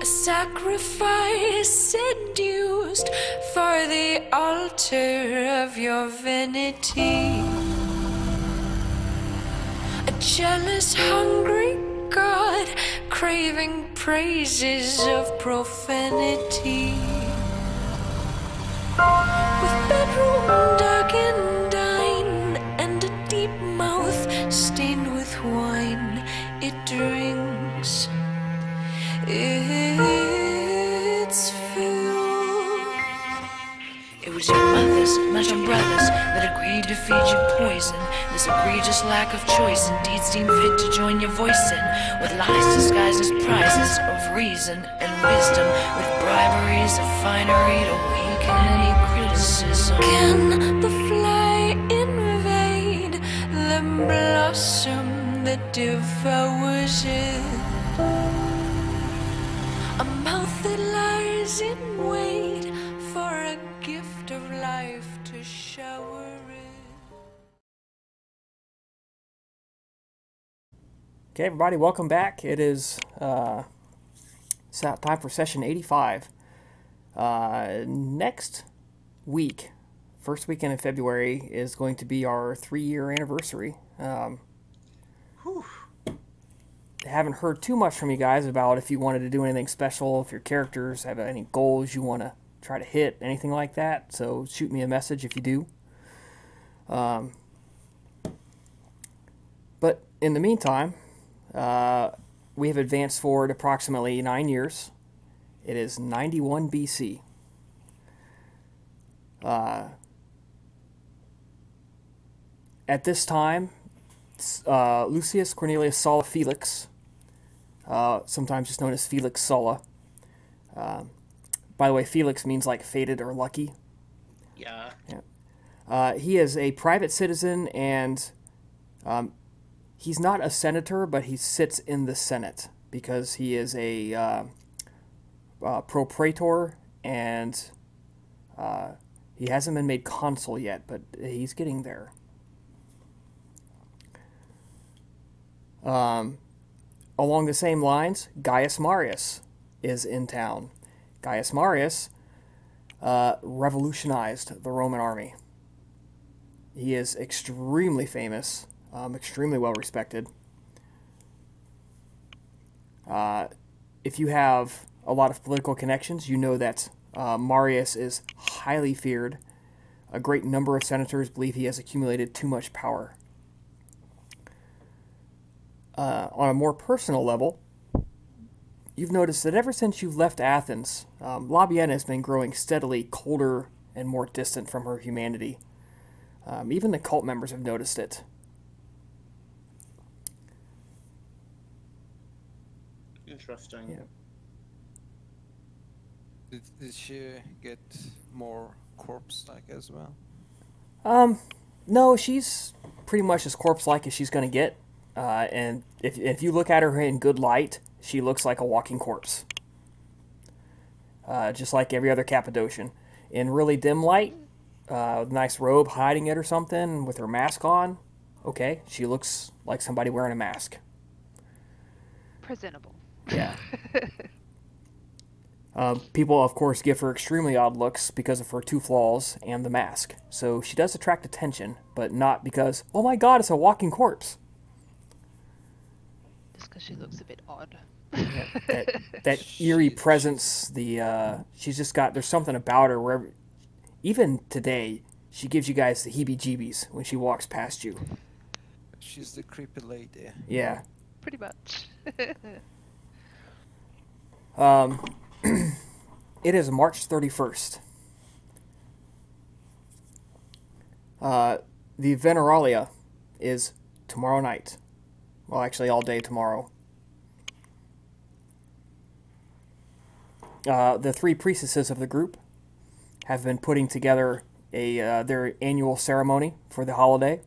a sacrifice seduced for the altar of your vanity. A jealous, hungry God craving praises of profanity. Brothers, that agreed to feed you poison. This egregious lack of choice indeed seemed fit to join your voice in, with lies disguised as prizes of reason and wisdom, with briberies of finery to weaken any criticism. Can the fly invade the blossom that devours it? A mouth that lies in wait Okay, everybody, welcome back. It is uh, time for session 85. Uh, next week, first weekend in February, is going to be our three year anniversary. Um, haven't heard too much from you guys about if you wanted to do anything special, if your characters have any goals you want to try to hit, anything like that. So shoot me a message if you do. Um, but in the meantime, uh, we have advanced forward approximately nine years. It is 91 BC. Uh, at this time, uh, Lucius Cornelius Sulla Felix, uh, sometimes just known as Felix Sulla. Um, by the way, Felix means like fated or lucky. Yeah. Uh, he is a private citizen and um, he's not a senator, but he sits in the Senate because he is a uh, uh, propraetor and uh, he hasn't been made consul yet, but he's getting there. Um, along the same lines, Gaius Marius is in town. Gaius Marius uh, revolutionized the Roman army. He is extremely famous, um, extremely well respected. Uh, if you have a lot of political connections, you know that uh, Marius is highly feared. A great number of senators believe he has accumulated too much power. Uh, on a more personal level, you've noticed that ever since you've left Athens, um, Labiena has been growing steadily colder and more distant from her humanity. Um, even the cult members have noticed it. Interesting. Yeah. Did, did she get more corpse-like as well? Um, no, she's pretty much as corpse-like as she's gonna get. Uh, and if if you look at her in good light, she looks like a walking corpse. Uh, just like every other Cappadocian. In really dim light, uh, nice robe hiding it or something, with her mask on, okay, she looks like somebody wearing a mask. Presentable. Yeah. Um, people, of course, give her extremely odd looks because of her two flaws and the mask. So she does attract attention, but not because, oh my god, it's a walking corpse. Just because she looks a bit odd. That, that eerie presence, the uh, she's just got, there's something about her where even today, she gives you guys the heebie jeebies when she walks past you. She's the creepy lady. Yeah. Pretty much. Um, it is March 31st. Uh, the Veneralia is tomorrow night. Well, actually, all day tomorrow. Uh, the three priestesses of the group have been putting together a uh, their annual ceremony for the holiday,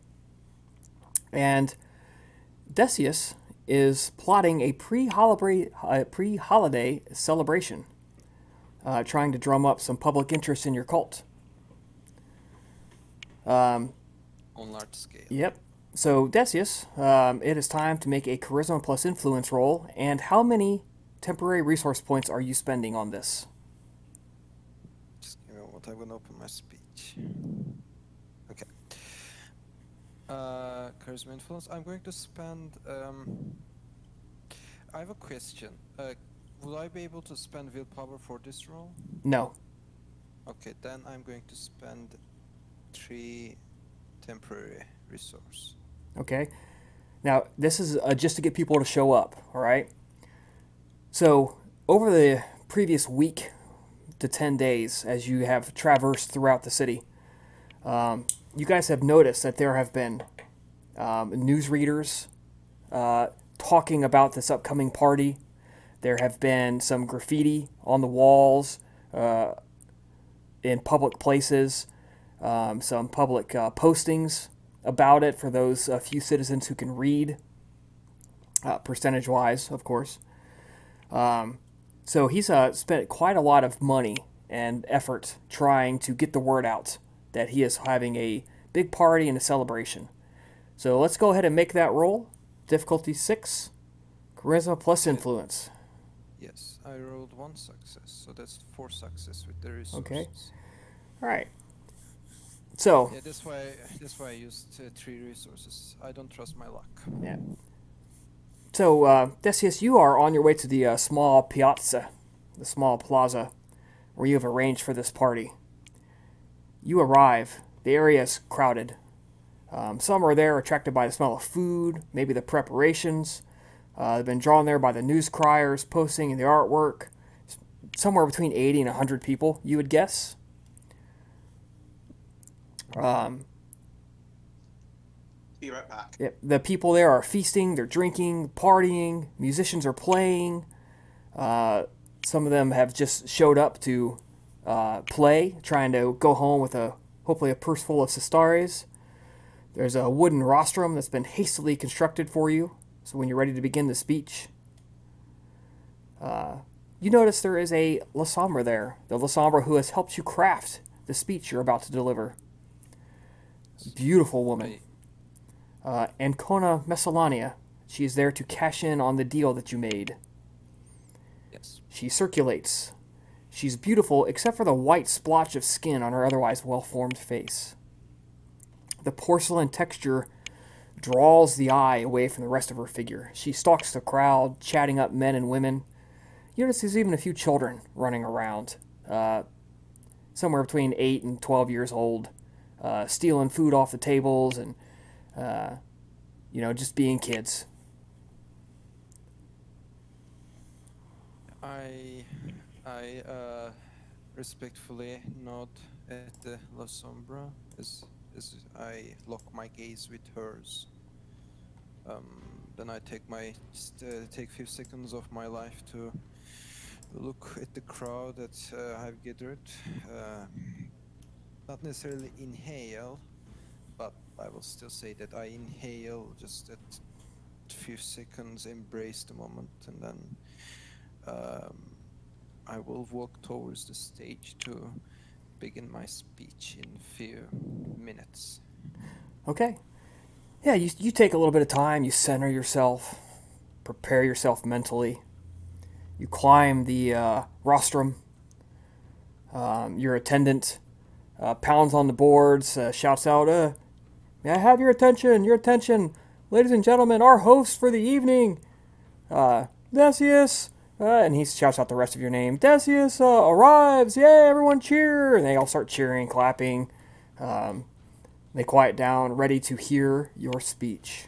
and Decius is plotting a pre-holiday pre-holiday celebration, uh, trying to drum up some public interest in your cult. Um, On large scale. Yep. So Decius, um, it is time to make a charisma plus influence roll. And how many temporary resource points are you spending on this? Just give me a moment. I'm gonna open my speech. Uh, charisma influence. I'm going to spend. Um, I have a question. Uh, will I be able to spend willpower for this roll? No. Okay, then I'm going to spend three temporary resource. Okay. Now, this is uh, just to get people to show up, all right? So, over the previous week to 10 days, as you have traversed throughout the city, um, you guys have noticed that there have been um, newsreaders uh, talking about this upcoming party. There have been some graffiti on the walls uh, in public places, um, some public uh, postings about it for those few citizens who can read, uh, percentage wise, of course. Um, so he's uh, spent quite a lot of money and effort trying to get the word out that he is having a big party and a celebration. So let's go ahead and make that roll. Difficulty six, charisma plus influence. Yes, I rolled one success, so that's four success with the resources. Okay. All right. So Yeah, that's why that's why I used uh, three resources. I don't trust my luck. Yeah. So, uh, Decius, you are on your way to the uh, small piazza, the small plaza, where you have arranged for this party. You arrive. The area is crowded. Um, some are there attracted by the smell of food, maybe the preparations. Uh, they've been drawn there by the news criers posting and the artwork. Somewhere between 80 and 100 people, you would guess. Um, Be right back. The people there are feasting, they're drinking, partying, musicians are playing. Uh, some of them have just showed up to uh, play, trying to go home with a hopefully a purse full of sesterces. There's a wooden rostrum that's been hastily constructed for you, so when you're ready to begin the speech, uh, you notice there is a La Sombra there, the La Sombra who has helped you craft the speech you're about to deliver. Beautiful woman uh, Ancona Messalania. She is there to cash in on the deal that you made. yes. She circulates. She's beautiful except for the white splotch of skin on her otherwise well formed face. The porcelain texture draws the eye away from the rest of her figure. She stalks the crowd, chatting up men and women. You notice there's even a few children running around, uh, somewhere between 8 and 12 years old, uh, stealing food off the tables and, uh, you know, just being kids. I I uh, respectfully nod at the La Sombra as as I lock my gaze with hers. Um, then I take my uh, take few seconds of my life to look at the crowd that uh, I've gathered. Uh, not necessarily inhale, but I will still say that I inhale just that few seconds, embrace the moment, and then um, I will walk towards the stage to begin my speech in a few minutes. Okay. Yeah, you, you take a little bit of time, you center yourself, prepare yourself mentally. You climb the uh, rostrum. Um, your attendant uh, pounds on the boards, uh, shouts out, uh, May I have your attention? Your attention, ladies and gentlemen, our host for the evening, uh, Decius. Uh, and he shouts out the rest of your name. Decius uh, arrives! Yay, everyone cheer! And they all start cheering, clapping. Um, they quiet down, ready to hear your speech.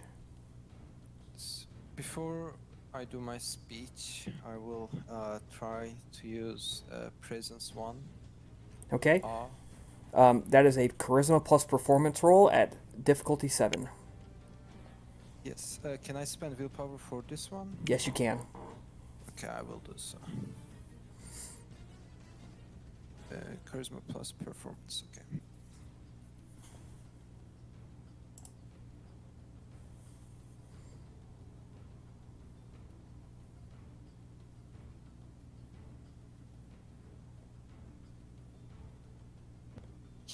Before I do my speech, I will uh, try to use uh, Presence 1. Okay? Ah, Um, that is a charisma plus performance roll at difficulty 7. yes. Uh, can I spend willpower for this one? Yes, you can. Okay, I will do so. Uh, charisma plus performance, okay.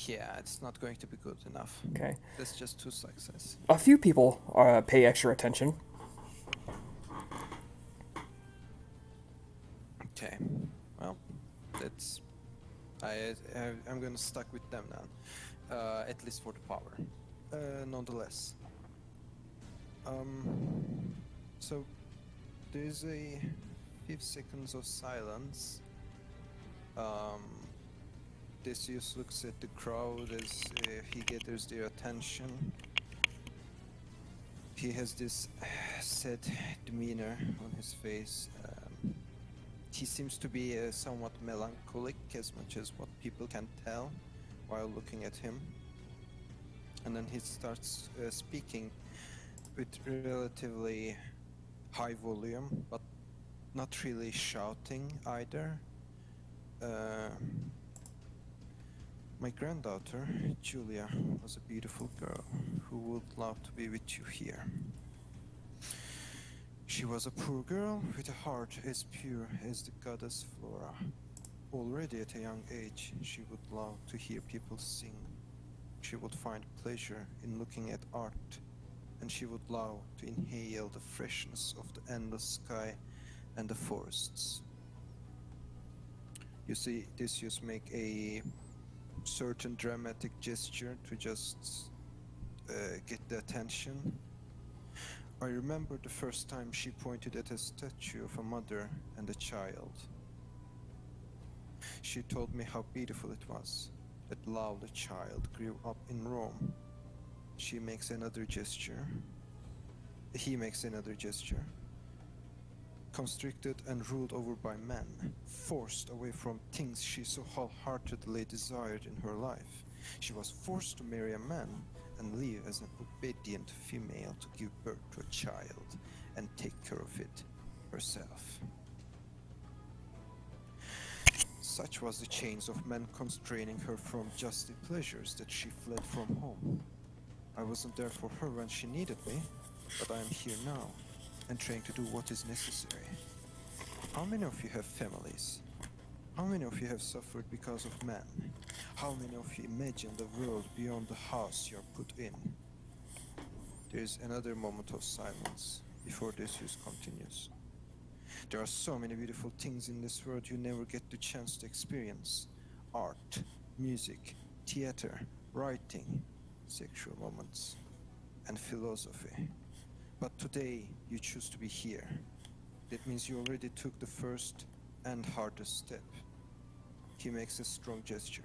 Yeah, it's not going to be good enough. Okay. That's just two success. A few people uh, pay extra attention. Okay. Well, that's. I, I I'm gonna stuck with them now, Uh, at least for the power. Uh, nonetheless. Um. So there's a few seconds of silence. Um. Decius looks at the crowd as uh, he gathers their attention. He has this sad demeanor on his face. Um, he seems to be uh, somewhat melancholic, as much as what people can tell while looking at him. And then he starts uh, speaking with relatively high volume, but not really shouting either. Uh, my granddaughter, Julia, was a beautiful girl who would love to be with you here. She was a poor girl with a heart as pure as the goddess Flora. Already at a young age, she would love to hear people sing. She would find pleasure in looking at art, and she would love to inhale the freshness of the endless sky and the forests. You see, this just make a certain dramatic gesture to just uh, get the attention. I remember the first time she pointed at a statue of a mother and a child. She told me how beautiful it was that lovely child grew up in Rome. She makes another gesture. He makes another gesture. Constricted and ruled over by men, forced away from things she so wholeheartedly desired in her life. She was forced to marry a man and live as an obedient female to give birth to a child and take care of it herself. Such was the chains of men constraining her from just the pleasures that she fled from home. I wasn't there for her when she needed me, but I am here now and trying to do what is necessary. How many of you have families? How many of you have suffered because of men? How many of you imagine the world beyond the house you are put in? There is another moment of silence before Decius continues. There are so many beautiful things in this world you never get the chance to experience. Art, music, theater, writing, sexual moments, and philosophy. But today you choose to be here. That means you already took the first and hardest step. He makes a strong gesture.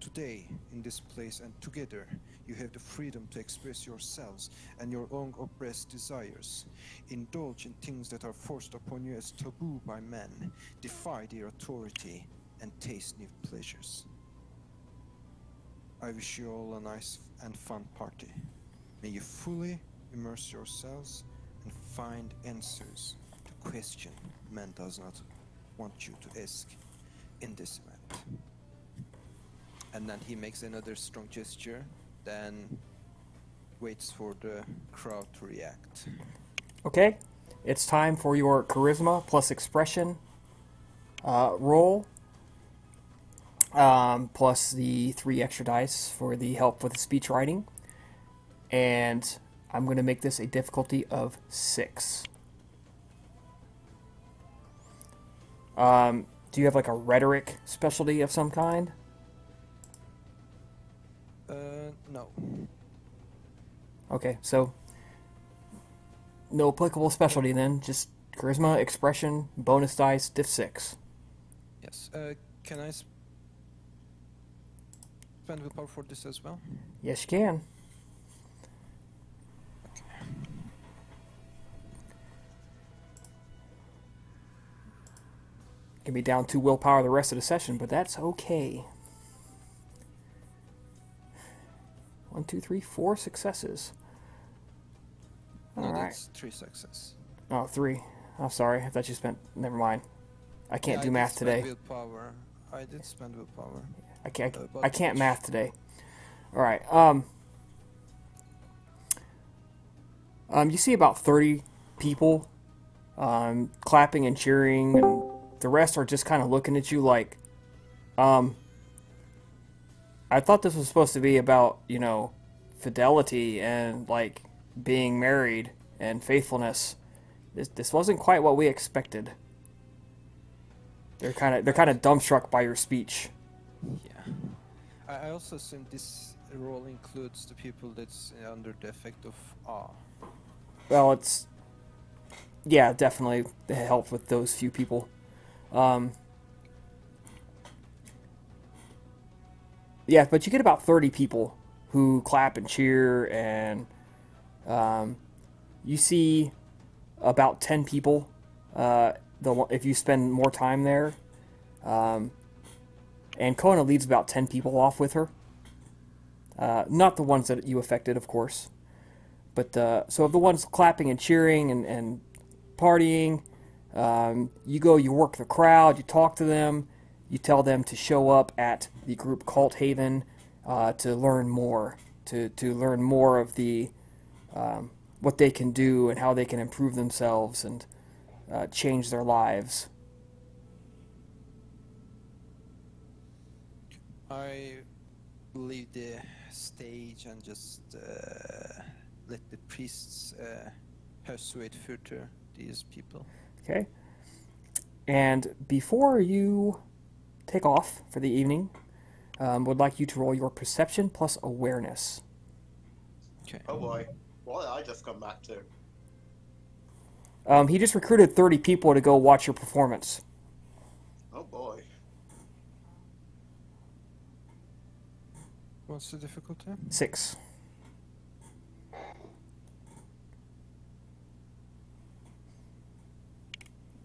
Today, in this place and together, you have the freedom to express yourselves and your own oppressed desires. Indulge in things that are forced upon you as taboo by men. Defy their authority and taste new pleasures. I wish you all a nice and fun party. May you fully immerse yourselves and find answers to questions man does not want you to ask in this event. And then he makes another strong gesture, then waits for the crowd to react. Okay, it's time for your charisma plus expression uh, roll, um, plus the three extra dice for the help with the speech writing. And I'm going to make this a difficulty of six. Um, do you have like a rhetoric specialty of some kind? Uh, no. Okay, so no applicable specialty then. Just charisma, expression, bonus dice, diff six. Yes. Uh, can I sp- spend willpower for this as well? Yes, you can. Can be down two willpower the rest of the session, but that's okay. One, two, three, four successes. No, All right. that's three success. Oh, three. I'm sorry. I thought you spent. Never mind. I can't Yeah, do I math today. Willpower. I did spend willpower. I can't. Uh, I can't math today. All right. Um. Um. You see about thirty people, um, clapping and cheering, and the rest are just kind of looking at you like, um. I thought this was supposed to be about you know, fidelity and like being married and faithfulness. This this wasn't quite what we expected. They're kind of they're kind of dumbstruck by your speech. Yeah. I, also assume this role includes the people that's under the effect of awe. Well, it's yeah, definitely it helped with those few people. Um, yeah, but you get about thirty people who clap and cheer, and um, you see about ten people. Uh, the if you spend more time there, um, Ancona leads about ten people off with her. Uh, not the ones that you affected, of course. But uh, so of the ones clapping and cheering and, and partying, um, you go, you work the crowd, you talk to them, you tell them to show up at the group Cult Haven uh, to learn more, to, to learn more of the um, what they can do and how they can improve themselves and uh, change their lives. I leave the stage and just uh, let the priests uh, persuade further these people. Okay. And before you take off for the evening, um, would like you to roll your perception plus awareness. Okay. Oh boy. What did I just come back to? Um, he just recruited 30 people to go watch your performance. Oh boy. What's the difficulty? Six.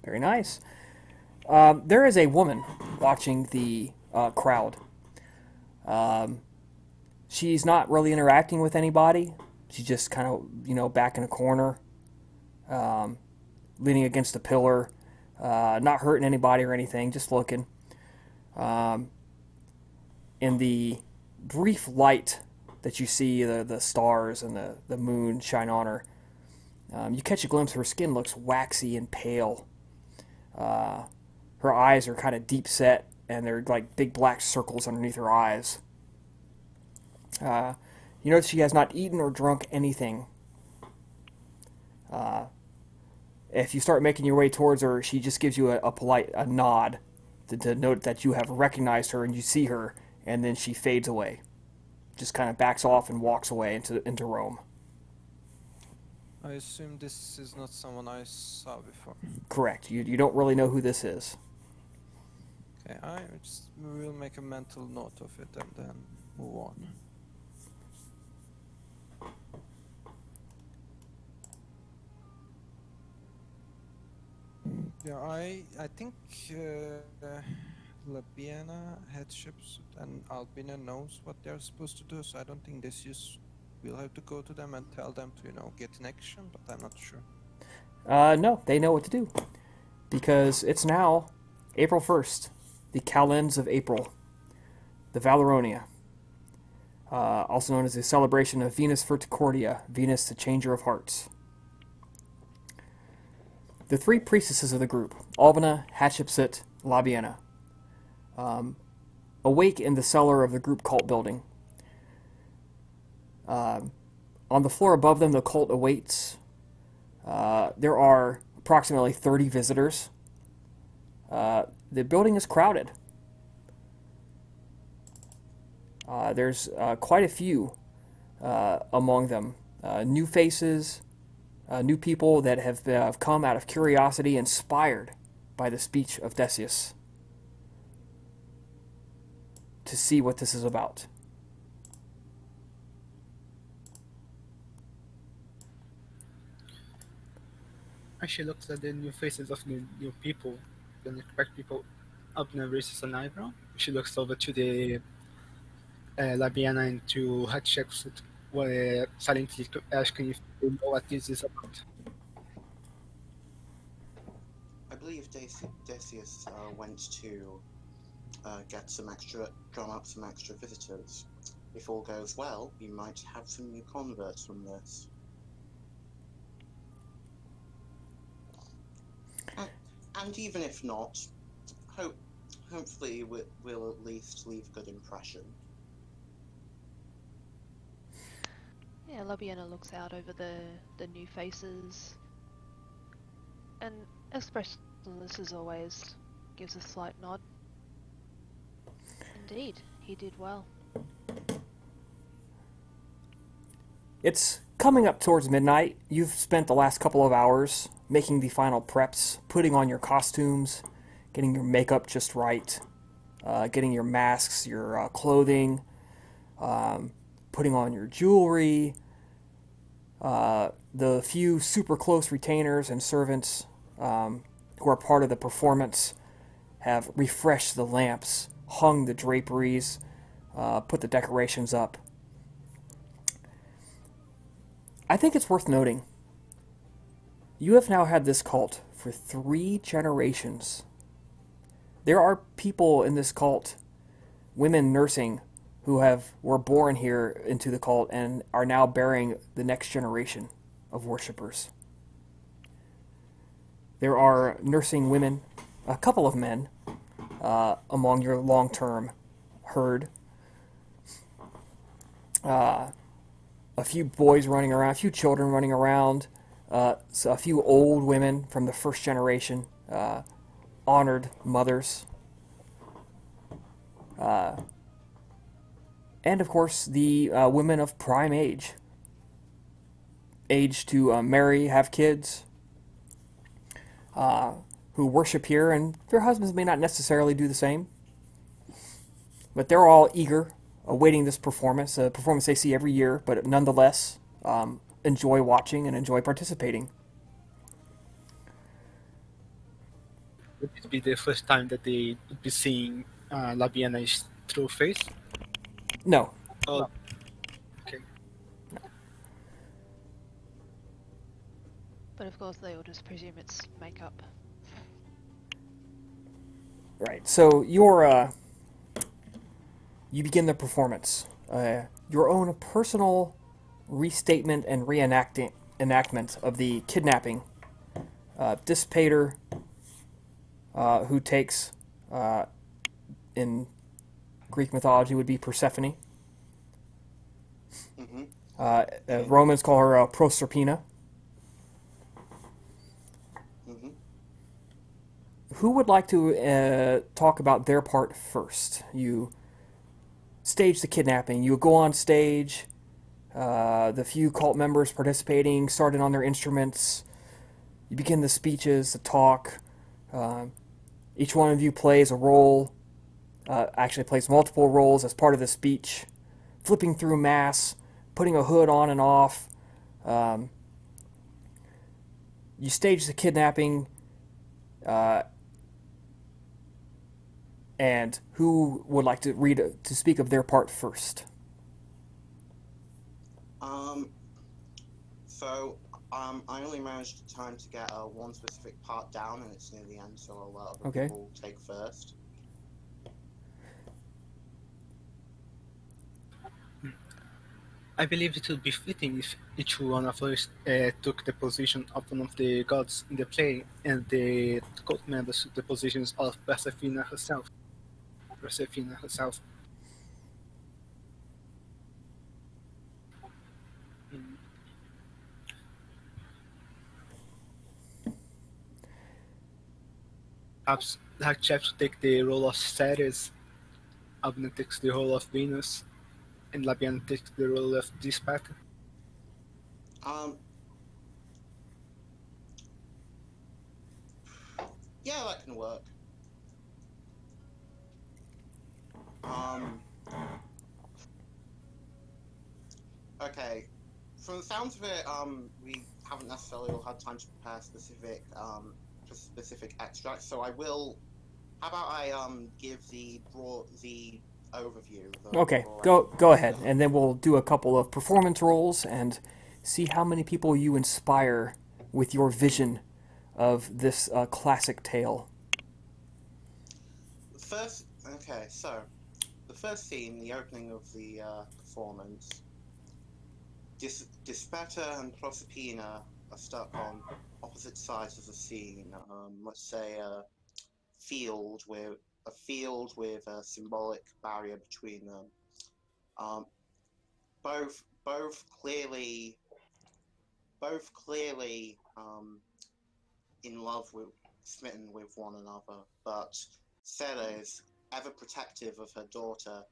Very nice. Um, there is a woman watching the uh, crowd. Um, she's not really interacting with anybody. She's just kind of, you know, back in a corner, um, leaning against a pillar, uh, not hurting anybody or anything, just looking. Um, in the brief light that you see the, the stars and the, the moon shine on her, um, you catch a glimpse. Her skin looks waxy and pale. Uh, her eyes are kind of deep set, and they're like big black circles underneath her eyes. Uh, you notice she has not eaten or drunk anything. Uh, if you start making your way towards her, she just gives you a, a polite a nod to, to note that you have recognized her and you see her, and then she fades away. Just kind of backs off and walks away into into Rome. I assume this is not someone I saw before. Correct. You you don't really know who this is. Okay, I just will make a mental note of it and then move on. Yeah, I I think uh, uh, Labiana, Hatshepsut, and Albina knows what they're supposed to do, so I don't think this is. We'll have to go to them and tell them to, you know, get in action, but I'm not sure. Uh, no, they know what to do because it's now April first, the calends of April, the Veneralia, uh, also known as the celebration of Venus Verticordia, Venus the Changer of Hearts. The three priestesses of the group, Albina, Hatshepsut, Labiana, um, awake in the cellar of the group cult building. Um on the floor above them, the cult awaits. Uh, there are approximately 30 visitors. Uh, the building is crowded. Uh, there's uh, quite a few uh, among them. New faces, new people that have, have come out of curiosity, inspired by the speech of Decius to see what this is about. And she looks at the new faces of new, new people, the unexpected people. Abner raises an eyebrow. She looks over to the uh, Labiana and to Hatshepsut, uh, silently asking if they know what this is about. I believe Deci- Decius uh, went to uh, get some extra, drum up some extra visitors. If all goes well, we might have some new converts from this. And even if not, hope, hopefully we, we'll at least leave a good impression. Yeah, Labiana looks out over the the new faces and expressionless as always, gives a slight nod. Indeed, he did well. It's coming up towards midnight. You've spent the last couple of hours making the final preps, putting on your costumes, getting your makeup just right, uh, getting your masks, your uh, clothing, um, putting on your jewelry. Uh, the few super close retainers and servants um, who are part of the performance have refreshed the lamps, hung the draperies, uh, put the decorations up. I think it's worth noting you have now had this cult for three generations. There are people in this cult, women nursing, who have were born here into the cult and are now bearing the next generation of worshippers. There are nursing women, a couple of men, uh, among your long-term herd. Uh, a few boys running around, a few children running around, uh, so a few old women from the first generation, uh, honored mothers, uh, and of course the uh, women of prime age, age to uh, marry, have kids, who worship here, and their husbands may not necessarily do the same, but they're all eager, awaiting this performance, a performance they see every year, but nonetheless. Um, enjoy watching and enjoy participating. Would it be the first time that they would be seeing uh, Labiana's true face? No, Oh, okay. But of course, they all just presume it's makeup. right. So your uh, you begin the performance. Uh, your own personal restatement and reenacting enactment of the kidnapping. Uh, Dis Pater, uh, who takes uh, in Greek mythology would be Persephone. hmm Uh, uh, Romans call her uh, Proserpina. hmm Who would like to uh, talk about their part first? You stage the kidnapping. You go on stage. Uh, the few cult members participating started on their instruments. You begin the speeches, the talk. Um each one of you plays a role, uh, actually plays multiple roles as part of the speech, flipping through mass, putting a hood on and off. Um, you stage the kidnapping, uh, and who would like to read to speak of their part first? Um, so um, I only managed time to get uh, one specific part down, and it's near the end, so I'll let other Okay. people take first. I believe it would be fitting if each one of us uh, took the position of one of the gods in the play, and the cult members took the positions of Persephone herself. Persephone herself. Perhaps Hatshepsut take the role of Ceres, Abner takes the role of Venus, and Labian takes the role of Dis Pater. Um, yeah, that can work. Um, okay. From the sounds of it, um, we haven't necessarily all had time to prepare specific, um, specific extracts. So I will. How about I um give the broad the overview? The Okay, broad- go go ahead, and then we'll do a couple of performance roles and see how many people you inspire with your vision of this uh, classic tale. First, okay, so the first scene, the opening of the uh, performance, Dis- Dispetta and Proserpina are stuck on opposite sides of the scene. Um, let's say a field with a field with a symbolic barrier between them. Um, both, both clearly, both clearly um, in love with smitten with one another, but Ceres, ever protective of her daughter,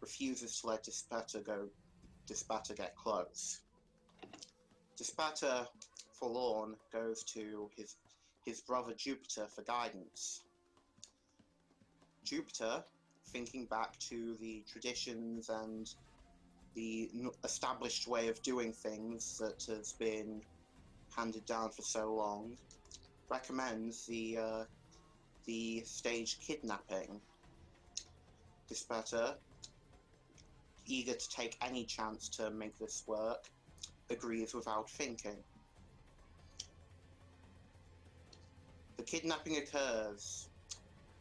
refuses to let Dis Pater go Dis Pater get close. Dis Pater, forlorn, goes to his his brother Jupiter for guidance. Jupiter, thinking back to the traditions and the established way of doing things that has been handed down for so long, recommends the uh, the stage kidnapping. Dis Pater, eager to take any chance to make this work, agrees without thinking. The kidnapping occurs.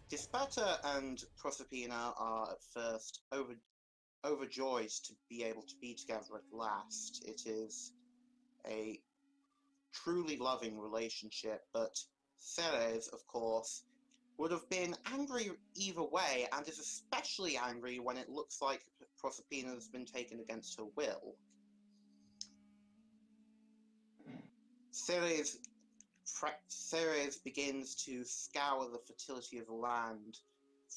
Dis Pater and Proserpina are at first over, overjoyed to be able to be together at last. It is a truly loving relationship, but Ceres, of course, would have been angry either way, and is especially angry when it looks like Proserpina has been taken against her will. Ceres, Ceres begins to scour the fertility of the land,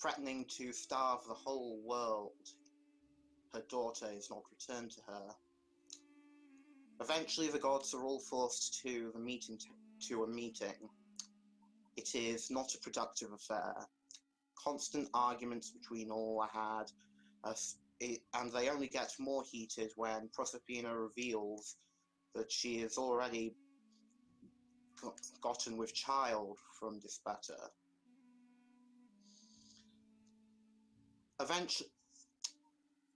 threatening to starve the whole world. Her daughter is not returned to her. Eventually, the gods are all forced to the meeting to a meeting. It is not a productive affair. Constant arguments between all are had, uh, it, and they only get more heated when Proserpina reveals that she is already gotten with child from Dis Pater. Eventually,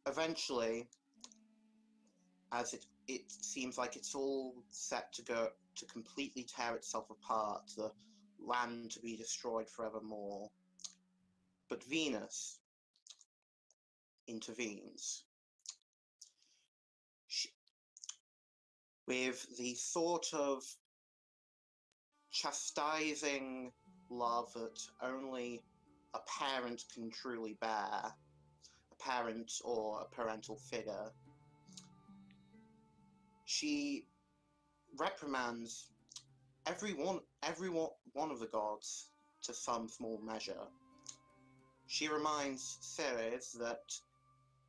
eventually, as it it seems like it's all set to go to completely tear itself apart, the land to be destroyed forevermore. But Venus intervenes. She, with the sort of chastising love that only a parent can truly bear, a parent or a parental figure, she reprimands every one, every one, of the gods to some small measure. She reminds Ceres that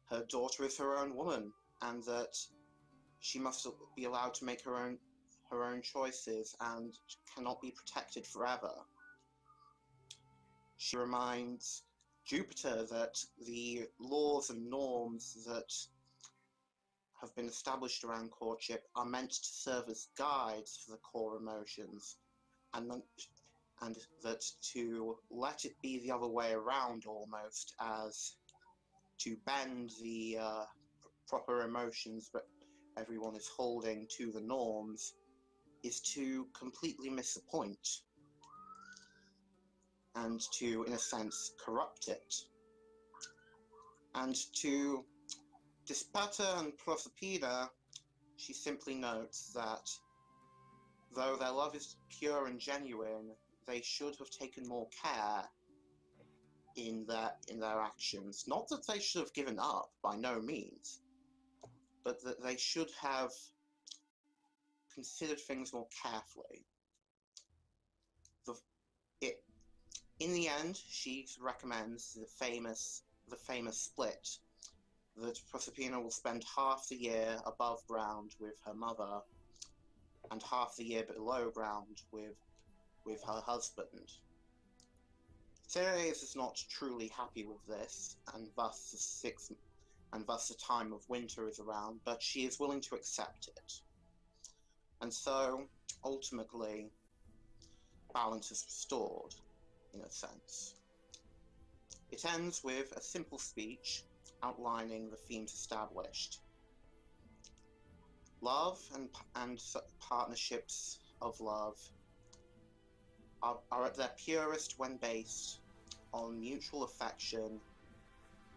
her daughter is her own woman and that she must be allowed to make her own her own choices and cannot be protected forever. She reminds Jupiter that the laws and norms that have been established around courtship are meant to serve as guides for the core emotions, and that, and that to let it be the other way around almost as to bend the uh, proper emotions that everyone is holding to the norms is to completely miss the point and to, in a sense, corrupt it. And to Dis Pater and Proserpina, she simply notes that though their love is pure and genuine, they should have taken more care in their in their actions. Not that they should have given up, by no means, but that they should have considered things more carefully. The, it, in the end, she recommends the famous the famous split that Proserpina will spend half the year above ground with her mother and half the year below ground with with her husband. Ceres is not truly happy with this, and thus the six and thus the time of winter is around, but she is willing to accept it. And so ultimately balance is restored, in a sense. It ends with a simple speech outlining the themes established. Love and, and partnerships of love are, are at their purest when based on mutual affection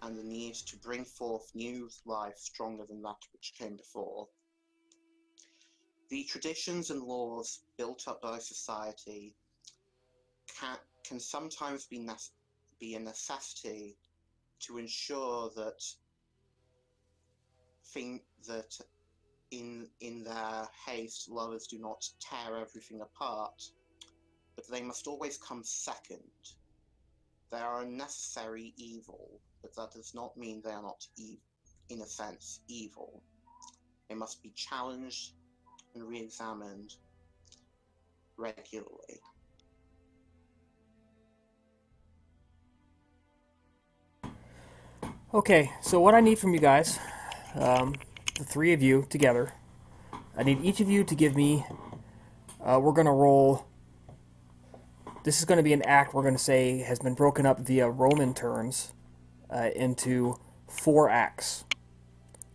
and the need to bring forth new life stronger than that which came before. The traditions and laws built up by society can, can sometimes be, be a necessity to ensure that think that in in their haste lovers do not tear everything apart but they must always come second. They are a necessary evil, but that does not mean they are not, e- in a sense, evil. They must be challenged re examined regularly. Okay, so what I need from you guys, um, the three of you together, I need each of you to give me. Uh, we're going to roll. This is going to be an act we're going to say has been broken up via Roman turns uh, into four acts.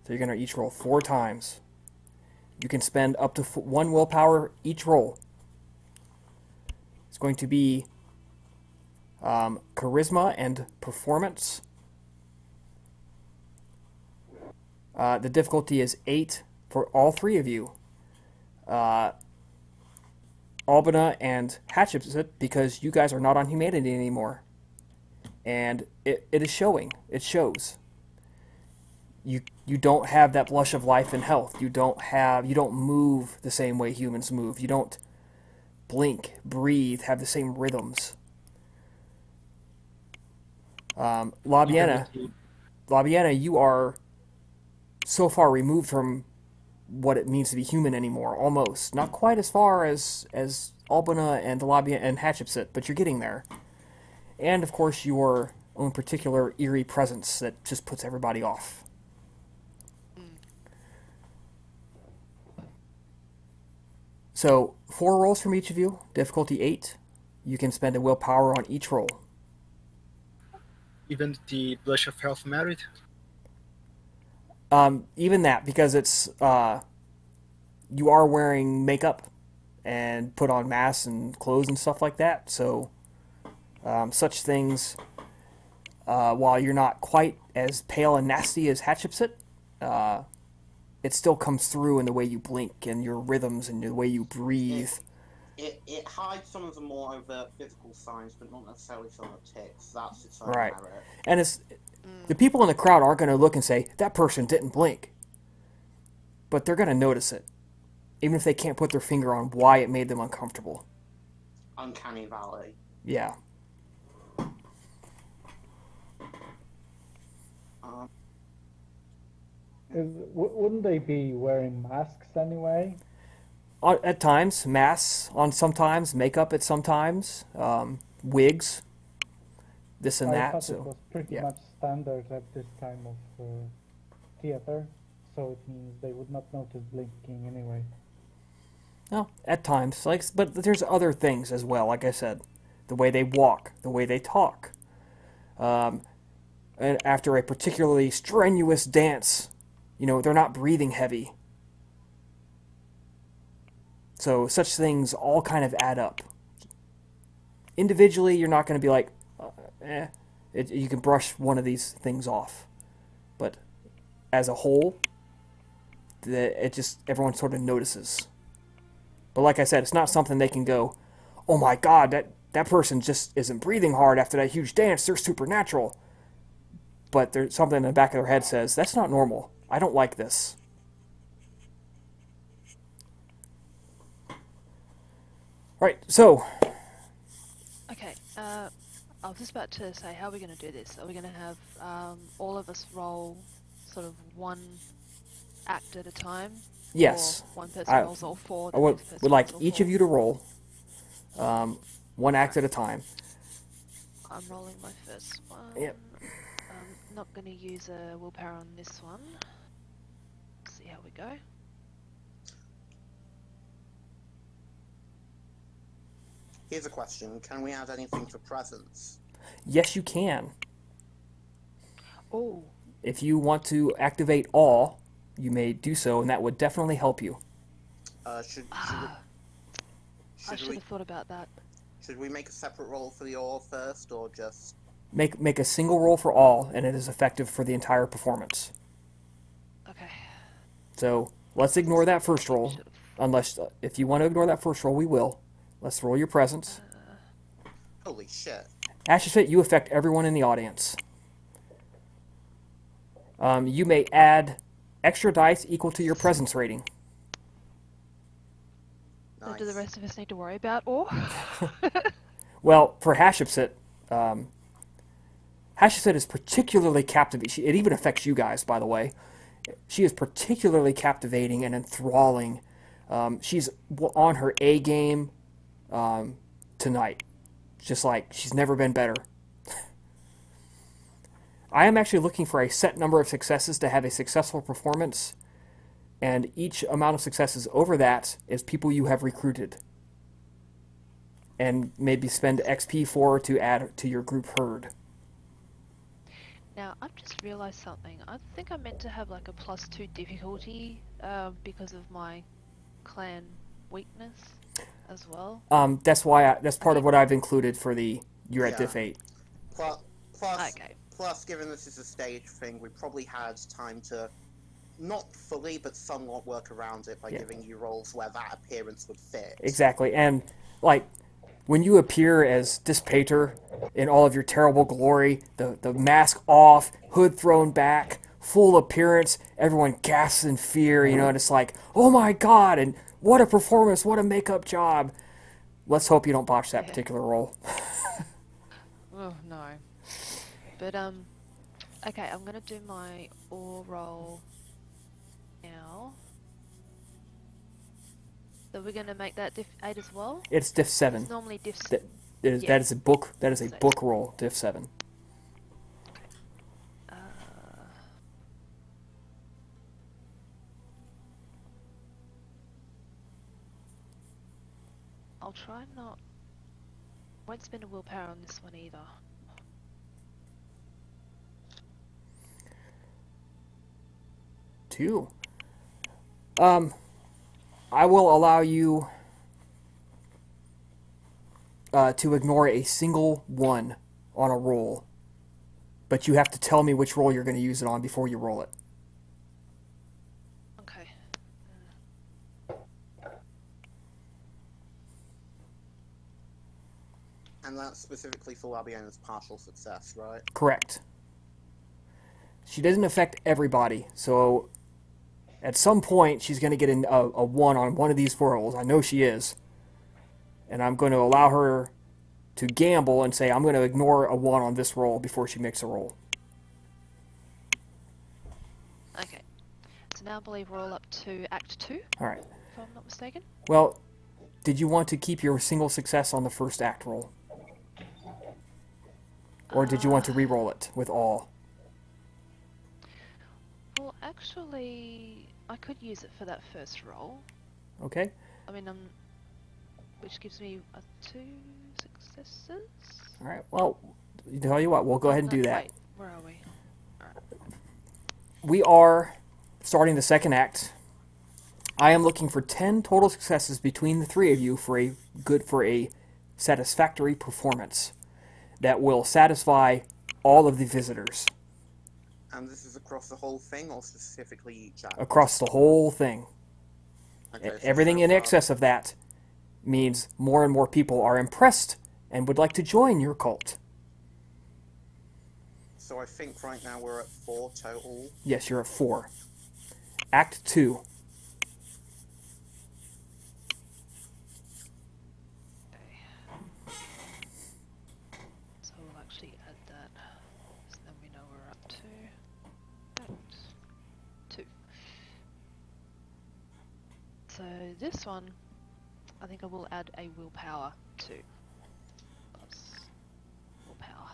So you're going to each roll four times. You can spend up to one willpower each roll. It's going to be um, charisma and performance. Uh, the difficulty is eight for all three of you. Uh, Albina and Hatshepsut, because you guys are not on humanity anymore. And it, it is showing. It shows. You you don't have that blush of life and health. You don't have you don't move the same way humans move. You don't blink, breathe, have the same rhythms. Um, Labiana, Labiana, you are so far removed from what it means to be human anymore. Almost, not quite as far as as Albina and Labiana and Hatshepsut, but you're getting there. And of course, your own particular eerie presence that just puts everybody off. So, four rolls from each of you, difficulty eight. You can spend a willpower on each roll. Even the blush of health merit. Um, even that, because it's uh, you are wearing makeup and put on masks and clothes and stuff like that. So, um, such things, uh, while you're not quite as pale and nasty as Hatshepsut, uh, it still comes through in the way you blink and your rhythms and the way you breathe. It, it hides some of the more overt physical signs, but not necessarily some of the tics. That's its own Right. merit. And it's the people in the crowd aren't going to look and say that person didn't blink, but they're going to notice it, even if they can't put their finger on why it made them uncomfortable. Uncanny Valley. Yeah. Um, Is, w- wouldn't they be wearing masks anyway? At times, masks on sometimes, makeup at sometimes, um, wigs, this and I that. thought it was pretty yeah. much standard at this time of uh, theater, so it means they would not notice blinking anyway. no, at times, like, but there's other things as well. Like I said, the way they walk, the way they talk. Um, and after a particularly strenuous dance, you know, they're not breathing heavy. So such things all kind of add up. Individually, you're not going to be like, uh, eh. It, you can brush one of these things off, but as a whole, the, it just everyone sort of notices. But like I said, it's not something they can go, "Oh my God, that that person just isn't breathing hard after that huge dance. They're supernatural." But there's something in the back of their head says, "That's not normal. I don't like this." Right. So Okay, uh, I was just about to say, how are we going to do this? Are we going to have um, all of us roll sort of one act at a time? yes, one person I- rolls all four. I would, would like each four? of you to roll um, one act at a time. I'm rolling my first one. Yep. I'm not going to use a willpower on this one. See how we go. here's a question: Can we add anything for presence? Yes, you can. Oh, If you want to activate all, you may do so, and that would definitely help you. Uh, should should I we, should should we have thought about that. should we make a separate roll for the all first, or just Make make a single roll for all, and it is effective for the entire performance. Okay. So let's ignore that first roll, Should've- unless if you want to ignore that first roll, we will. Let's roll your presence. holy shit? Hatshepsut, you affect everyone in the audience. Um, you may add extra dice equal to your presence rating. So do the rest of us need to worry about or? Well, for Hatshepsut, um, Hatshepsut is particularly captivating. It even affects you guys, by the way. She is particularly captivating and enthralling. Um, she's on her A game um, tonight, just like she's never been better. I am actually looking for a set number of successes to have a successful performance, and each amount of successes over that is people you have recruited and maybe spend XP for to add to your group herd. Now, I've just realised something. I think I meant to have like a plus two difficulty uh, because of my clan weakness as well. Um, that's why I, that's part of what I've included for the you're at Yeah. diff eight. Plus, plus, Okay. plus, given this is a stage thing, we probably had time to not fully, but somewhat work around it by Yeah. giving you roles where that appearance would fit. Exactly, and like when you appear as Dis Pater in all of your terrible glory, the the mask off, hood thrown back, full appearance, everyone gasps in fear. You know, and it's like, oh my god, and what a performance, what a makeup job. Let's hope you don't botch that particular role. Oh no. But um, okay, I'm gonna do my ore roll now. So we're gonna make that diff eight as well. It's diff seven. It's normally diff. That that is, Yeah. that is a book. That is a Six. book roll. Diff seven. Uh, I'll try not. Won't spend a willpower on this one either. Two. Um, I will allow you uh, to ignore a single one on a roll, but you have to tell me which roll you're going to use it on before you roll it. Okay. And that's specifically for Labiana's partial success, right? Correct. She doesn't affect everybody, so at some point she's going to get a, a one on one of these four rolls. I know she is. And I'm going to allow her to gamble and say, I'm going to ignore a one on this roll before she makes a roll. Okay. So now I believe we're all up to Act Two, All right. if I'm not mistaken. Well, did you want to keep your single success on the first act roll? Or did you want to re-roll it with all? Well, actually, I could use it for that first roll. Okay. I mean, um, which gives me uh, two successes. All right. Well, tell you what, we'll go ahead and No, do that. Wait, where are we? we are starting the second act. I am looking for 10 total successes between the three of you for a good for a satisfactory performance that will satisfy all of the visitors And this is across the whole thing, or specifically each act? across the whole thing. Okay, so Everything in excess of that means more and more people are impressed and would like to join your cult. So I think right now we're at four total. Yes, you're at 4. Act 2. So we'll actually add that. So then we know we're up to Act Two. So this one, I think I will add a willpower to. Willpower.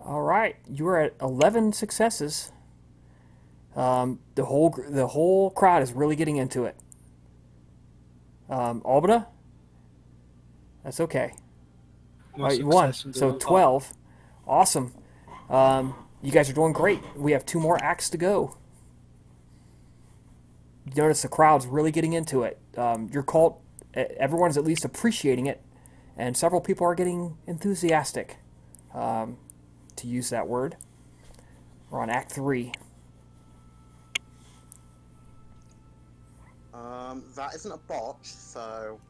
All right, you are at eleven successes. Um, the whole the whole crowd is really getting into it um, Albina. That's okay. All right, you won. So 12. Awesome. Um, you guys are doing great. We have two more acts to go. You notice the crowd's really getting into it. Um, your cult, everyone's at least appreciating it, and several people are getting enthusiastic, um, to use that word. We're on Act 3. Um, that isn't a botch, so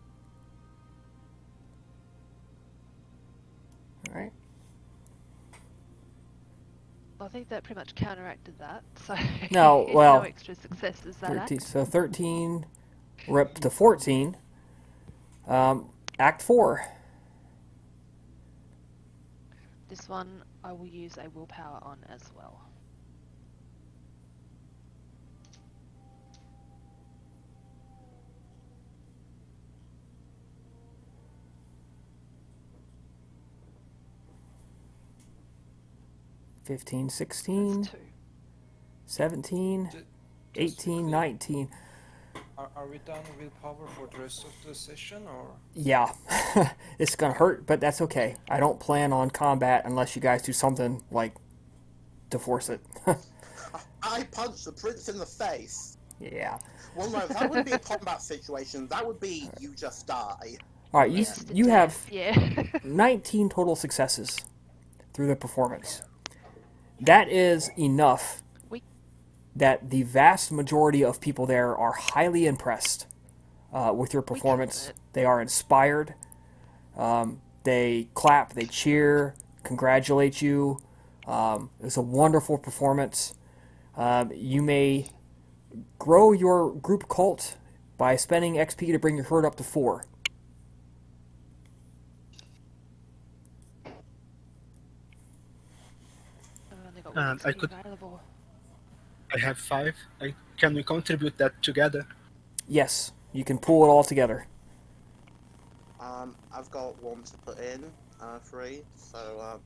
All right. I think that pretty much counteracted that. So No, well, no extra successes that 13, act. so 13, we're up to 14. Um, act 4. This one I will use a willpower on as well. Fifteen, 16, 17, just 18, quickly, 19. Are, are we done with power for the rest of the session, or Yeah, it's gonna hurt, but that's okay. I don't plan on combat unless you guys do something like to force it. I punched the prince in the face. yeah. Well, no, that wouldn't be a combat situation. That would be you just die. All right, you Yes, the you have yeah. 19 total successes through the performance. That is enough that the vast majority of people there are highly impressed uh, with your performance. They are inspired. Um, they clap, they cheer, congratulate you. Um, it was a wonderful performance. Um, you may grow your group cult by spending XP to bring your herd up to four. I've only got Um, one I could- available. I have five. I, can we contribute that together? Yes, you can pull it all together. Um, I've got one to put in, uh, three. So uh,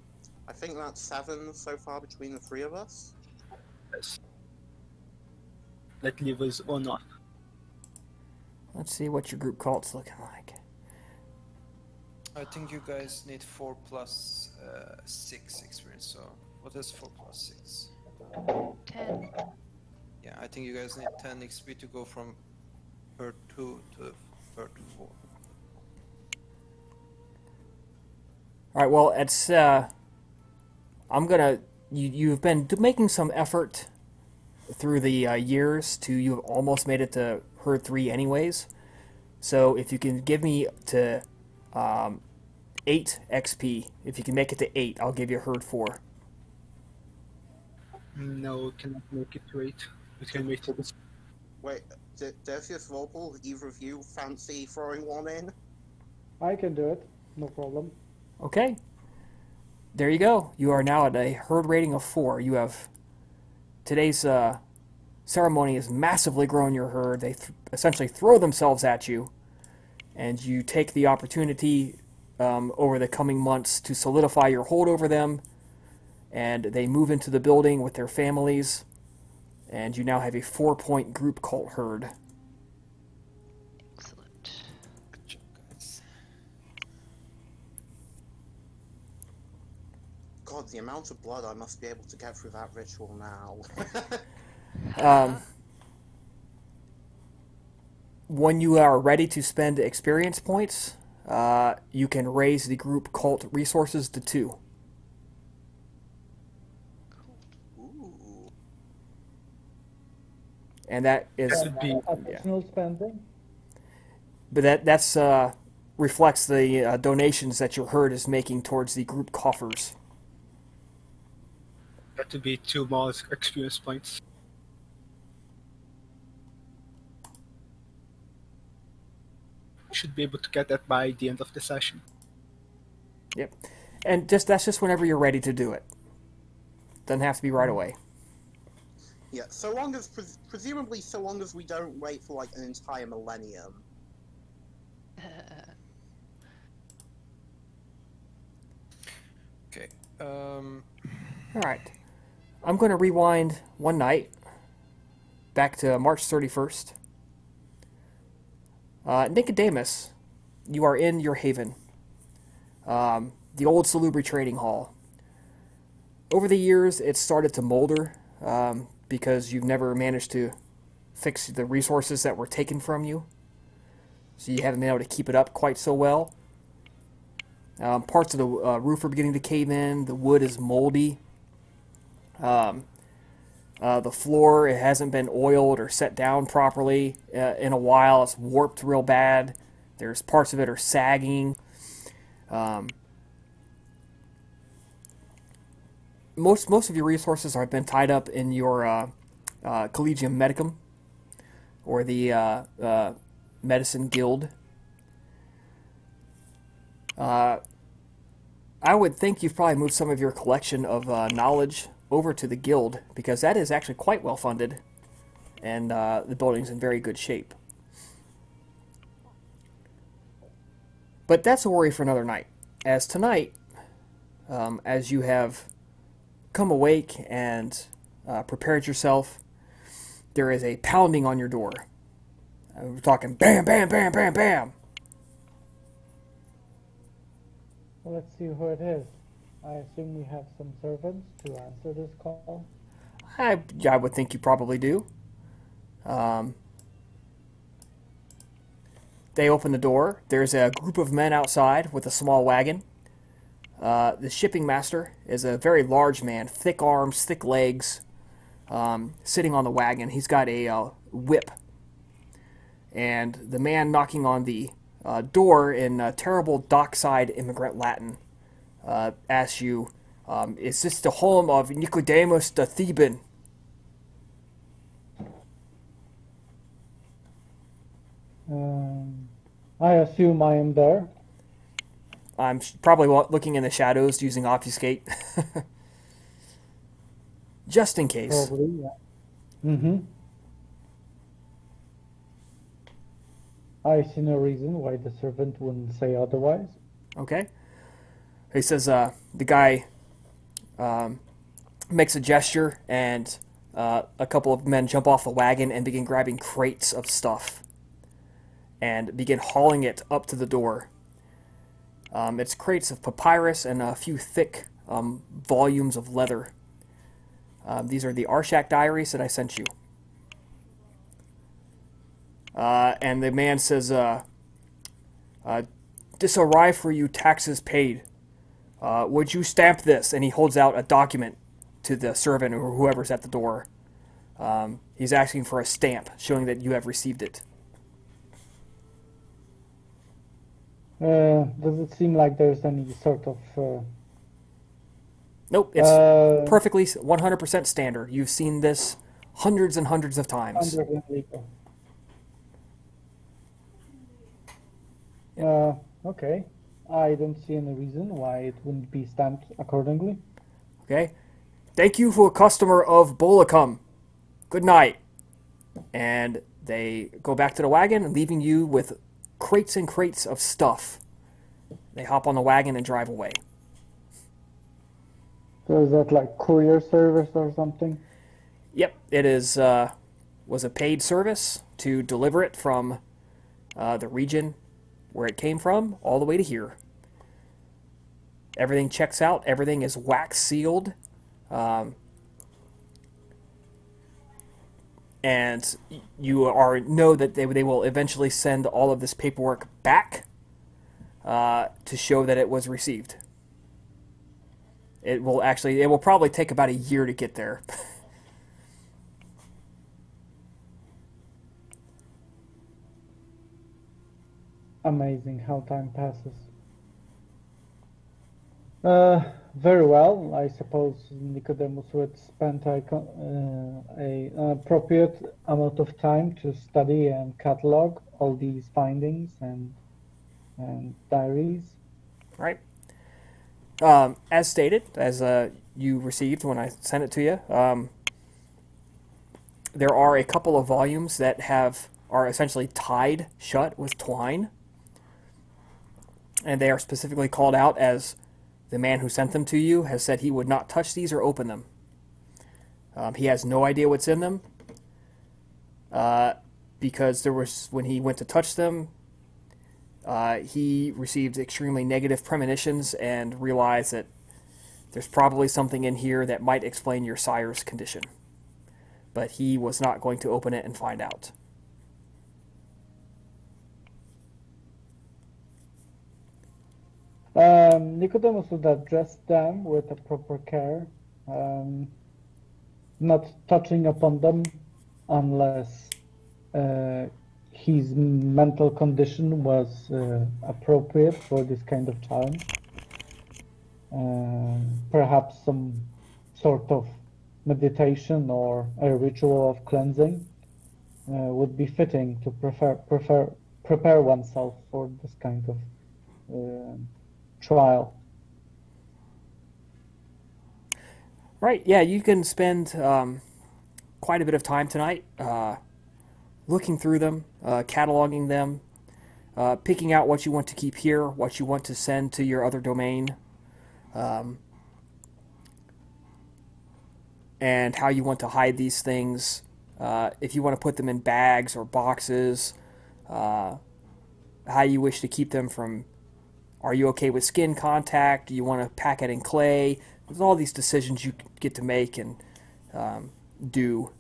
I think that's seven so far between the three of us. Yes. That leave us or not. Let's see what your group cult's looking like. I think you guys need four plus uh, six experience. So what is four plus six? Ten. Yeah, I think you guys need ten XP to go from herd two to herd four. All right. Well, it's. Uh, I'm gonna. You you've been making some effort through the uh, years to. You've almost made it to herd three, anyways. So if you can give me to um, eight XP, if you can make it to eight, I'll give you herd four. No, we cannot make it wait. We can wait till this. Wait, D- Decius Vorpal, either of you fancy throwing one in? I can do it, no problem. Okay. There you go. You are now at a herd rating of four. You have today's uh, ceremony has massively grown your herd. They th- essentially throw themselves at you, and you take the opportunity um, over the coming months to solidify your hold over them. And they move into the building with their families, and you now have a four-point group cult herd. Excellent. Good job, guys. God, the amount of blood I must be able to get through that ritual now. Um, when you are ready to spend experience points, uh, you can raise the group cult resources to two. Ooh. And that is, That would be Additional spending. but that that's uh, reflects the uh, donations that your herd is making towards the group coffers. that would be two more experience points. Should be able to get that by the end of the session. Yep, and just that's just whenever you're ready to do it. Doesn't have to be right away. Yeah, so long as, pres- presumably, so long as we don't wait for like an entire millennium. Okay. Um, All right. I'm going to rewind one night back to March 31st. Uh, Nicodemus, you are in your haven, um, the old Salubri Trading Hall. Over the years, it started to molder um, because you've never managed to fix the resources that were taken from you. So you haven't been able to keep it up quite so well. Um, parts of the uh, roof are beginning to cave in. The wood is moldy. Um, Uh, the floor it hasn't been oiled or set down properly uh, in a while. It's warped real bad. There's parts of it are sagging. Um, most most of your resources have been tied up in your uh, uh, Collegium Medicum or the uh, uh, Medicine Guild. Uh, I would think you've probably moved some of your collection of knowledge over to the guild because that is actually quite well funded and the building's in very good shape. But that's a worry for another night. As tonight, um, as you have come awake and uh, prepared yourself, there is a pounding on your door. Uh, we're talking bam, bam, bam, bam, bam. Well, let's see who it is. I assume we have some servants to answer this call. I, I would think you probably do. Um, they open the door. There's a group of men outside with a small wagon. Uh, the shipping master is a very large man, thick arms, thick legs, um, sitting on the wagon. He's got a uh, whip. And the man knocking on the uh, door in uh, terrible dockside immigrant Latin uh, asks you, um, Is this the home of Nicodemus the Theban? Um, I assume I am there. I'm probably looking in the shadows using obfuscate. Just in case. Probably, yeah. Mm-hmm. I see no reason why the servant wouldn't say otherwise. Okay. He says, uh, the guy um, makes a gesture, and uh, a couple of men jump off the wagon and begin grabbing crates of stuff and begin hauling it up to the door. Um, it's crates of papyrus and a few thick um, volumes of leather. Um, these are the Arshak diaries that I sent you. Uh, and the man says, uh, uh, This arrived for you, taxes paid. Uh, would you stamp this? And he holds out a document to the servant or whoever's at the door. Um, he's asking for a stamp showing that you have received it. Uh, does it seem like there's any sort of uh, Nope, it's uh, perfectly 100% standard. You've seen this hundreds and hundreds of times. Uh, okay. I don't see any reason why it wouldn't be stamped accordingly. Okay? Thank you for a customer of Bolacum. Good night. And they go back to the wagon, leaving you with crates and crates of stuff. They hop on the wagon and drive away. So is that like courier service or something? Yep, it is uh, was a paid service to deliver it from uh, the region where it came from all the way to here. Everything checks out. Everything is wax sealed, um, and you are know that they they will eventually send all of this paperwork back uh, to show that it was received. It will actually it will probably take about a year to get there. Amazing how time passes. Uh, very well. I suppose Nicodemus would spend a, uh, a appropriate amount of time to study and catalog all these findings and and diaries. right? Um, as stated, as uh, you received when I sent it to you, um, there are a couple of volumes that have are essentially tied shut with twine, and they are specifically called out as the man who sent them to you has said he would not touch these or open them. Um, he has no idea what's in them uh, because there was when he went to touch them, uh, he received extremely negative premonitions and realized that there's probably something in here that might explain your sire's condition. But he was not going to open it and find out. Um, Nicodemus would address them with a proper care. Um, not touching upon them unless uh, his mental condition was uh, appropriate for this kind of challenge. Uh, perhaps some sort of meditation or a ritual of cleansing uh, would be fitting to prefer, prefer, prepare oneself for this kind of uh, trial. Right. Yeah, you can spend um, quite a bit of time tonight uh, looking through them, uh, cataloging them, uh, picking out what you want to keep here, what you want to send to your other domain, um, and how you want to hide these things. Uh, if you want to put them in bags or boxes, uh, how you wish to keep them from. Are you okay with skin contact? Do you want to pack it in clay? There's all these decisions you get to make and um, do.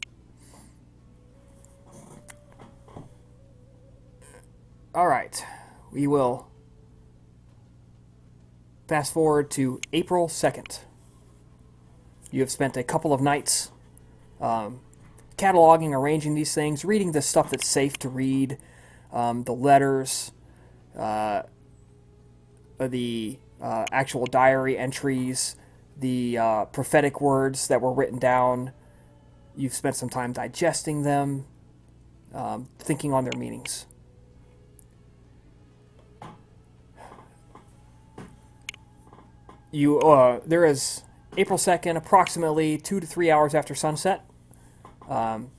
All right, we will fast forward to April 2nd. You have spent a couple of nights um, cataloging, arranging these things, reading the stuff that's safe to read, um, the letters, uh, the uh, actual diary entries, the uh, prophetic words that were written down. You've spent some time digesting them, um, thinking on their meanings. You uh, there is April second, approximately two to three hours after sunset. Um,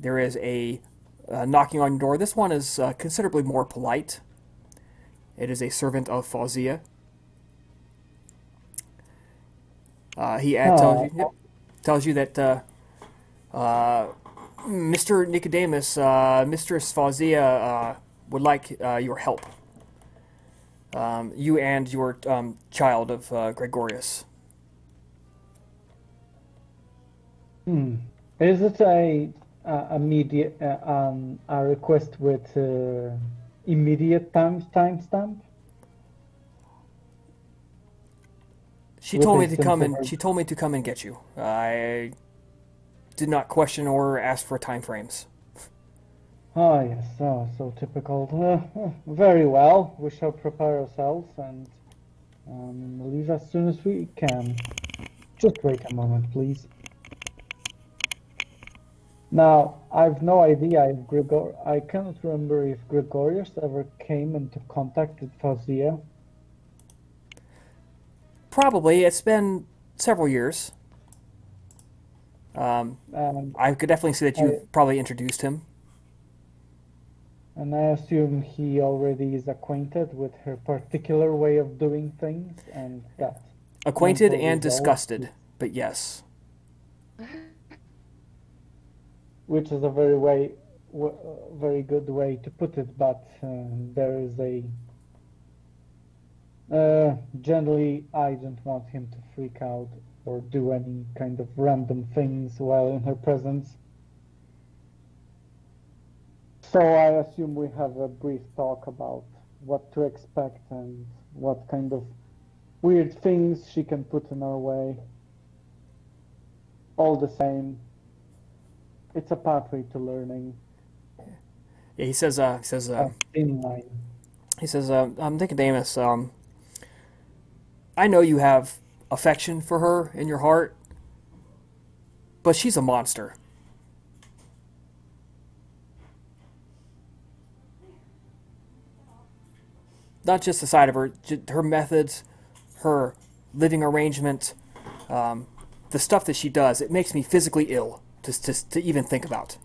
there is a uh, knocking on your door. This one is uh, considerably more polite. It is a servant of Fawzia. Uh, he uh, tells, you, yep, tells you that uh, uh, Mr. Nicodemus, Mistress Fawzia, would like your help. Um, you and your um, child of Gregorius. Hmm. Is it a a, immediate um, a request with immediate time timestamp? She told me to come and she told me to come and get you. I did not question or ask for time frames. Ah, yes, oh, so typical. Uh, very well. We shall prepare ourselves and um, leave as soon as we can. Just wait a moment, please. Now, I've no idea if Gregor. I cannot remember if Gregorius ever came into contact with Fawzia. Probably. It's been several years. Um, um, I could definitely see that you probably introduced him. And I assume he already is acquainted with her particular way of doing things, and that. Acquainted and disgusted, but yes. Which is a very way, very good way to put it, but uh, there is a uh, generally, I don't want him to freak out or do any kind of random things while in her presence. So I assume we have a brief talk about what to expect and what kind of weird things she can put in our way. All the same, it's a pathway to learning. Yeah, he says. Uh, he says. Uh, in line. He says. Uh, I'm Nicodemus. Um, I know you have affection for her in your heart, but she's a monster. Not just the side of her, her methods, her living arrangement, um, the stuff that she does, it makes me physically ill to, to, to even think about.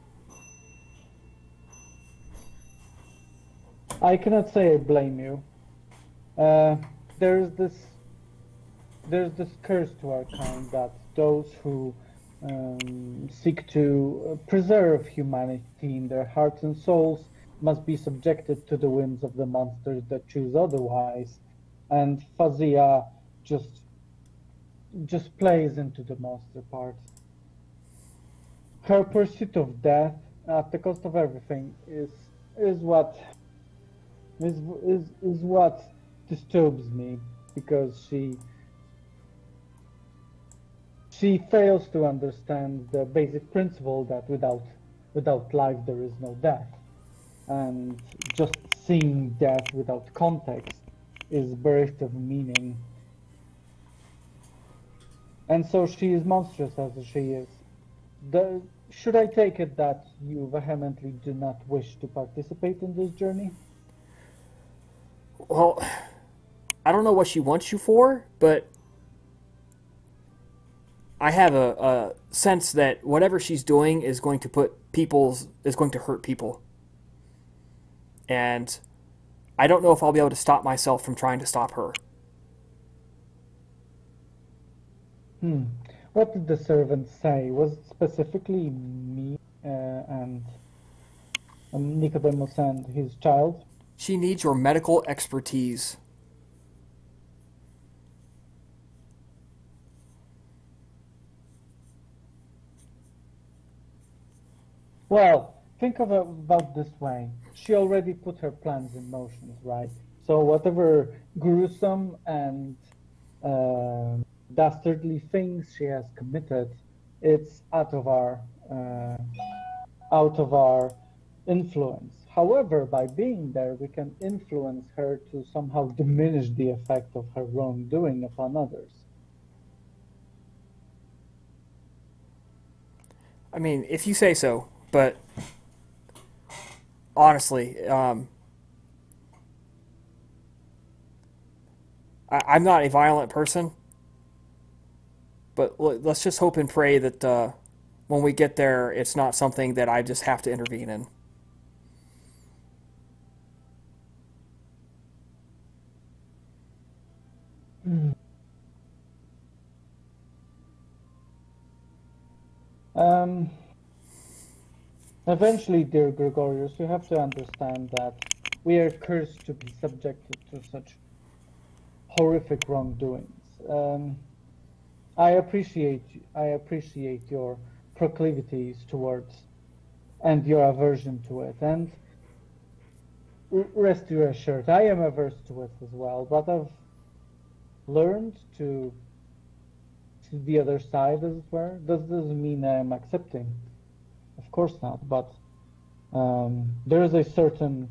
I cannot say I blame you. Uh, there's this there's this curse to our kind that those who um, seek to preserve humanity in their hearts and souls must be subjected to the whims of the monsters that choose otherwise. And Fawzia just just plays into the monster part. Her pursuit of death at the cost of everything is is what is is is what disturbs me because she she fails to understand the basic principle that without without life there is no death, and just seeing death without context is bereft of meaning. And so she is monstrous as she is. The, should I take it that you vehemently do not wish to participate in this journey? Well, I don't know what she wants you for, but I have a, a sense that whatever she's doing is going to put people's is going to hurt people. And I don't know if I'll be able to stop myself from trying to stop her. Hmm. What did the servant say? Was it specifically me uh, and um, Nicodemus and his child? She needs your medical expertise. Well, think of it about this way. She already put her plans in motion, right? So whatever gruesome and uh, dastardly things she has committed, it's out of our uh, out of our influence. However, by being there, we can influence her to somehow diminish the effect of her wrongdoing upon others. I mean, if you say so, but honestly, um, I, I'm not a violent person. But let's just hope and pray that uh, when we get there, it's not something that I just have to intervene in. Um, eventually, dear Gregorius, you have to understand that we are cursed to be subjected to such horrific wrongdoings. Um, I appreciate I appreciate your proclivities towards and your aversion to it, and rest assured, I am averse to it as well. But I've learned to to the other side, as it were. Does this mean I'm accepting? Of course not. But um, there is a certain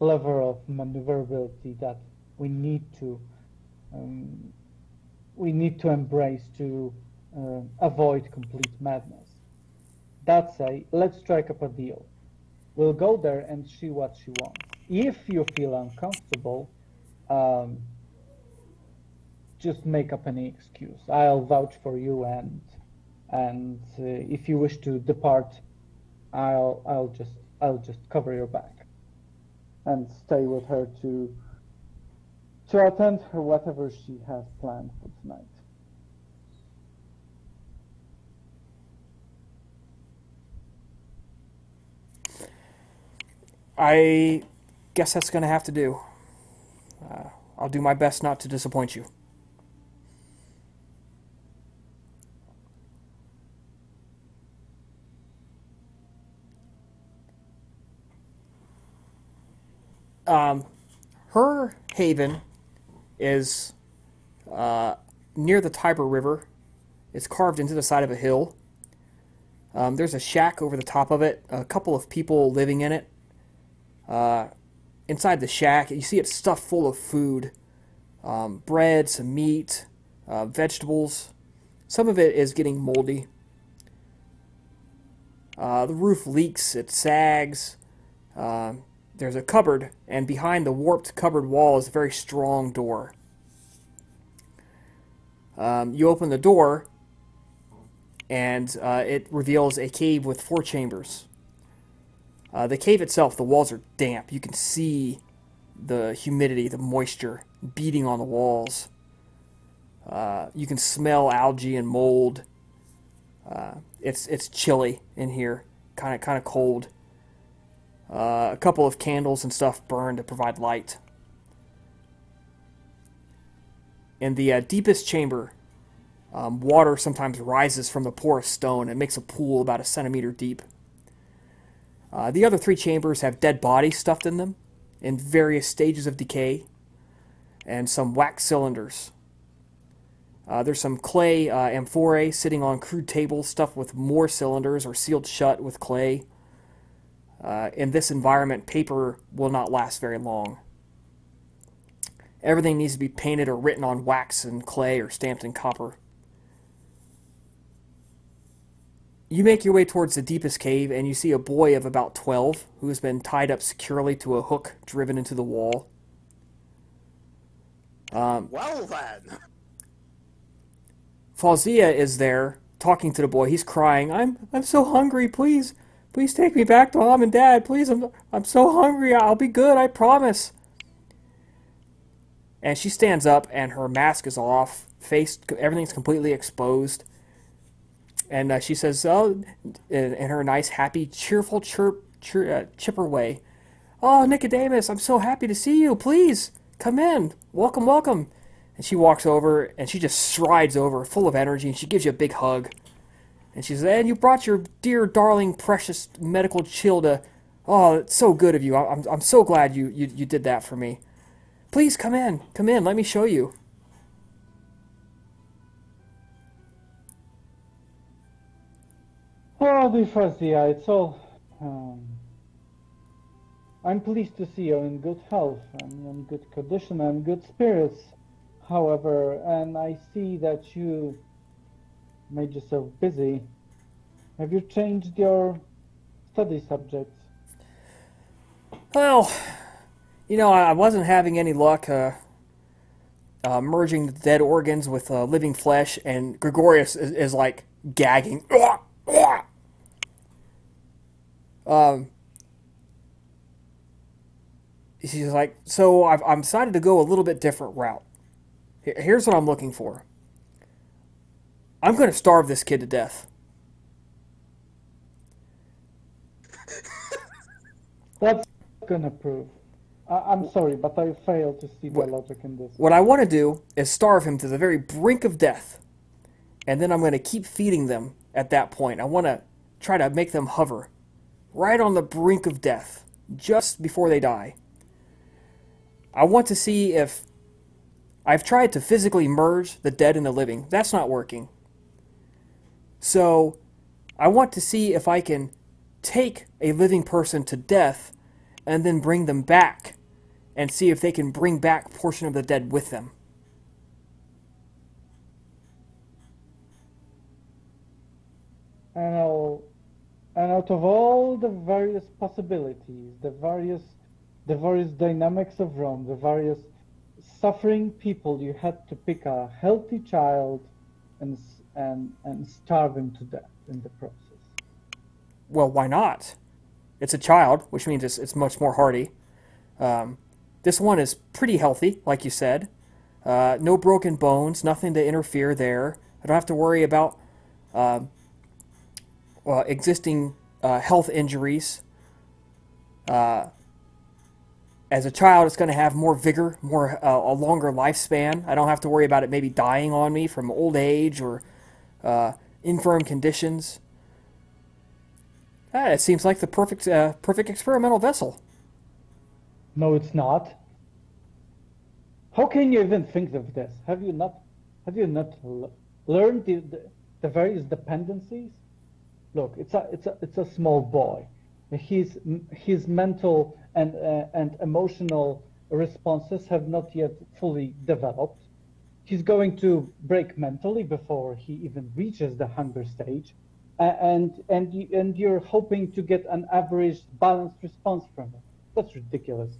level of maneuverability that we need to um, we need to embrace to uh, avoid complete madness. That say, let's strike up a deal. We'll go there and see what she wants. If you feel uncomfortable, um, just make up any excuse. I'll vouch for you, and and uh, if you wish to depart, I'll I'll just I'll just cover your back, and stay with her to to attend her whatever she has planned for tonight. I guess that's going to have to do. Uh, I'll do my best not to disappoint you. Um, her haven is uh, near the Tiber River. It's carved into the side of a hill. Um, there's a shack over the top of it, a couple of people living in it. Uh, inside the shack, you see it's stuffed full of food um, bread, some meat, uh, vegetables. Some of it is getting moldy. Uh, the roof leaks, it sags. Um there's a cupboard, and behind the warped cupboard wall is a very strong door. Um, you open the door, and uh, it reveals a cave with four chambers. Uh, the cave itself, the walls are damp. You can see the humidity, the moisture beating on the walls. Uh, you can smell algae and mold. Uh, it's it's chilly in here, kind of kind of cold. Uh, a couple of candles and stuff burn to provide light. In the uh, deepest chamber, um, water sometimes rises from the porous stone and makes a pool about a centimeter deep. Uh, the other three chambers have dead bodies stuffed in them in various stages of decay and some wax cylinders. Uh, there's some clay uh, amphorae sitting on crude tables stuffed with more cylinders or sealed shut with clay. Uh, in this environment, paper will not last very long. Everything needs to be painted or written on wax and clay or stamped in copper. You make your way towards the deepest cave and you see a boy of about 12 who has been tied up securely to a hook driven into the wall. Um, Well then. Fawzia is there talking to the boy. He's crying. I'm I'm so hungry. Please, please take me back to mom and dad. Please, I'm I'm so hungry. I'll be good. I promise. And she stands up, and her mask is off. Face, everything's completely exposed. And uh, she says, "Oh," in, in her nice, happy, cheerful, chirp, chir, uh, chipper way. "Oh, Nicodemus, I'm so happy to see you. Please come in. Welcome, welcome." And she walks over and she just strides over, full of energy, and she gives you a big hug. And she says, And you brought your dear, darling, precious medical Childa. Oh, it's so good of you. I'm, I'm so glad you, you, you did that for me. Please come in. Come in. Let me show you. Oh, dear Fawzia, it's all. Um, I'm pleased to see you're in good health and in good condition and good spirits. However, and I see that you made yourself busy. Have you changed your study subjects? Well, you know, I wasn't having any luck uh, uh, merging the dead organs with uh, living flesh, and Gregorius is, is like gagging. Um, she's like, so I've, I'm decided to go a little bit different route. Here's what I'm looking for. I'm going to starve this kid to death. That's gonna prove. I- I'm sorry, but I fail to see the logic in this. What I want to do is starve him to the very brink of death. And then I'm going to keep feeding them at that point. I want to try to make them hover right on the brink of death, just before they die. I want to see if I've tried to physically merge the dead and the living. That's not working. So I want to see if I can take a living person to death and then bring them back and see if they can bring back portion of the dead with them. And I'll, and out of all the various possibilities, the various, the various dynamics of Rome, the various suffering people, you had to pick a healthy child and and and starve him to death in the process. Well, why not? It's a child, which means it's, it's much more hardy. Um, this one is pretty healthy, like you said. Uh, no broken bones, nothing to interfere there. I don't have to worry about um uh, existing uh, health injuries. Uh, as a child, it's going to have more vigor, more uh, a longer lifespan. I don't have to worry about it maybe dying on me from old age or uh, infirm conditions. Ah, it seems like the perfect, uh, perfect experimental vessel. No, it's not. How can you even think of this? Have you not, have you not learned the, the, the various dependencies? Look, it's a, it's a, it's a small boy. His, his mental and, uh, and emotional responses have not yet fully developed. He's going to break mentally before he even reaches the hunger stage. Uh, and, and, you- and you're hoping to get an average balanced response from him. That's ridiculous.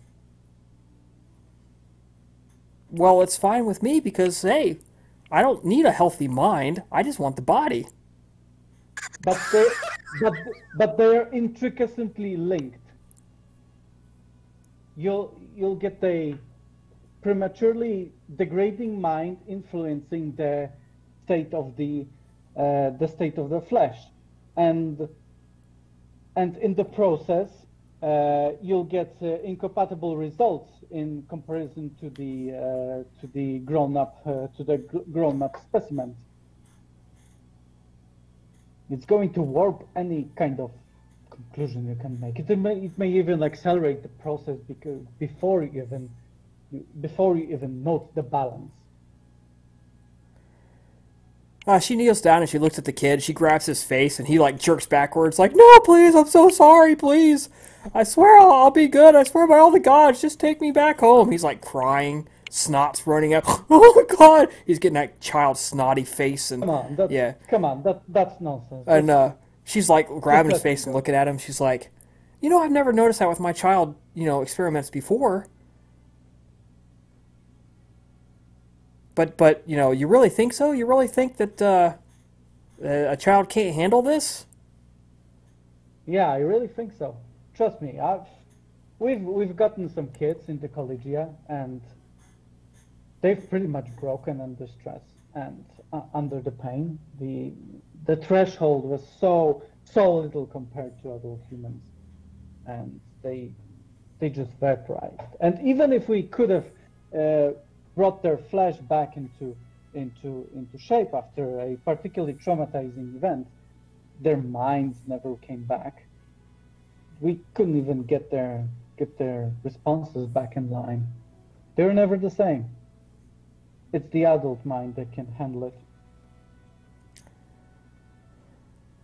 Well, it's fine with me because, hey, I don't need a healthy mind. I just want the body. but they but but they are intricately linked. You'll you'll get a prematurely degrading mind influencing the state of the uh, the state of the flesh, and and in the process uh, you'll get uh, incompatible results in comparison to the uh, to the grown up uh, to the gr- grown up specimen it's going to warp any kind of conclusion you can make. It may, it may even accelerate the process because before even before you even note the balance. Uh, she kneels down and she looks at the kid. She grabs his face and he like jerks backwards, like, "No, please! I'm so sorry, please! I swear I'll, I'll be good. I swear by all the gods, just take me back home." He's like crying, snot's running out. Oh my God! He's getting that child snotty face and Come on, that, yeah. Come on, that that's nonsense. And uh, she's like grabbing his face and looking at him. She's like, "You know, I've never noticed that with my child. You know, experiments before." But but you know, you really think so? You really think that uh, a child can't handle this? Yeah, I really think so. Trust me, I've we've we've gotten some kids into Collegia, and they've pretty much broken under stress and uh, under the pain. The the threshold was so so little compared to adult humans, and they they just vaporized. And even if we could have uh, brought their flesh back into into into shape after a particularly traumatizing event, their minds never came back. We couldn't even get their get their responses back in line. They were never the same. It's the adult mind that can handle it.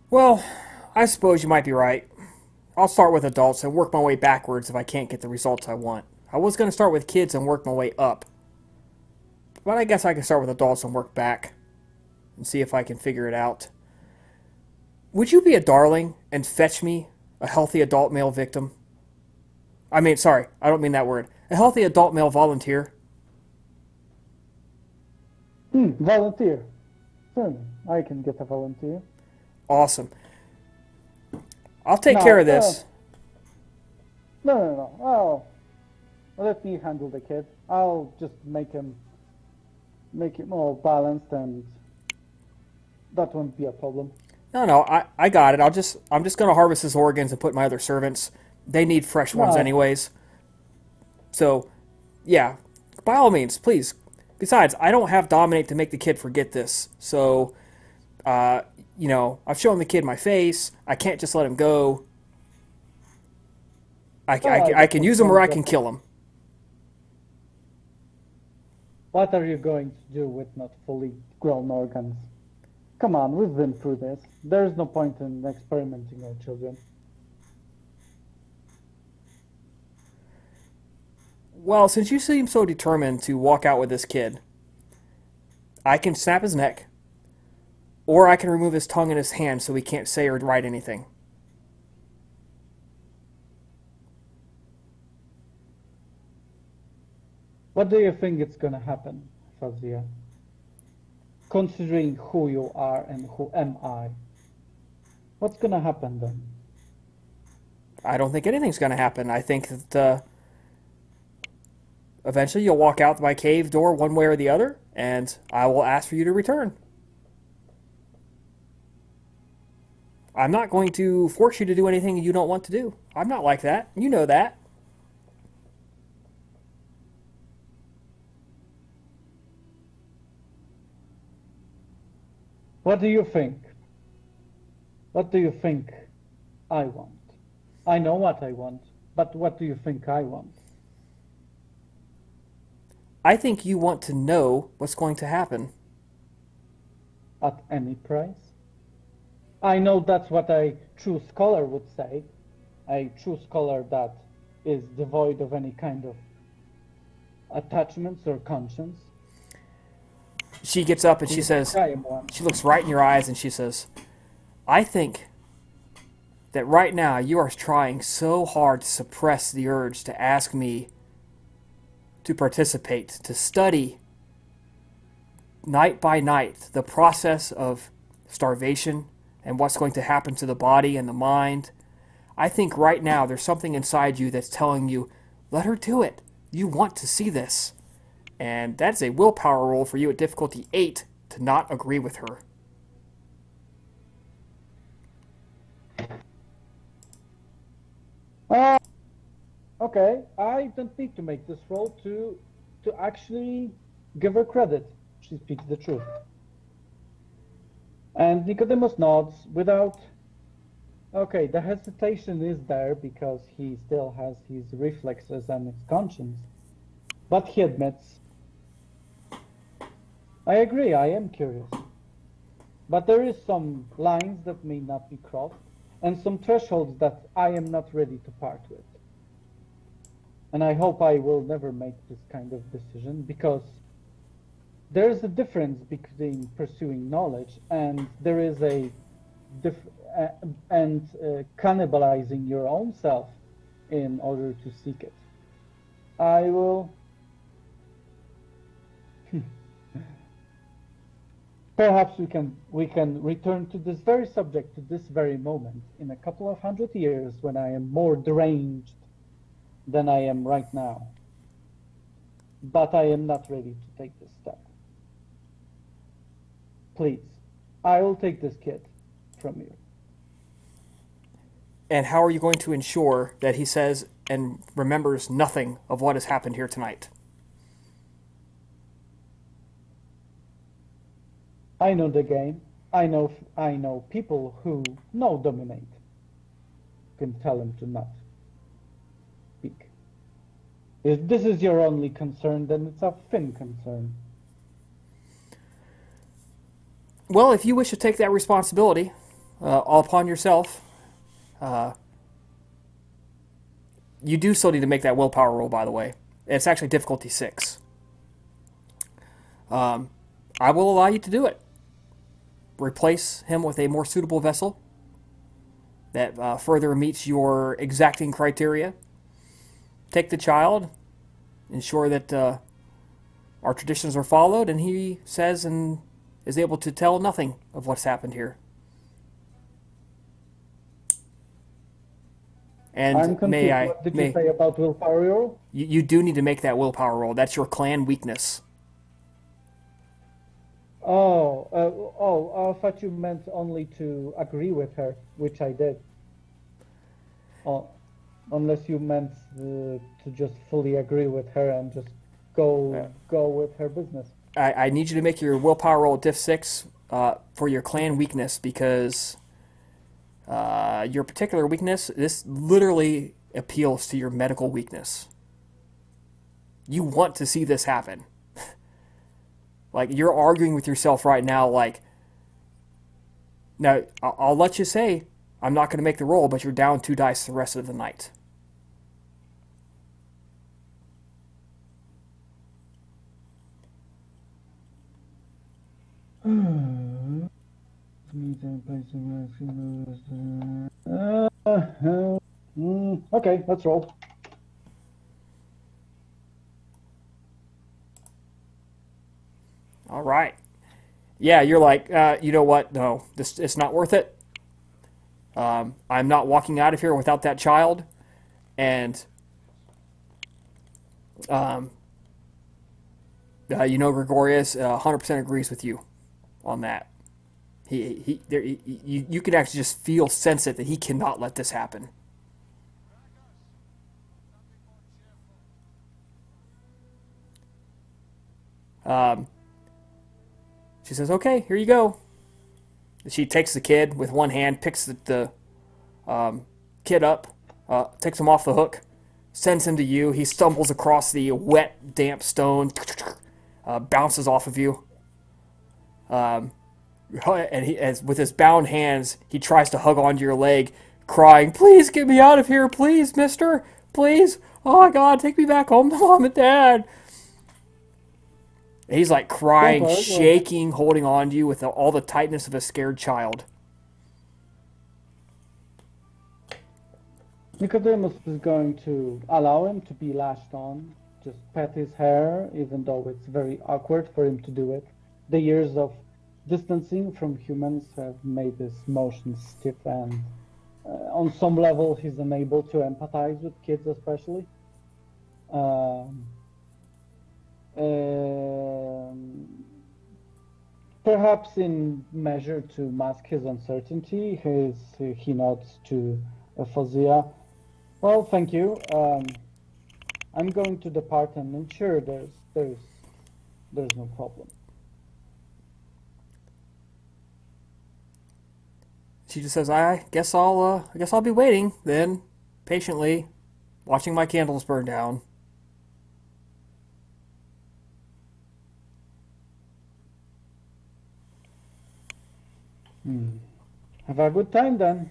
Well, I suppose you might be right. I'll start with adults and work my way backwards if I can't get the results I want. I was going to start with kids and work my way up. But I guess I can start with adults and work back and see if I can figure it out. Would you be a darling and fetch me a healthy adult male victim? I mean, sorry, I don't mean that word. A healthy adult male volunteer. Hmm, volunteer. Certainly, I can get a volunteer. Awesome. I'll take No, care of this. No, no, no. Oh, let me handle the kid. I'll just make him make it more balanced, and that won't be a problem. No, no, I, I got it. I'll just I'm just gonna harvest his organs and put my other servants. They need fresh ones Right. anyways. So, yeah, by all means, please. Besides, I don't have dominate to make the kid forget this. So, uh, you know, I've shown the kid my face. I can't just let him go. I, ca- I, Oh, ca- I can use him or I can kill him. What are you going to do with not fully grown organs? Come on, we've been through this. There's no point in experimenting on children. Well, since you seem so determined to walk out with this kid, I can snap his neck, or I can remove his tongue and his hand so he can't say or write anything. What do you think it's gonna happen, Fawzia? Considering who you are and who am I, what's gonna happen then? I don't think anything's going to happen. I think that uh, eventually you'll walk out my cave door one way or the other, and I will ask for you to return. I'm not going to force you to do anything you don't want to do. I'm not like that. You know that. What do you think? What do you think I want? I know what I want, but what do you think I want? I think you want to know what's going to happen. At any price? I know that's what a true scholar would say. A true scholar that is devoid of any kind of attachments or conscience. She gets up and she says, I am one. She looks right in your eyes and she says, I think that right now you are trying so hard to suppress the urge to ask me to participate, to study night by night the process of starvation and what's going to happen to the body and the mind. I think right now there's something inside you that's telling you, let her do it. You want to see this. And that's a willpower roll for you at difficulty 8 to not agree with her. Uh, okay, I don't need to make this roll to to actually give her credit. She speaks the truth. And Nicodemus nods without. Okay, the hesitation is there because he still has his reflexes and his conscience. But he admits, I agree, I am curious. But there is some lines that may not be crossed, and some thresholds that I am not ready to part with. And I hope I will never make this kind of decision because there is a difference between pursuing knowledge and there is a diff- uh, and uh, cannibalizing your own self in order to seek it. I will. Perhaps we can we can return to this very subject to this very moment in a couple of hundred years when I am more deranged than I am right now. But I am not ready to take this step. Please, I will take this kid from you. And how are you going to ensure that he says and remembers nothing of what has happened here tonight? I know the game. I know I know people who know dominate. Can tell him to not speak. If this is your only concern, then it's a Finn concern. Well, if you wish to take that responsibility uh, all upon yourself, uh, you do still need to make that willpower roll, by the way. It's actually difficulty six. Um, I will allow you to do it. Replace him with a more suitable vessel that uh, further meets your exacting criteria. Take the child, ensure that uh, our traditions are followed, and he says and is able to tell nothing of what's happened here. And may I? what did may, you say about willpower roll? you, you do need to make that willpower roll. That's your clan weakness. Oh, uh, oh, I thought you meant only to agree with her, which I did. Oh, unless you meant uh, to just fully agree with her and just go Yeah. go with her business. I, I need you to make your willpower roll diff six uh, for your clan weakness because uh, your particular weakness this literally appeals to your medical weakness. You want to see this happen. Like you're arguing with yourself right now. Like now, I'll, I'll let you say I'm not going to make the roll, but you're down two dice the rest of the night. Uh, uh, mm, okay, let's roll. All right. Yeah, you're like, uh, you know what? No, this it's not worth it. Um, I'm not walking out of here without that child, and um, uh, you know, Gregorius uh, 100% agrees with you on that. He, he, there, he, you, you can actually just feel, sense it that he cannot let this happen. Um, she says, "Okay, here you go." She takes the kid with one hand, picks the, the um, kid up, uh, takes him off the hook, sends him to you. He stumbles across the wet, damp stone, uh, bounces off of you. Um, and he, as with his bound hands, he tries to hug onto your leg, crying, "Please get me out of here, please, Mister, please! Oh God, take me back home to mom and dad." And he's like crying, okay. shaking, holding on to you with all the tightness of a scared child. Nicodemus is going to allow him to be lashed on, just pet his hair, even though it's very awkward for him to do it. The years of distancing from humans have made his motion stiff, and uh, on some level, he's unable to empathize with kids, especially. Um, um, perhaps in measure to mask his uncertainty, his, he nods to uh, Fawzia. Well, thank you. Um, I'm going to depart and ensure there's there's there's no problem. She just says, "I guess I'll, uh, I guess I'll be waiting then, patiently, watching my candles burn down." Hmm. Have a good time then.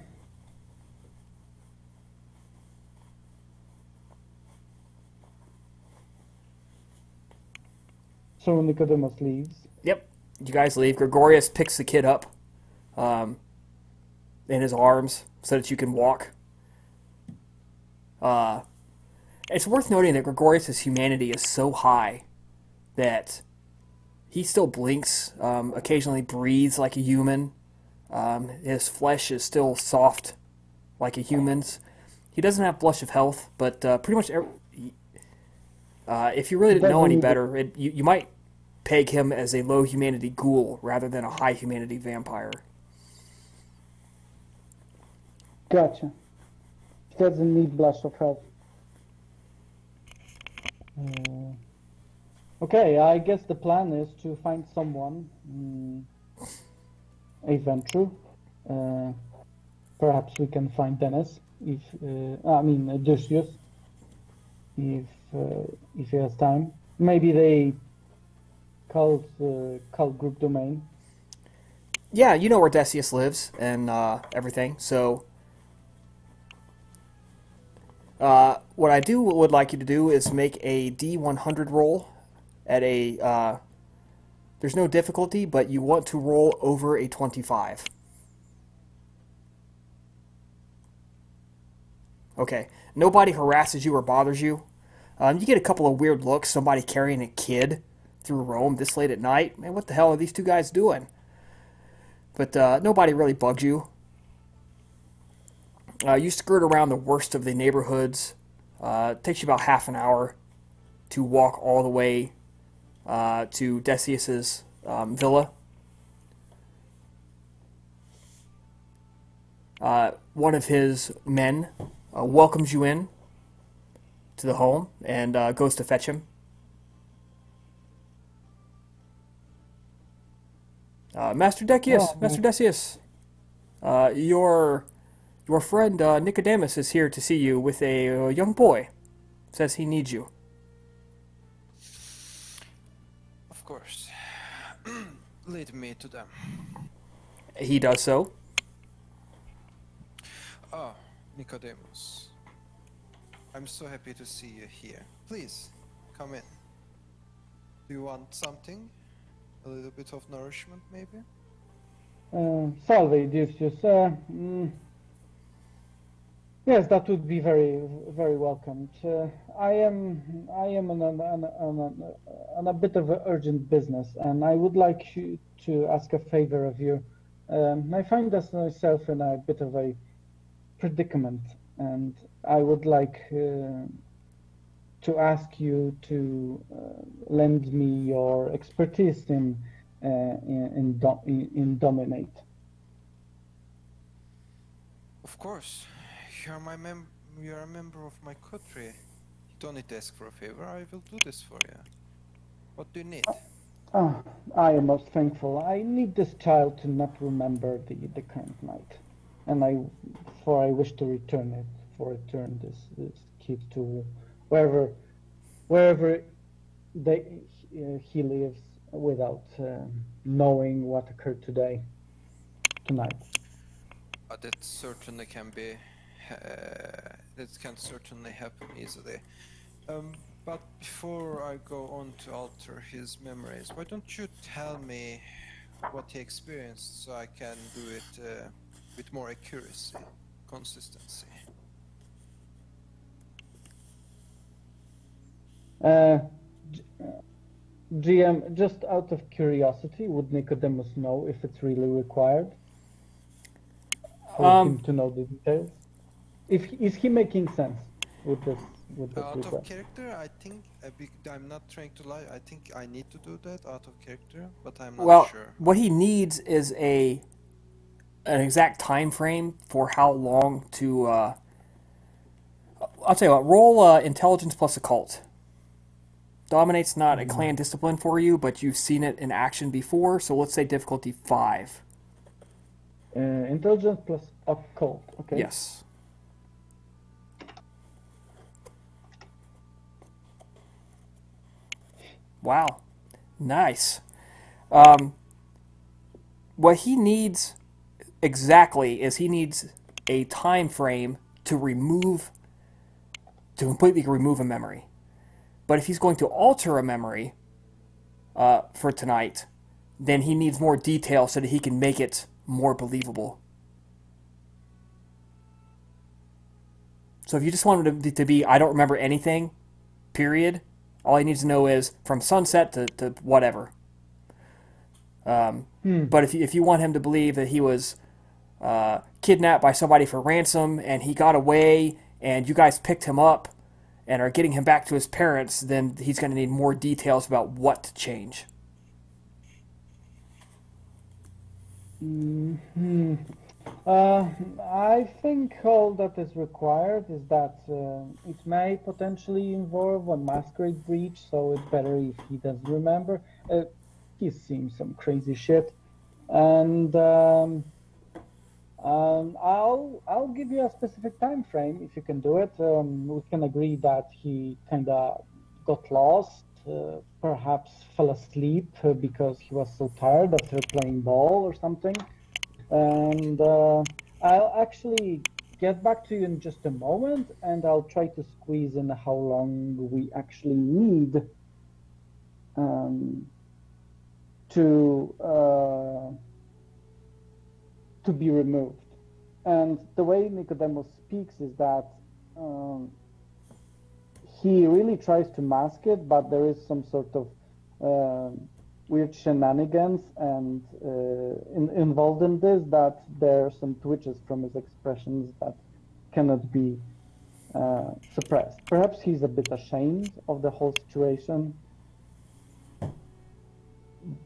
So when Nicodemus leaves. Yep. You guys leave. Gregorius picks the kid up um, in his arms so that you can walk. Uh, it's worth noting that Gregorius's humanity is so high that he still blinks, um, occasionally breathes like a human. Um, his flesh is still soft like a human's. He doesn't have blush of health, but uh, pretty much every, uh, if you really didn't know any better, it, you, you might peg him as a low humanity ghoul rather than a high humanity vampire. Gotcha. He doesn't need blush of health. Uh, okay, I guess the plan is to find someone, mm, a Ventrue. Uh, perhaps we can find Dennis, if uh, I mean Decius, if uh, if he has time. Maybe they cult uh, cult group domain. Yeah, you know where Decius lives and uh, everything. So, uh, what I do would like you to do is make a D100 roll at a. Uh, there's no difficulty, but you want to roll over a 25. Okay. Nobody harasses you or bothers you. Um, you get a couple of weird looks. Somebody carrying a kid through Rome this late at night. Man, what the hell are these two guys doing? But uh, nobody really bugs you. Uh, you skirt around the worst of the neighborhoods. Uh, it takes you about half an hour to walk all the way uh, to Decius's um, villa. Uh, one of his men uh, welcomes you in to the home and uh, goes to fetch him. Uh, Master Decius, Oh, Master Decius, uh, your your friend uh, Nicodemus is here to see you with a young boy. Says he needs you. Of course. Lead me to them. He does so. Oh, Nicodemus. I'm so happy to see you here. Please, come in. Do you want something? A little bit of nourishment, maybe? Uh, salve, Odysseus. Uh, mm, yes, that would be very, very welcomed. Uh, I am, I am on, on, on, on a bit of urgent business, and I would like to ask a favor of you. Um, I find myself in a bit of a predicament, and I would like uh, to ask you to uh, lend me your expertise in uh, in in, do- in in dominate. Of course. You're my mem you're a member of my country. You don't need to ask for a favor. I will do this for you. What do you need? Ah, I am most thankful. I need this child to not remember the, the current night, and I, for I wish to return it, for return this this kid to wherever, wherever they uh, he lives without um, knowing what occurred today, tonight. But it certainly can be. Uh, that can certainly happen easily. Um, but before I go on to alter his memories, why don't you tell me what he experienced so I can do it uh, with more accuracy, consistency? Uh, uh, GM, just out of curiosity, would Nicodemus know if it's really required for Um, him to know the details? If is he making sense with this with this Out of character, I think bec- I'm not trying to lie. I think I need to do that out of character, but I'm not Well, sure. what he needs is a an exact time frame for how long to. Uh, I'll tell you what. Roll uh, intelligence plus occult. Dominate's not a clan discipline for you, but you've seen it in action before. So let's say difficulty five. Uh, intelligence plus occult. Okay. Yes. Wow. Nice. Um, what he needs exactly is he needs a time frame to remove to completely remove a memory. But if he's going to alter a memory uh, for tonight, then he needs more detail so that he can make it more believable. So if you just want him to, to be, I don't remember anything, period, all he needs to know is from sunset to, to whatever. Um, But if you, if you want him to believe that he was uh, kidnapped by somebody for ransom and he got away and you guys picked him up and are getting him back to his parents, then he's going to need more details about what to change. Hmm. Uh, I think all that is required is that uh, it may potentially involve a masquerade breach, so it's better if he doesn't remember. Uh, he's seen some crazy shit, and um, um, I'll I'll give you a specific time frame if you can do it. Um, we can agree that he kind of got lost, uh, perhaps fell asleep because he was so tired after playing ball or something. And uh, I'll actually get back to you in just a moment, and I'll try to squeeze in how long we actually need um, to uh, to be removed. And the way Nicodemus speaks is that um, he really tries to mask it, but there is some sort of um weird shenanigans and uh, in, involved in this that there are some twitches from his expressions that cannot be uh, suppressed. Perhaps he's a bit ashamed of the whole situation,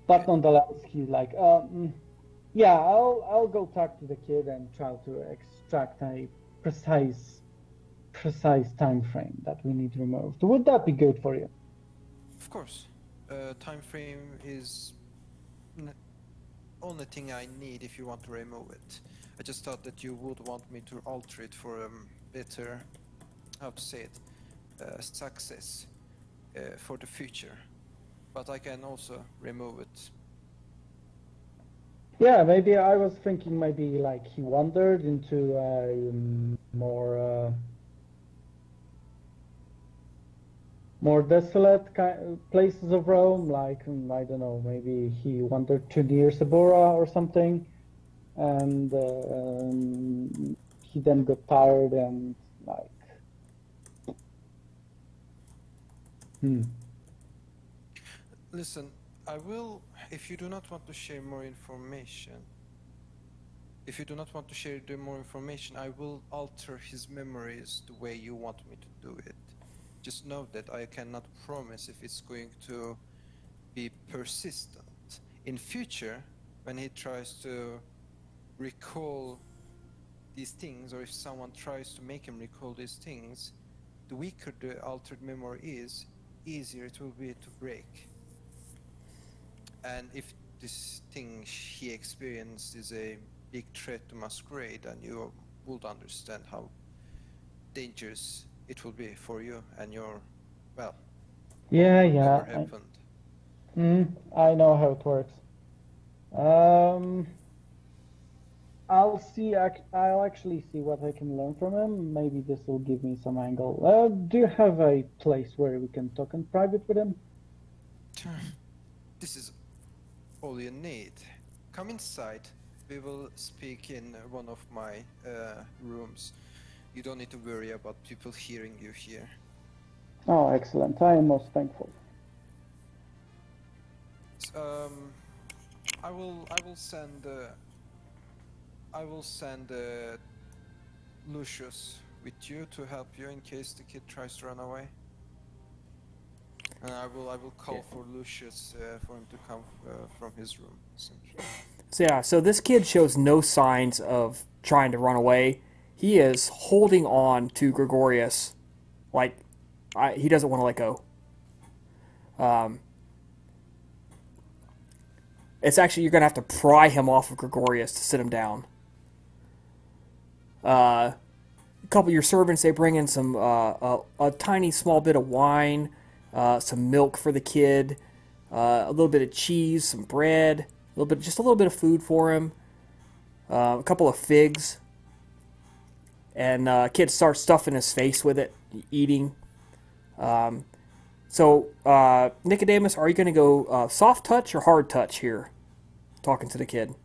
but nonetheless, he's like, um, yeah, I'll I'll go talk to the kid and try to extract a precise precise time frame that we need removed. Would that be good for you? Of course. Uh, time frame is only thing I need if you want to remove it. I just thought that you would want me to alter it for a better, how to say it, uh, success uh, for the future. But I can also remove it. Yeah, maybe I was thinking maybe like he wandered into a um, more uh, more desolate places of Rome, like um, I don't know, maybe he wandered to near Subura or something, and uh, um, he then got tired and like, hmm. Listen, I will, if you do not want to share more information, if you do not want to share more information, I will alter his memories the way you want me to do it. Just know that I cannot promise if it's going to be persistent. In future, when he tries to recall these things, or if someone tries to make him recall these things, the weaker the altered memory is, easier it will be to break. And if this thing he experienced is a big threat to Masquerade, then you would understand how dangerous it will be for you and your, well, yeah, yeah. I- Mm, I know how it works. Um, I'll see. I'll actually see what I can learn from him. Maybe this will give me some angle. Uh, do you have a place where we can talk in private with him? This is all you need. Come inside. We will speak in one of my uh, rooms. You don't need to worry about people hearing you here. Oh, excellent. I am most thankful. Um, I will. I will send. Uh, I will send uh, Lucius with you to help you in case the kid tries to run away. And I will. I will call for Lucius uh, for him to come uh, from his room. Essentially. So yeah, so this kid shows no signs of trying to run away. He is holding on to Gregorius, like I, he doesn't want to let go. Um, it's actually you're gonna have to pry him off of Gregorius to sit him down. Uh, a couple of your servants they bring in some uh, a, a tiny small bit of wine, uh, some milk for the kid, uh, a little bit of cheese, some bread, a little bit just a little bit of food for him. uh, a couple of figs, and uh, kid starts stuffing his face with it, eating. Um, so, uh, Nicodemus, are you going to go uh, soft touch or hard touch here? Talking to the kid.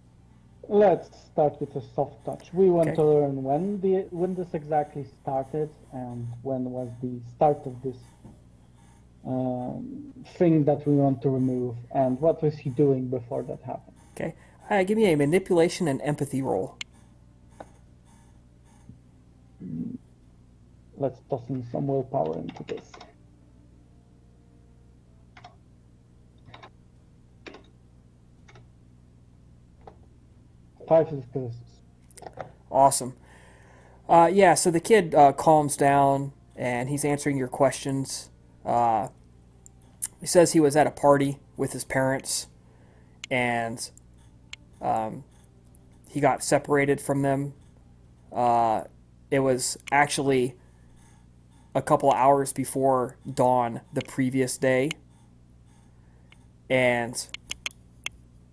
Let's start with a soft touch. We want Okay. to learn when the when this exactly started and when was the start of this um, thing that we want to remove and what was he doing before that happened. Okay. Uh, give me a manipulation and empathy roll. Let's toss in some willpower into this. Five successes. Awesome. Uh, yeah, so the kid uh, calms down and he's answering your questions. Uh, he says he was at a party with his parents and um, he got separated from them. Uh, it was actually a couple hours before dawn the previous day. And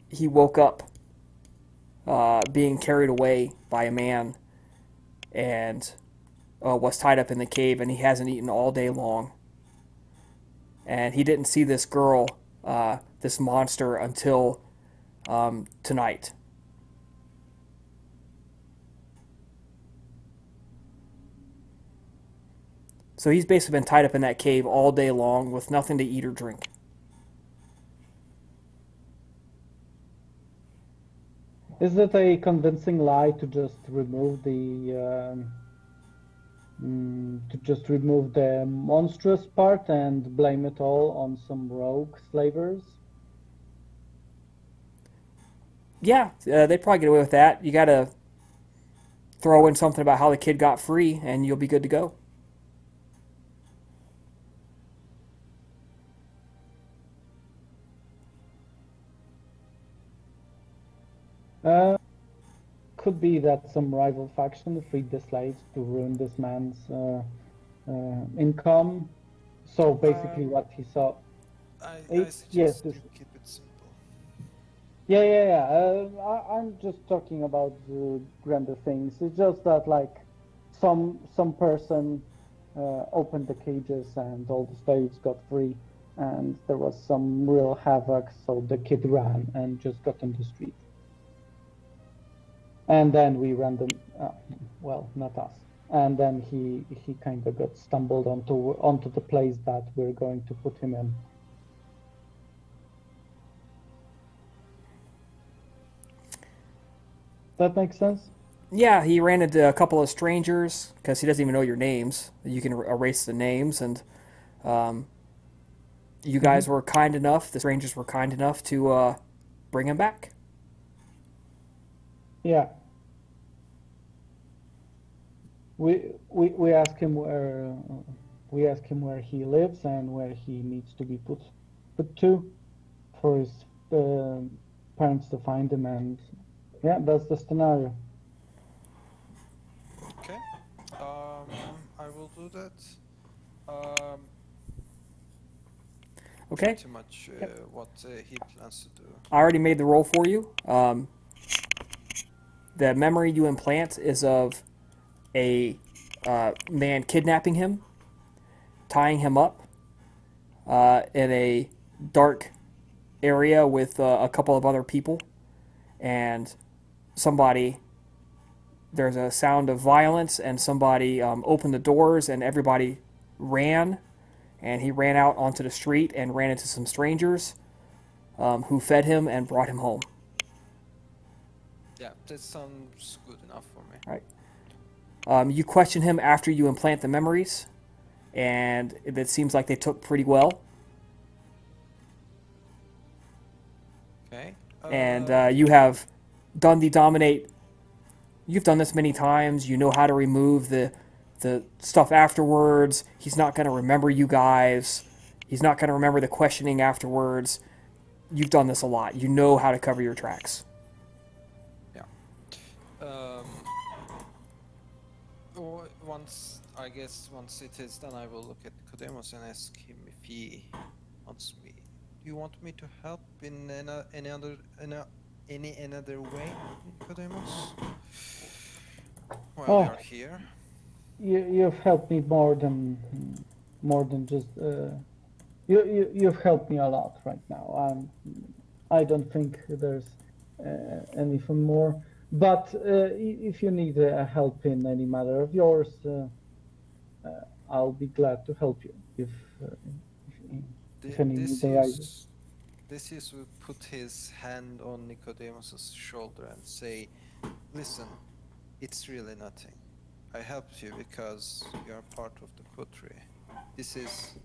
he woke up uh, being carried away by a man and uh, was tied up in the cave, and he hasn't eaten all day long. And he didn't see this girl, uh, this monster, until um, tonight. So he's basically been tied up in that cave all day long with nothing to eat or drink. Is it a convincing lie to just remove the um, mm, to just remove the monstrous part and blame it all on some rogue slavers? Yeah, uh, they'd probably get away with that. You got to throw in something about how the kid got free, and you'll be good to go. Uh, could be that some rival faction freed the slaves to ruin this man's uh, uh, income. So basically, what he saw. I, I It's- yes, this- keep it simple. Yeah, yeah, yeah. Uh, I, I'm just talking about the grander things. It's just that like some some person uh, opened the cages and all the slaves got free, and there was some real havoc. So the kid ran and just got on the street. And then we ran them. Uh, well, not us. And then he he kind of got stumbled onto onto the place that we're going to put him in. That makes sense. Yeah, he ran into a couple of strangers because he doesn't even know your names. You can er- erase the names, and um, you guys were kind enough. The strangers were kind enough to uh, bring him back. Yeah. We we we ask him where uh, we ask him where he lives and where he needs to be put put to for his uh, parents to find him and yeah that's the scenario. Okay. Um, I will do that. Um, Okay, pretty much uh, what uh, he plans to do. I already made the roll for you. Um, the memory you implant is of a uh, man kidnapping him, tying him up uh, in a dark area with uh, a couple of other people, and somebody. There's a sound of violence, and somebody um, opened the doors, and everybody ran. And he ran out onto the street and ran into some strangers um, who fed him and brought him home. Yeah, that sounds good enough for me. Um, you question him after you implant the memories, and it seems like they took pretty well. Okay. And uh, you have done the dominate. You've done this many times. You know how to remove the the stuff afterwards. He's not going to remember you guys. He's not going to remember the questioning afterwards. You've done this a lot. You know how to cover your tracks. Um, once, I guess, once it is done, I will look at Nicodemus and ask him if he wants me. Do you want me to help in any, any other any any another way, Nicodemus? While Oh. you're here. You, you've helped me more than more than just uh, you, you you've helped me a lot right now. Um, I don't think there's uh, anything more. But uh, if you need uh, help in any matter of yours, uh, uh, I'll be glad to help you. If, uh, if If any day I- Decius, Decius will put his hand on Nicodemus's shoulder and say, Listen, it's really nothing. I helped you because you are part of the coterie. This is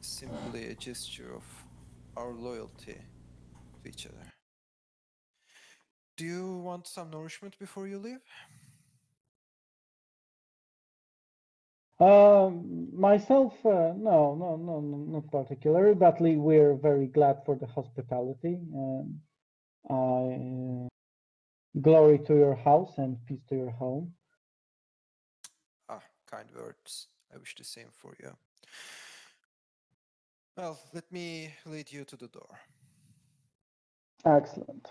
simply a gesture of our loyalty to each other. Do you want some nourishment before you leave? Um, myself, uh, no, no, no, no, not particularly. But we- we're very glad for the hospitality. Um, I uh, glory to your house and peace to your home. Ah, kind words. I wish the same for you. Well, let me lead you to the door. Excellent.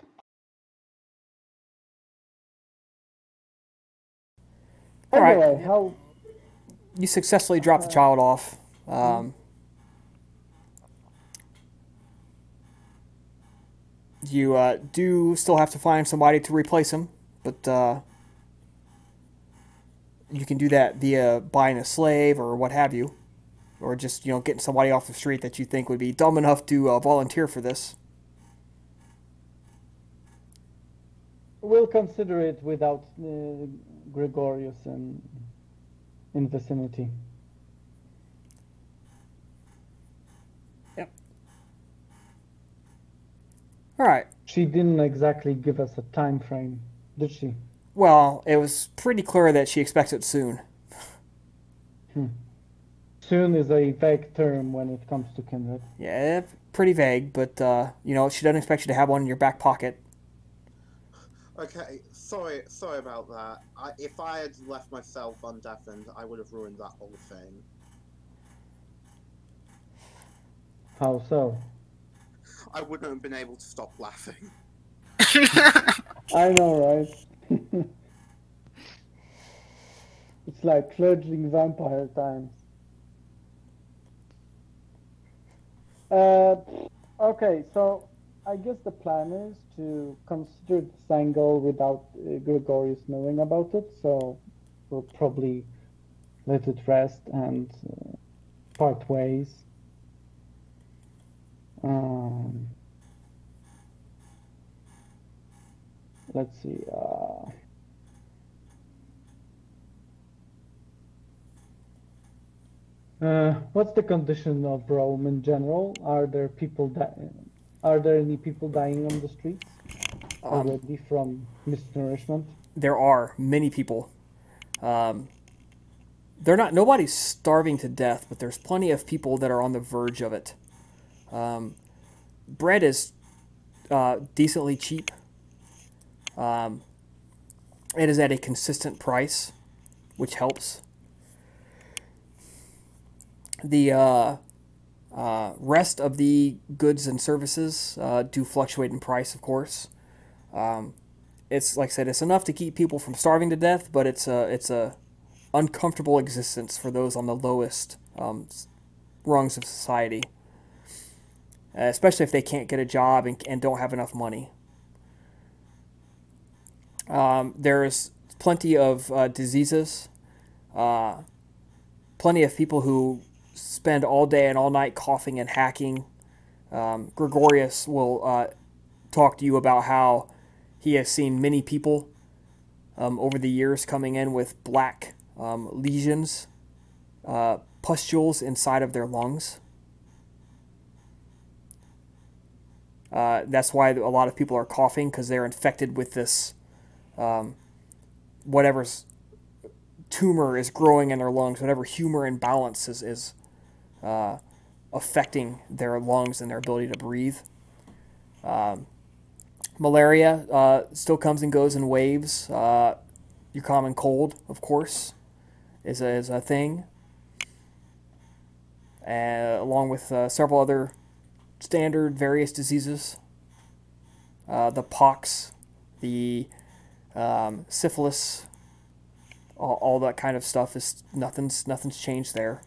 All right. Anyway, how You successfully drop the child off. Um, you uh, do still have to find somebody to replace him, but uh, you can do that via buying a slave or what have you, or just you know getting somebody off the street that you think would be dumb enough to uh, volunteer for this. we'll consider it without Gregorius in in vicinity. Yep. All right. She didn't exactly give us a time frame, did she? Well, it was pretty clear that she expects it soon. Hmm. Soon is a vague term when it comes to kindred. Yeah, pretty vague, but uh, you know she doesn't expect you to have one in your back pocket. Okay, sorry, sorry about that. I, if I had left myself undeafened, I would have ruined that whole thing. How so? I wouldn't have been able to stop laughing. I know, right? it's like fledgling vampire times. Uh, okay, so I guess the plan is to consider this angle without uh, Gregorius knowing about it, so we'll probably let it rest and uh, part ways. Um, let's see. Uh, uh, what's the condition of Rome in general? Are there people di- Are there any people dying on the streets Um, already from misnourishment? there are many people. Um, they're not. Nobody's starving to death, but there's plenty of people that are on the verge of it. Um, bread is uh, decently cheap. Um, it is at a consistent price, which helps. The uh, uh, rest of the goods and services uh, do fluctuate in price, of course. Um, it's like I said, it's enough to keep people from starving to death, but it's a it's a uncomfortable existence for those on the lowest um, rungs of society, uh, especially if they can't get a job and, and don't have enough money. Um, there's plenty of uh, diseases, plenty of people who spend all day and all night coughing and hacking. Um, Gregorius will uh, talk to you about how he has seen many people um, over the years coming in with black um, lesions, uh, pustules inside of their lungs. Uh, that's why a lot of people are coughing because they're infected with this um, whatever's tumor is growing in their lungs, whatever humor imbalance is, is uh, affecting their lungs and their ability to breathe. Um, malaria uh, still comes and goes in waves. Uh, your common cold, of course, is a, is a thing, uh, along with uh, several other standard various diseases. uh, the pox, the um, syphilis, all, all that kind of stuff is nothing's nothing's changed there.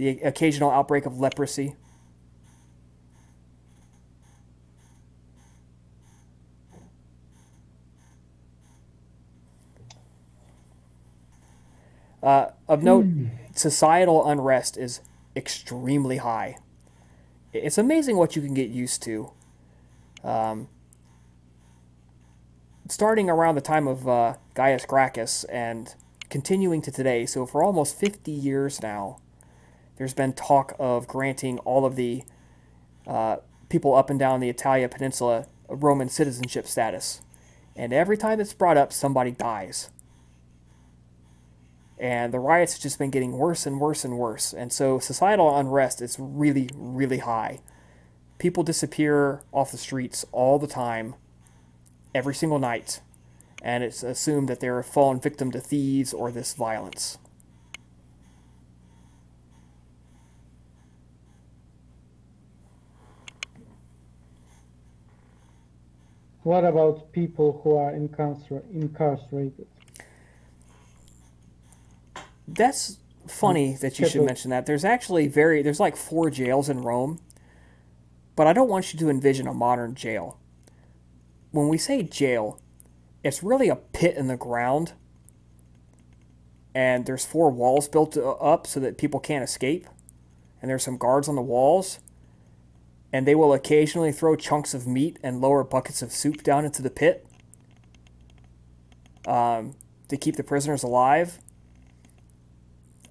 The occasional outbreak of leprosy. Uh, of note, societal unrest is extremely high. It's amazing what you can get used to. Um, starting around the time of uh, Gaius Gracchus and continuing to today, so for almost 50 years now, there's been talk of granting all of the uh, people up and down the Italia Peninsula Roman citizenship status. And every time it's brought up, somebody dies and the riots have just been getting worse and worse and worse. And so societal unrest is really, really high. People disappear off the streets all the time, every single night, and it's assumed that they're a fallen victim to thieves or this violence. What about people who are incarcer- incarcerated? That's funny that you should mention that. There's actually very there's like four jails in Rome, but I don't want you to envision a modern jail. When we say jail, it's really a pit in the ground, and there's four walls built uh, up so that people can't escape, and there's some guards on the walls, and they will occasionally throw chunks of meat and lower buckets of soup down into the pit um, to keep the prisoners alive.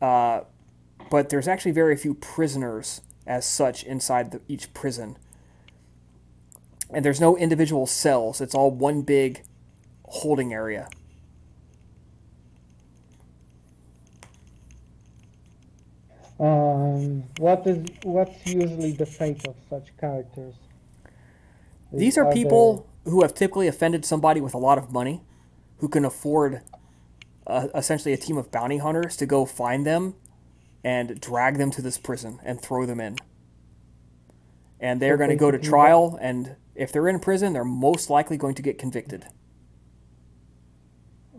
Uh, but there's actually very few prisoners as such inside the, each prison. And there's no individual cells, it's all one big holding area. Um, what is what's usually the fate of such characters? These are they- people who have typically offended somebody with a lot of money, who can afford uh, essentially a team of bounty hunters to go find them and drag them to this prison and throw them in. And they're So going to go to trial, and if they're in prison, they're most likely going to get convicted.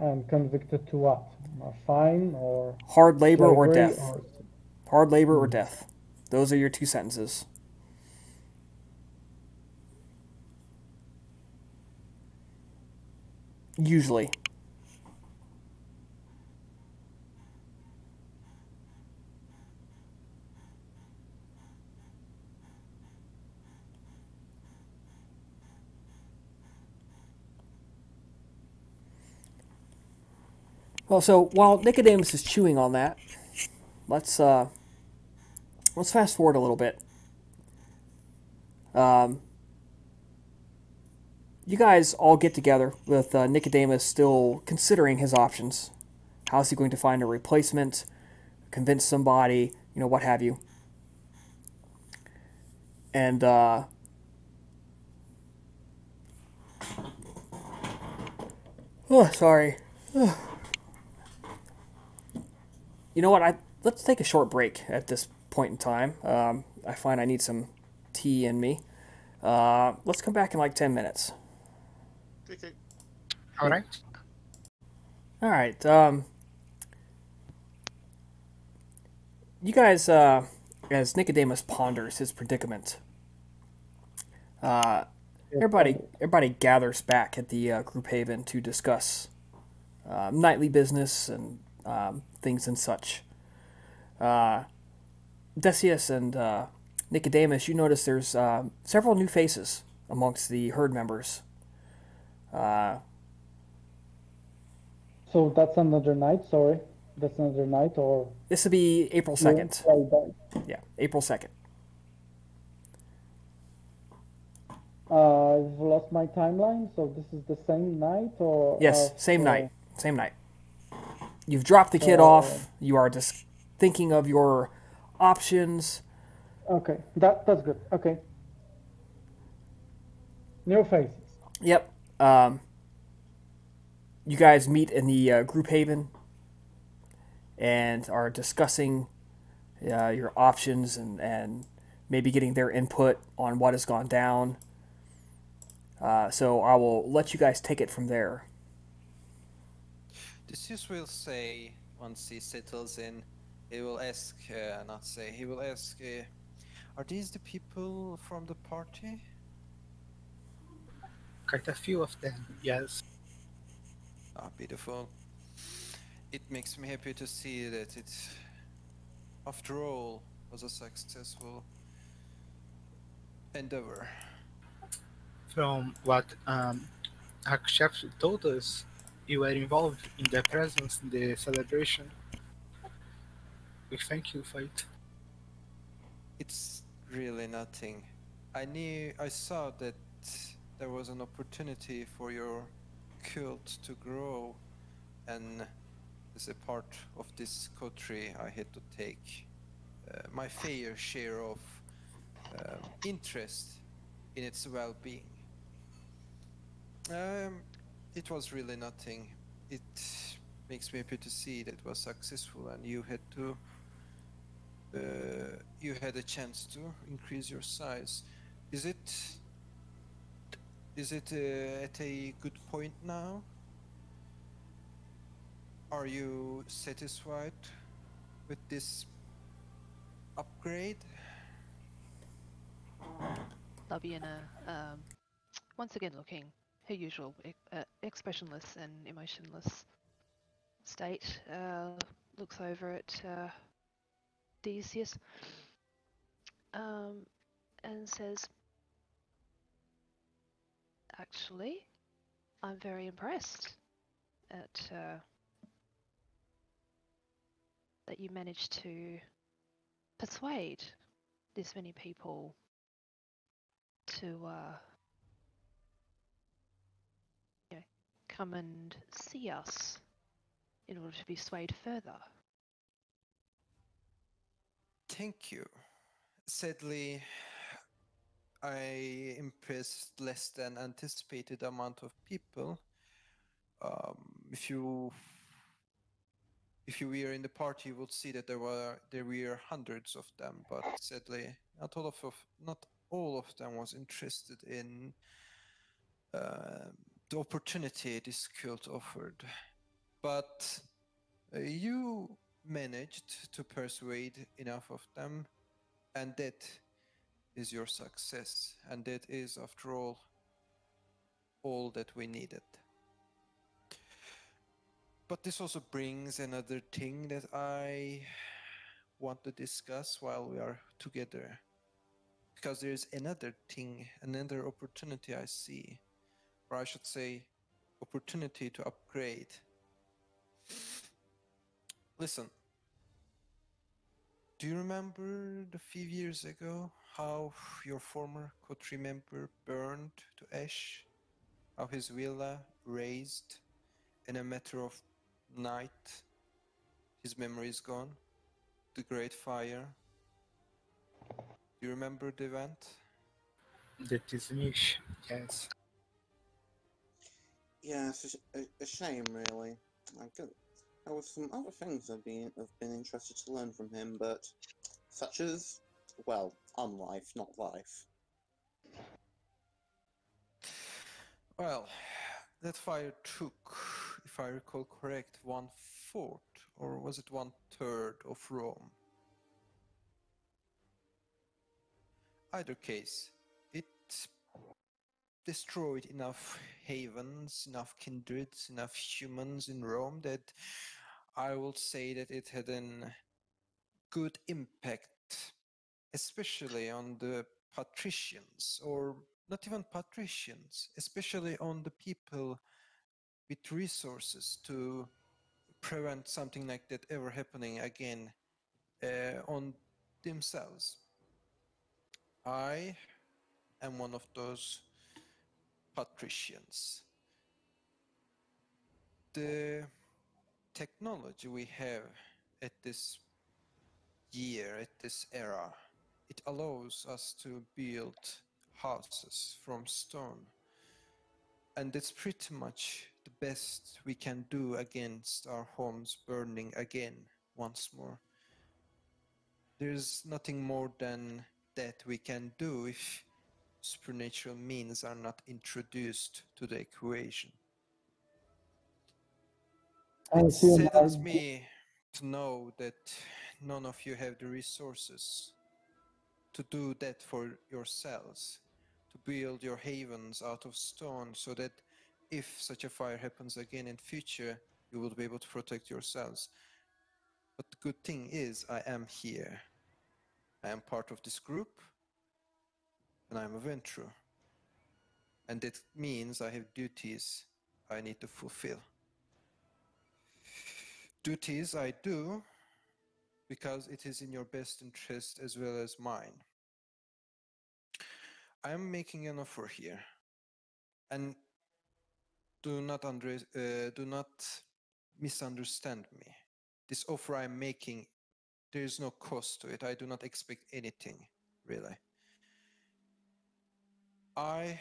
and convicted to what? A fine or Hard labor or death. or- Hard labor or death. Those are your two sentences. Usually. Well, so while Nicodemus is chewing on that, let's uh, let's fast forward a little bit. Um, you guys all get together with uh, Nicodemus still considering his options. How's he going to find a replacement? Convince somebody, you know, what have you. And uh, oh, sorry. You know what? I let's take a short break at this point in time. Um, I find I need some tea in me. Uh, let's come back in like ten minutes. Okay. All right. All right. Um, you guys, uh, as Nicodemus ponders his predicament, uh, everybody, everybody gathers back at the uh, group haven to discuss uh, nightly business and um, things and such. Decius and uh, Nicodemus, you notice there's uh, several new faces amongst the herd members. Uh, So that's another night. Sorry, that's another night or this will be April second. Right, right. Yeah, April second. Uh, I've lost my timeline. So this is the same night or Yes, same night. Same night. You've dropped the kid off. You are just thinking of your options. Okay, that that's good. Okay. New faces. Yep. Um, you guys meet in the uh, group haven and are discussing uh, your options and, and maybe getting their input on what has gone down. Uh, so I will let you guys take it from there. Decius will say once he settles in, he will ask, uh, not say, he will ask, uh, are these the people from the party? Quite a few of them, yes. Ah, beautiful. It makes me happy to see that it, after all, was a successful endeavor. From what um, Chef told us, you were involved in the presence in the celebration. We thank you for it. It's really nothing. I knew, I saw that there was an opportunity for your cult to grow, and as a part of this coterie, I had to take uh, my fair share of um, interest in its well-being. Um, it was really nothing. It makes me happy to see that it was successful, and you had to. Uh, you had a chance to increase your size. Is it? Is it uh, at a good point now? Are you satisfied with this upgrade? Labiana, um, once again looking her usual uh, expressionless and emotionless state, uh, looks over at uh, Decius um, and says, Actually, I'm very impressed at uh, that you managed to persuade this many people to uh, you know, come and see us in order to be swayed further. Thank you. Sadly, I impressed less than anticipated amount of people. Um, if you if you were in the party, you would see that there were there were hundreds of them, but sadly, not all of, not all of them was interested in uh, the opportunity this cult offered. But uh, you managed to persuade enough of them, and that is your success, and that is, after all, all that we needed. But this also brings another thing that I want to discuss while we are together. Because there's another thing, another opportunity I see, or I should say, opportunity to upgrade. Listen, do you remember the few years ago how your former country member burned to ash? How his villa razed in a matter of night? His memory is gone. The Great Fire. Do you remember the event? That is niche, yes. Yeah, it's a, sh- a, a shame, really. I could, there was some other things I've been I've been interested to learn from him, but such as, well, on life, not life. Well, that fire took, if I recall correct, one fourth, or was it one third of Rome? Either case, it destroyed enough havens, enough kindreds, enough humans in Rome that I will say that it had a good impact, especially on the patricians, or not even patricians, especially on the people with resources to prevent something like that ever happening again uh, on themselves. I am one of those patricians. The technology we have at this year, at this era, it allows us to build houses from stone. And it's pretty much the best we can do against our homes burning again once more. There's nothing more than that we can do if supernatural means are not introduced to the equation. It saddens me to know that none of you have the resources to do that for yourselves, to build your havens out of stone so that if such a fire happens again in future, you will be able to protect yourselves. But the good thing is I am here. I am part of this group and I'm a Ventrue. And that means I have duties I need to fulfill duties I do because it is in your best interest as well as mine. I am making an offer here, and do not under, uh, do not misunderstand me. This offer I'm making, there is no cost to it. I do not expect anything, really. I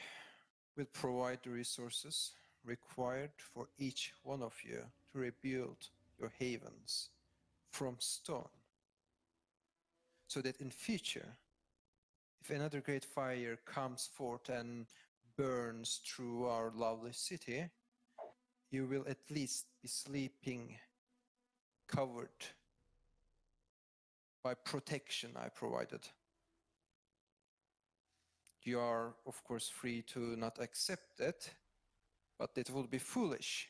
will provide the resources required for each one of you to rebuild your havens from stone so that in future if another great fire comes forth and burns through our lovely city you will at least be sleeping covered by protection i provided. You are of course free to not accept it but it would be foolish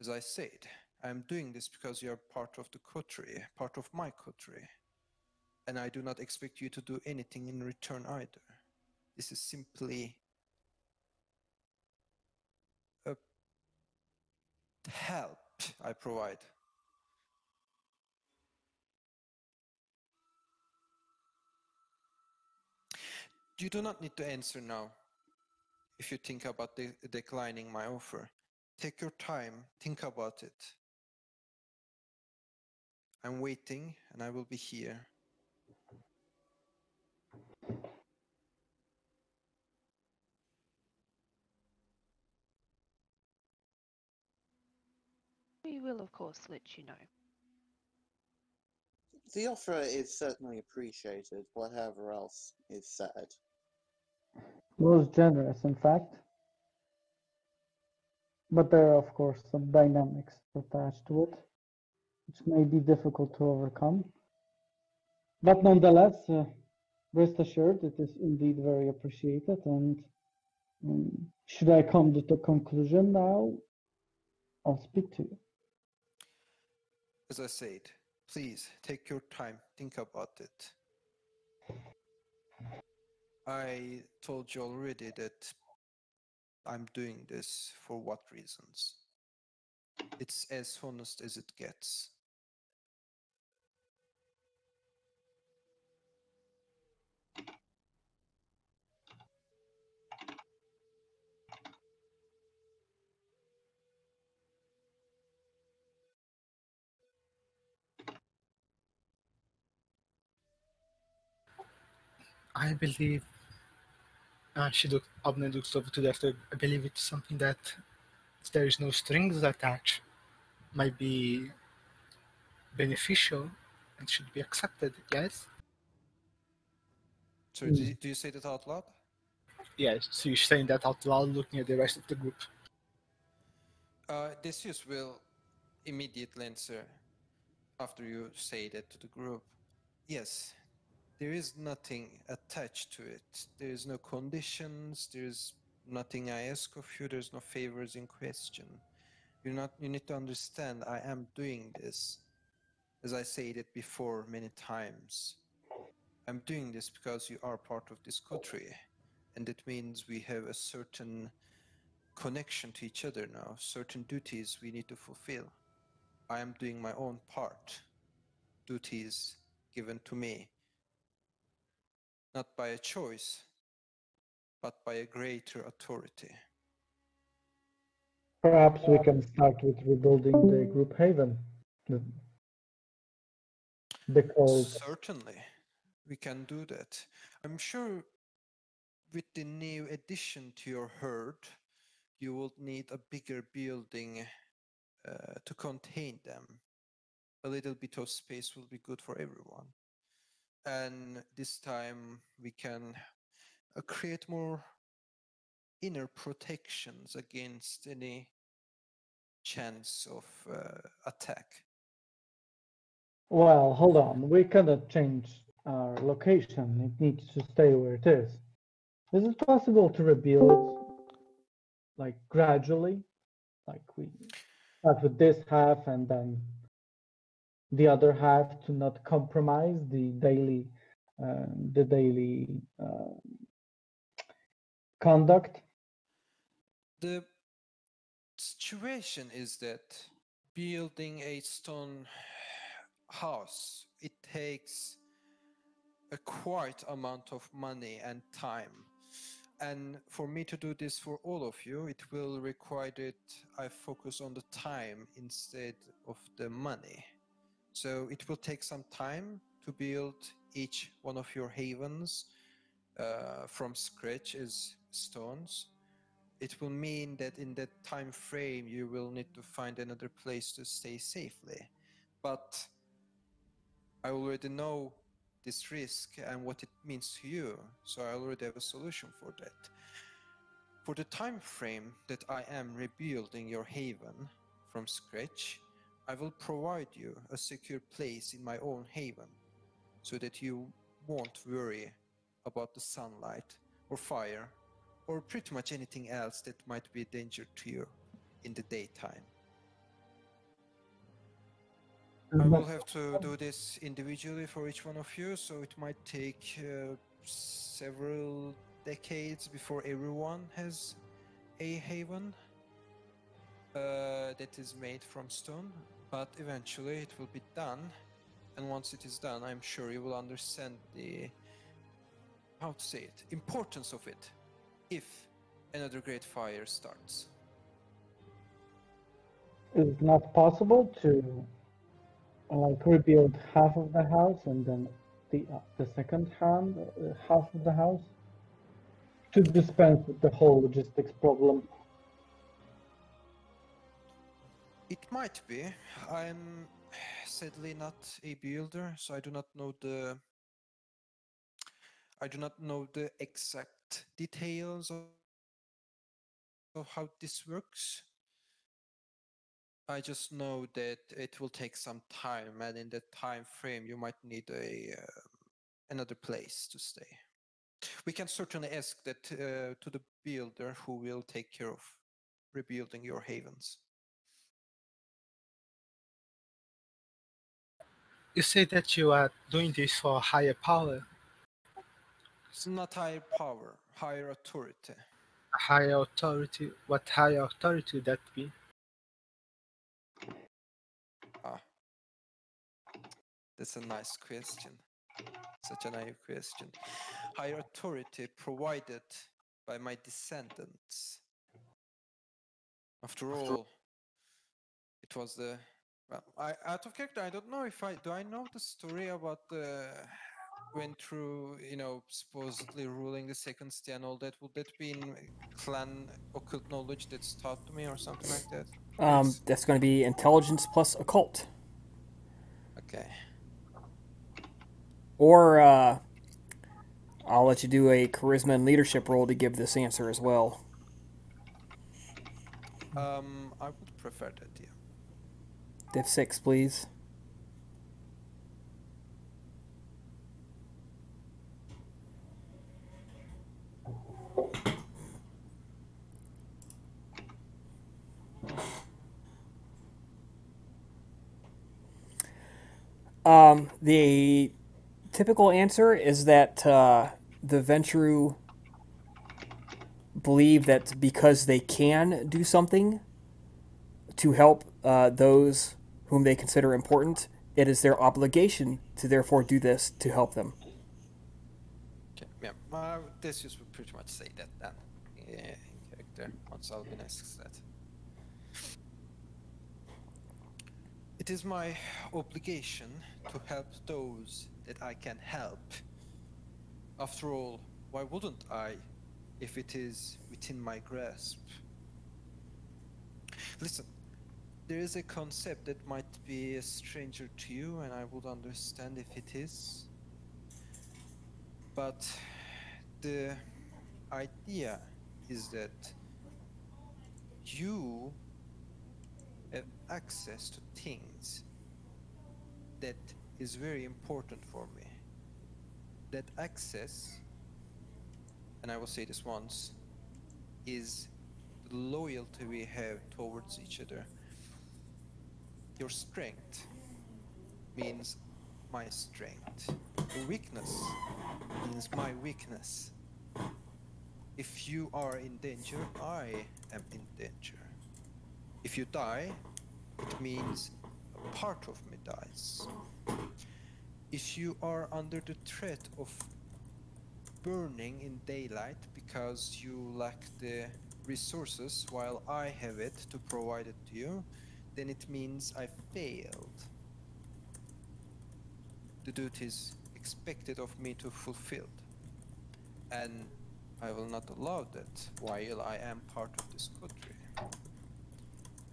as i said I'm doing this because you are part of the coterie, part of my coterie. And I do not expect you to do anything in return either. This is simply a help I provide. You do not need to answer now if you think about de- declining my offer. Take your time, think about it. I'm waiting and I will be here. We will, of course, let you know. The offer is certainly appreciated, whatever else is said. Most generous, in fact. But there are, of course, some dynamics attached to it, which may be difficult to overcome. But nonetheless, uh, rest assured, it is indeed very appreciated. And um, should I come to the conclusion now, I'll speak to you. As I said, please take your time, think about it. I told you already that I'm doing this for what reasons. It's as honest as it gets. I believe uh, she look Abner looks over to the doctor. I believe it's something that there is no strings attached might be beneficial and should be accepted. Yes. So do, do you say that out loud? Yes. So you're saying that out loud, looking at the rest of the group. Uh, Decius will immediately answer after you say that to the group. Yes, there is nothing attached to it. There is no conditions. There is nothing I ask of you. There's no favors in question. You not. You need to understand. I am doing this, as I said it before many times. I'm doing this because you are part of this coterie, and it means we have a certain connection to each other now, certain duties we need to fulfill. I am doing my own part, duties given to me, not by a choice, but by a greater authority. Perhaps we can start with rebuilding the group haven. The, the cold. Certainly, we can do that. I'm sure with the new addition to your herd, you will need a bigger building uh, to contain them. A little bit of space will be good for everyone. And this time we can uh, create more inner protections against any chance of uh, attack. Well, hold on. We cannot change our location. It needs to stay where it is. Is it possible to rebuild like gradually? Like we start with this half and then the other half to not compromise the daily uh, the daily uh, conduct. The situation is that building a stone house it takes a quite amount of money and time and for me to do this for all of you it will require that i focus on the time instead of the money so it will take some time to build each one of your havens uh, from scratch as stones. It will mean that in that time frame you will need to find another place to stay safely. But i already know this risk and what it means to you so i already have a solution for that. For the time frame that i am rebuilding your haven from scratch i will provide you a secure place in my own haven so that you won't worry about the sunlight or fire or pretty much anything else that might be a danger to you in the daytime. I will have to do this individually for each one of you, so it might take uh, several decades before everyone has a haven uh, that is made from stone, but eventually it will be done. And once it is done, I'm sure you will understand the how to say it importance of it if another great fire starts. Is it not possible to like rebuild half of the house and then the uh, the second hand uh, half of the house to dispense with the whole logistics problem? It might be. I'm sadly not a builder, so I do not know the I do not know the exact details of, of how this works. I just know that it will take some time, and in that time frame, you might need a uh, another place to stay. We can certainly ask that uh, to the builder who will take care of rebuilding your havens. You say that you are doing this for higher power, It's not higher power, higher authority. higher authority. What higher authority would that be? Ah, that's a nice question. Such a naive question. Higher authority provided by my descendants. After all, it was the well, I out of character. I don't know if I do. I know the story about the Ventrue, you know, supposedly ruling the second state and all that. Would that be in clan occult knowledge that's taught to me or something like that? Um, Yes. that's going to be intelligence plus occult, Okay. or uh, I'll let you do a charisma and leadership roll to give this answer as well. Um, I would prefer that. Div six, please. Um, the typical answer is that uh, the Ventrue believe that because they can do something to help uh, those whom they consider important, it is their obligation to therefore do this to help them. Okay, yeah, uh, this just would pretty much say that then, yeah, in character, once Albin asks that. It is my obligation to help those that I can help. After all, why wouldn't I, if it is within my grasp? Listen, there is a concept that might be a stranger to you, and I would understand if it is. But the idea is that you have access to things that is very important for me. That access, and I will say this once, is the loyalty we have towards each other. Your strength means my strength. Your weakness means my weakness. If you are in danger, I am in danger. If you die, it means a part of me dies. If you are under the threat of burning in daylight because you lack the resources while I have it to provide it to you, then it means I failed the duties expected of me to fulfill. And I will not allow that while I am part of this coterie.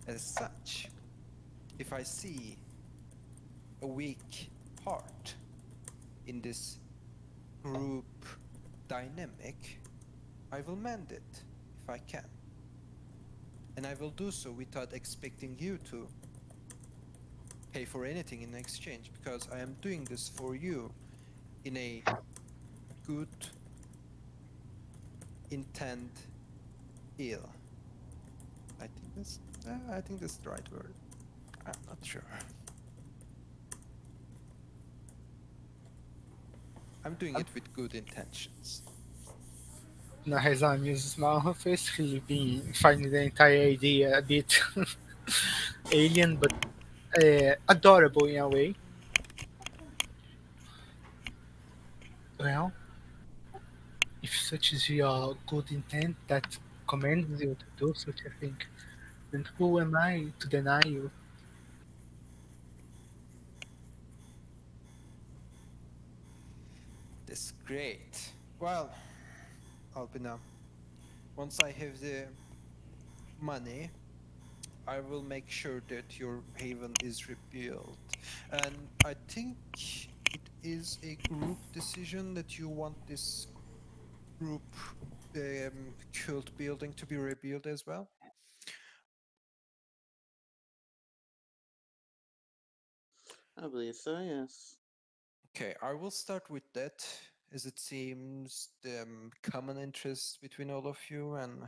As such, if I see a weak part in this group dynamic, I will mend it if I can. And I will do so without expecting you to pay for anything in exchange because I am doing this for you in a good intent ill. I think that's uh, I think that's the right word. I'm not sure. I'm doing it with good intentions. Now his smile on her face, he's been finding the entire idea a bit alien but uh, adorable in a way. Well, if such is your good intent that commands you to do such a thing, then who am I to deny you? That's great. Well, Albina, once I have the money, I will make sure that your haven is rebuilt. And I think it is a group decision that you want this group um, cult building to be rebuilt as well. I believe so, yes. Okay, I will start with that, as it seems the um, common interest between all of you, and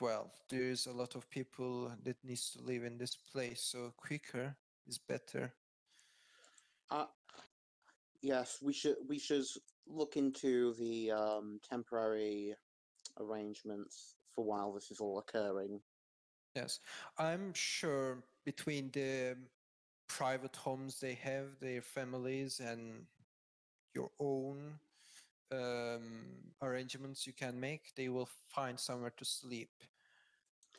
well, there's a lot of people that needs to live in this place, so quicker is better. Uh, yes, we should we should look into the um, temporary arrangements for while this is all occurring. Yes, I'm sure between the private homes they have, their families, and your own um, arrangements you can make, they will find somewhere to sleep.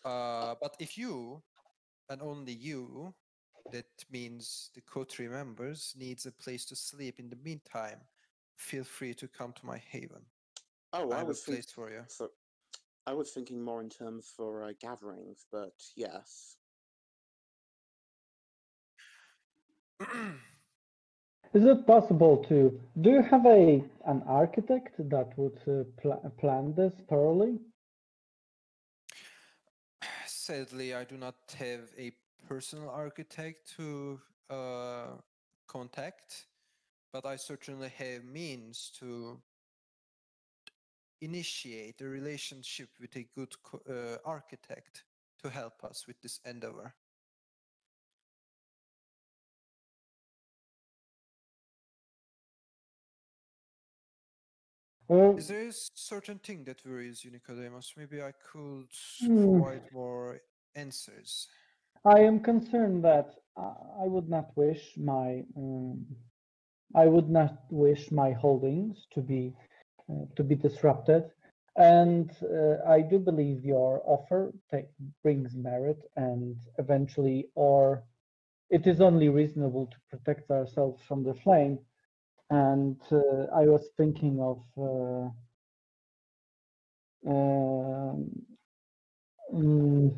Uh, but if you, and only you, that means the coterie members, needs a place to sleep in the meantime, feel free to come to my haven. Oh, I I have was a place for you. so, I was thinking more in terms for uh, gatherings, but yes. Is it possible to? Do you have a an architect that would uh, pl- plan this thoroughly? Sadly, I do not have a personal architect to uh, contact, but I certainly have means to initiate a relationship with a good uh, architect to help us with this endeavor. Uh, Is there a certain thing that worries you, Nicodemus? Maybe I could Hmm. provide more answers. I am concerned that I I would not wish my um, I would not wish my holdings to be uh, to be disrupted, and uh, I do believe your offer brings merit, and eventually, or it is only reasonable to protect ourselves from the flame. And uh, I was thinking of. Uh, um, mm,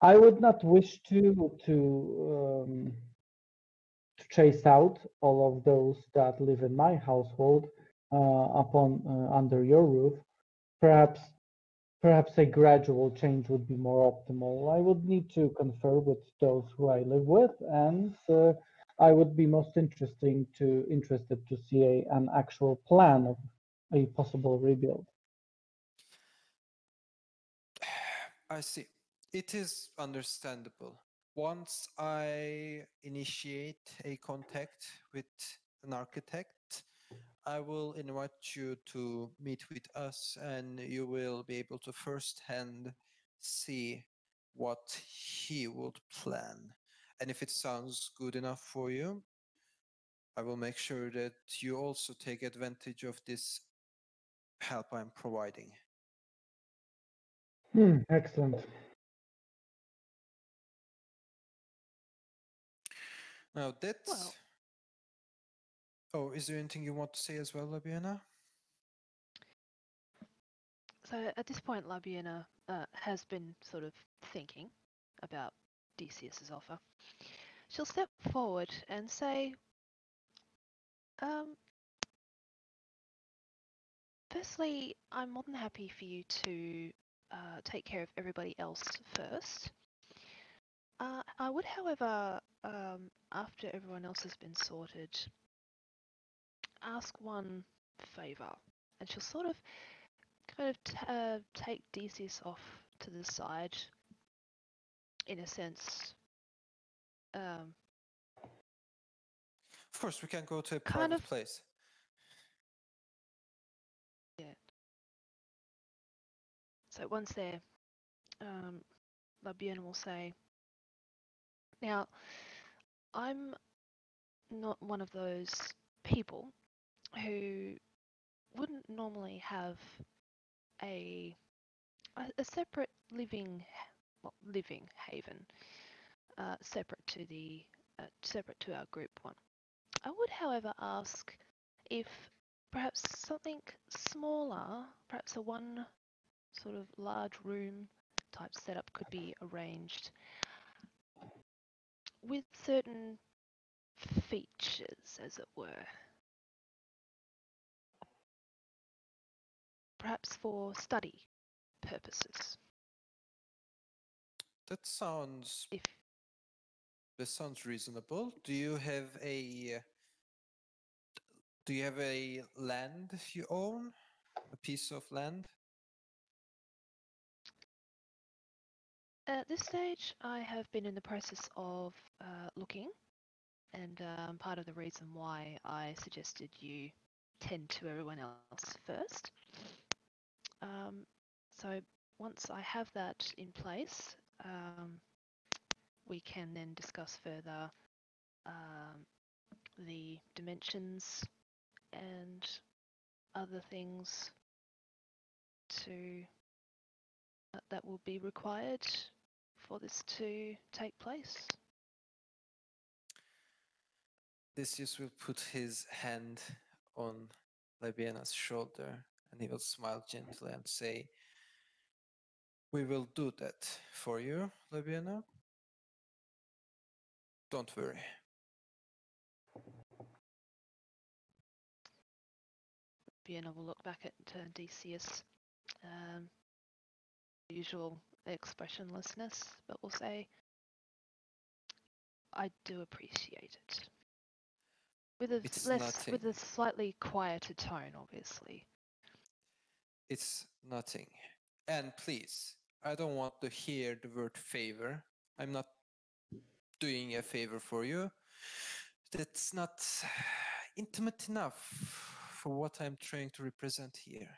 I would not wish to to um, to chase out all of those that live in my household uh, upon uh, under your roof, perhaps perhaps a gradual change would be more optimal. I would need to confer with those who I live with, and uh, I would be most interesting to interested to see a, an actual plan of a possible rebuild. I see. It is understandable. Once I initiate a contact with an architect, I will invite you to meet with us and you will be able to firsthand see what he would plan. And if it sounds good enough for you, I will make sure that you also take advantage of this help I'm providing. Hmm, excellent. Now that's. Well- Oh, is there anything you want to say as well, Labiana? So at this point, Labiana uh, has been sort of thinking about Decius's offer. She'll step forward and say, um, firstly, I'm more than happy for you to uh, take care of everybody else first. Uh, I would, however, um, after everyone else has been sorted, ask one favour. And she'll sort of kind of t- uh, take Decius off to the side, in a sense. Um, Of course, we can go to a Kind private of- place. so once there, um, Labiana will say, Now, I'm not one of those people who wouldn't normally have a a, a separate living well, living haven uh, separate to the uh, separate to our group one. I would, however, ask if perhaps something smaller, perhaps a one sort of large room type setup could be arranged with certain features, as it were. Perhaps for study purposes. That sounds If that sounds reasonable. Do you have a do you have a land you own? A piece of land? At this stage, I have been in the process of uh, looking, and um, part of the reason why I suggested you tend to everyone else first. Um, so once I have that in place, um, we can then discuss further um, the dimensions and other things to uh, that will be required for this to take place. Decius will put his hand on Labiana's shoulder and he will smile gently and say, We will do that for you, Labiana. Don't worry. Vienna will look back at uh, Decius, um, usual expressionlessness, but will say, "I do appreciate it." With a It's less, with a slightly quieter tone, obviously. It's nothing. And please, I don't want to hear the word favor. I'm not doing a favor for you. That's not intimate enough for what I'm trying to represent here.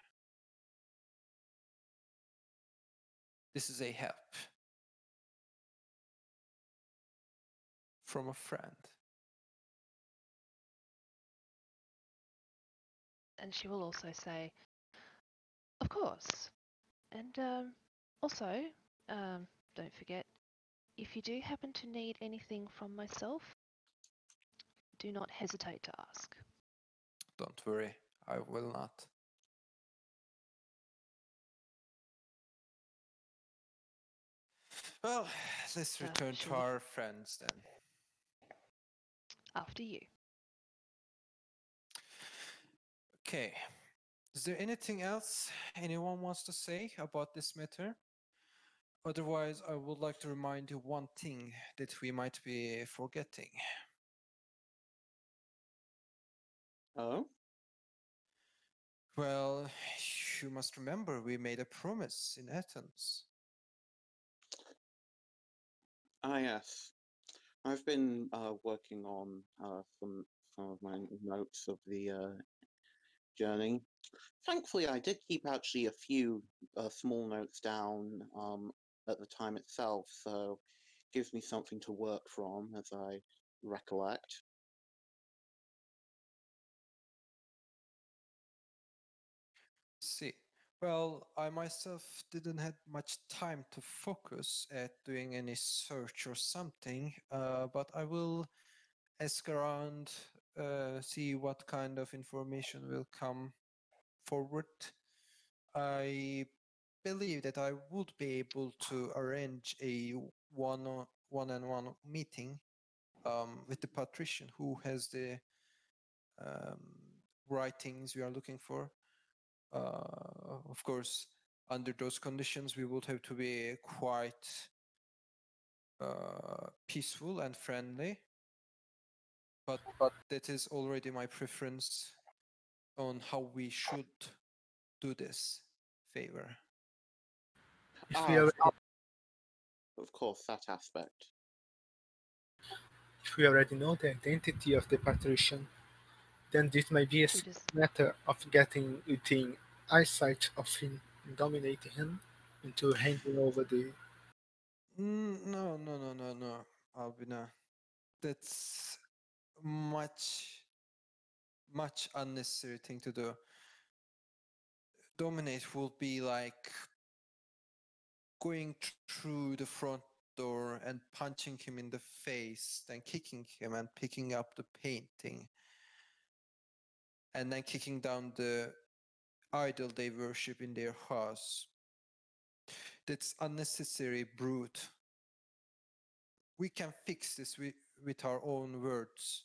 This is a help from a friend. And she will also say, "Of course." And um, also, um, don't forget, if you do happen to need anything from myself, do not hesitate to ask. Don't worry, I will not. Well, let's Uh, return to shall we- our friends then. after you. Okay. Is there anything else anyone wants to say about this matter? Otherwise, I would like to remind you one thing that we might be forgetting. Oh, Well, you must remember we made a promise in Athens. ah, yes. I've been uh, working on uh, some some of my notes of the uh, journey. Thankfully, I did keep actually a few uh, small notes down um, at the time itself, so gives me something to work from as I recollect. See, well, I myself didn't have much time to focus at doing any search or something, uh, but I will ask around, uh, see what kind of information will come forward. I believe that I would be able to arrange a one on one on one meeting um, with the patrician who has the um, writings we are looking for. Uh, of course, under those conditions, we would have to be quite uh, peaceful and friendly. But but that is already my preference on how we should do this favor. If Ah, we, of course, of course, that aspect. if we already know the identity of the patrician, then this might be a just matter of getting within eyesight of him, and dominating him, into handing over the. Mm, no, no, no, no, no, Albina. That's much, much unnecessary thing to do. Dominate will be like going through the front door and punching him in the face, then kicking him and picking up the painting, and then kicking down the idol they worship in their house. That's unnecessary, brute. We can fix this with, with our own words,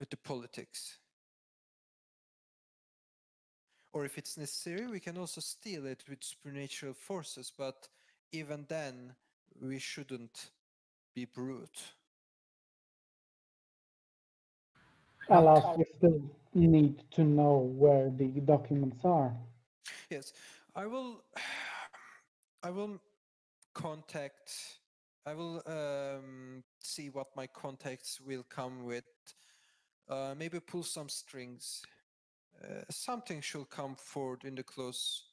with the politics. Or if it's necessary, we can also steal it with supernatural forces, but even then, we shouldn't be brute. Alas, we still need to know where the documents are. Yes, I will. I will contact. I will um, see what my contacts will come with. Uh, maybe pull some strings. Uh, something should come forward in the close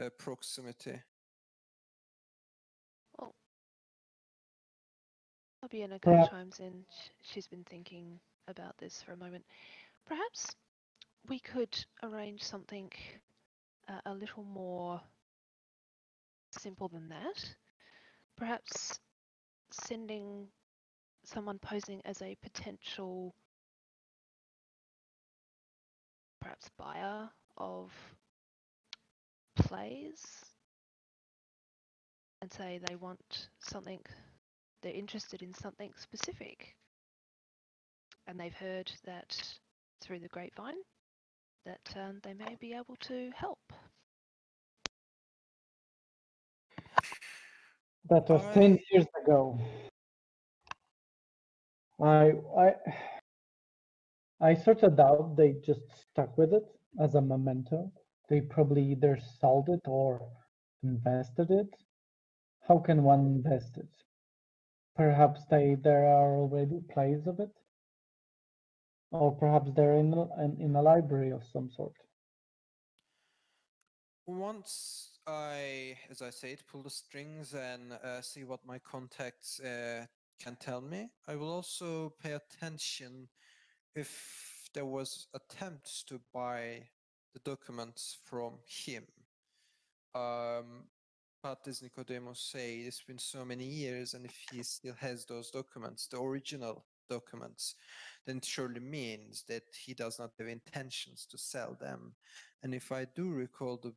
uh, proximity. Fabiana Perhaps- chimes in. Sh- She's been thinking about this for a moment. Perhaps we could arrange something uh, a little more simple than that. Perhaps sending someone posing as a potential, perhaps buyer of plays and say they want something they're interested in something specific and they've heard that through the grapevine that um, they may be able to help. That was 10 years ago. I I I sort of doubt they just stuck with it as a memento. They probably either sold it or invested it. How can one invest it? Perhaps they there are already plays of it, or perhaps they're in a, in, in a library of some sort. Once I, as I said, pull the strings and uh, see what my contacts uh, can tell me, I will also pay attention if there was attempts to buy the documents from him. Um, but as Nicodemus say, it's been so many years, and if he still has those documents, the original documents, then it surely means that he does not have intentions to sell them. And if I do recall the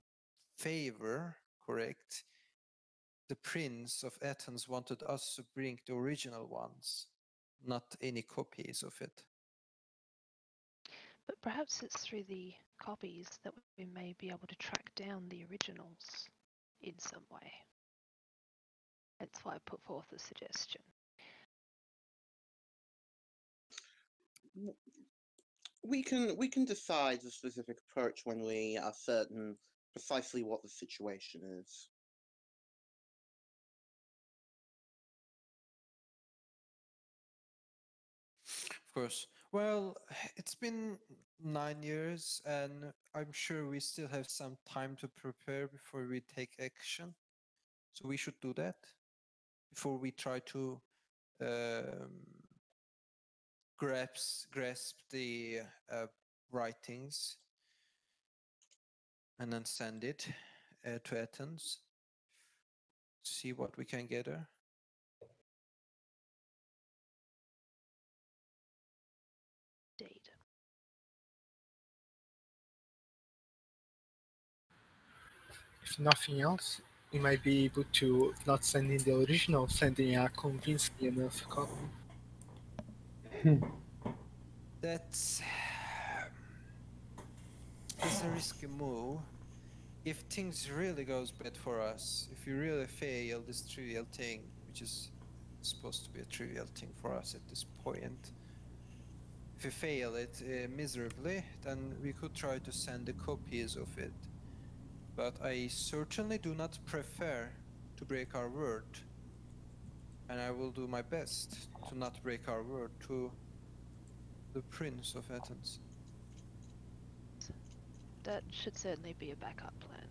favor correct, the prince of Athens wanted us to bring the original ones. not any copies of it. But perhaps it's through the copies that we may be able to track down the originals in some way. That's why I put forth the suggestion. We can we can decide the specific approach when we are certain precisely what the situation is. Of course. Well, it's been nine years, and I'm sure we still have some time to prepare before we take action. So we should do that before we try to um, grasp grasp the uh, writings and then send it uh, to Athens. See what we can gather. If nothing else, we might be able to not send in the original, sending a convincing enough copy. That's that's a risky move. If things really goes bad for us, if we really fail this trivial thing, which is supposed to be a trivial thing for us at this point, if we fail it uh, miserably, then we could try to send the copies of it. But I certainly do not prefer to break our word, and I will do my best to not break our word to the Prince of Athens. That should certainly be a backup plan.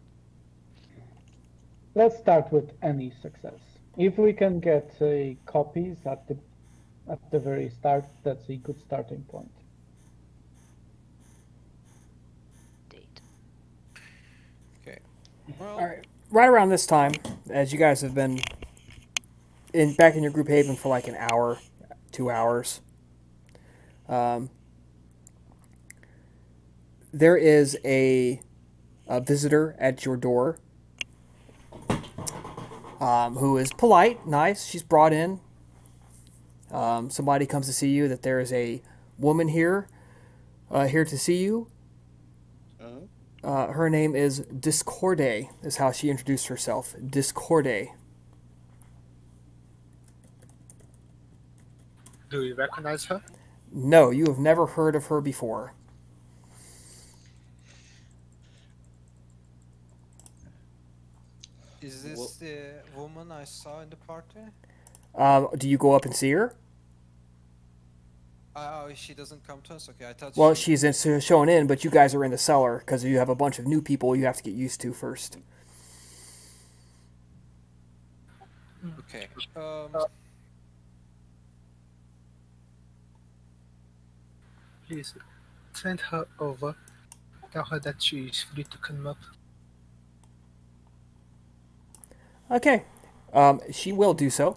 Let's start with any success. If we can get uh, copies at the at the very start, that's a good starting point. Indeed. Okay. Well, All right. Right around this time, as you guys have been in back in your group haven for like an hour, two hours, um, there is a, a visitor at your door um, who is polite, nice. She's brought in. Um, somebody comes to see you. That there is a woman here, uh, here to see you. Uh, Uh, her name is Discorde, is how she introduced herself. Discorde. Do you recognize her? No, you have never heard of her before. is this Well- the woman I saw in the party? Um, do you go up and see her? Oh, she doesn't come to us. Okay, I thought. Well, she... she's in, so shown in, but you guys are in the cellar because you have a bunch of new people you have to get used to first. Okay. Um, Please send her over. Tell her that she is free to come up. Okay, um, she will do so.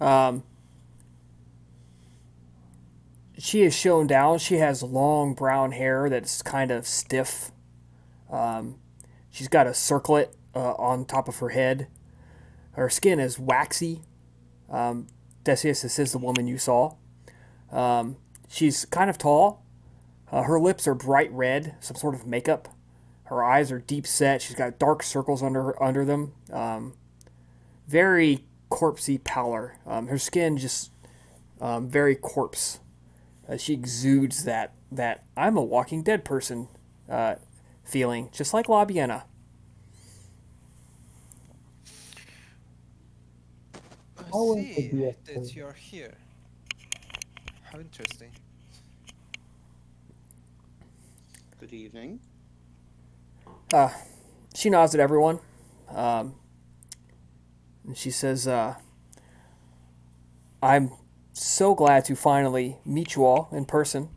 Um, she is shown down. She has long brown hair that's kind of stiff. Um, she's got a circlet uh, on top of her head. Her skin is waxy. Um, Decius, this is the woman you saw. Um, she's kind of tall. Uh, her lips are bright red, some sort of makeup. Her eyes are deep set. She's got dark circles under under them. Um, very corpsey pallor. Um, her skin just um, very corpse. Uh, she exudes that that I'm a Walking Dead person uh, feeling, just like Labiana. I How was see that you're here. How interesting. good evening. Uh, she nods at everyone. Um, and she says, uh, I'm so glad to finally meet you all in person.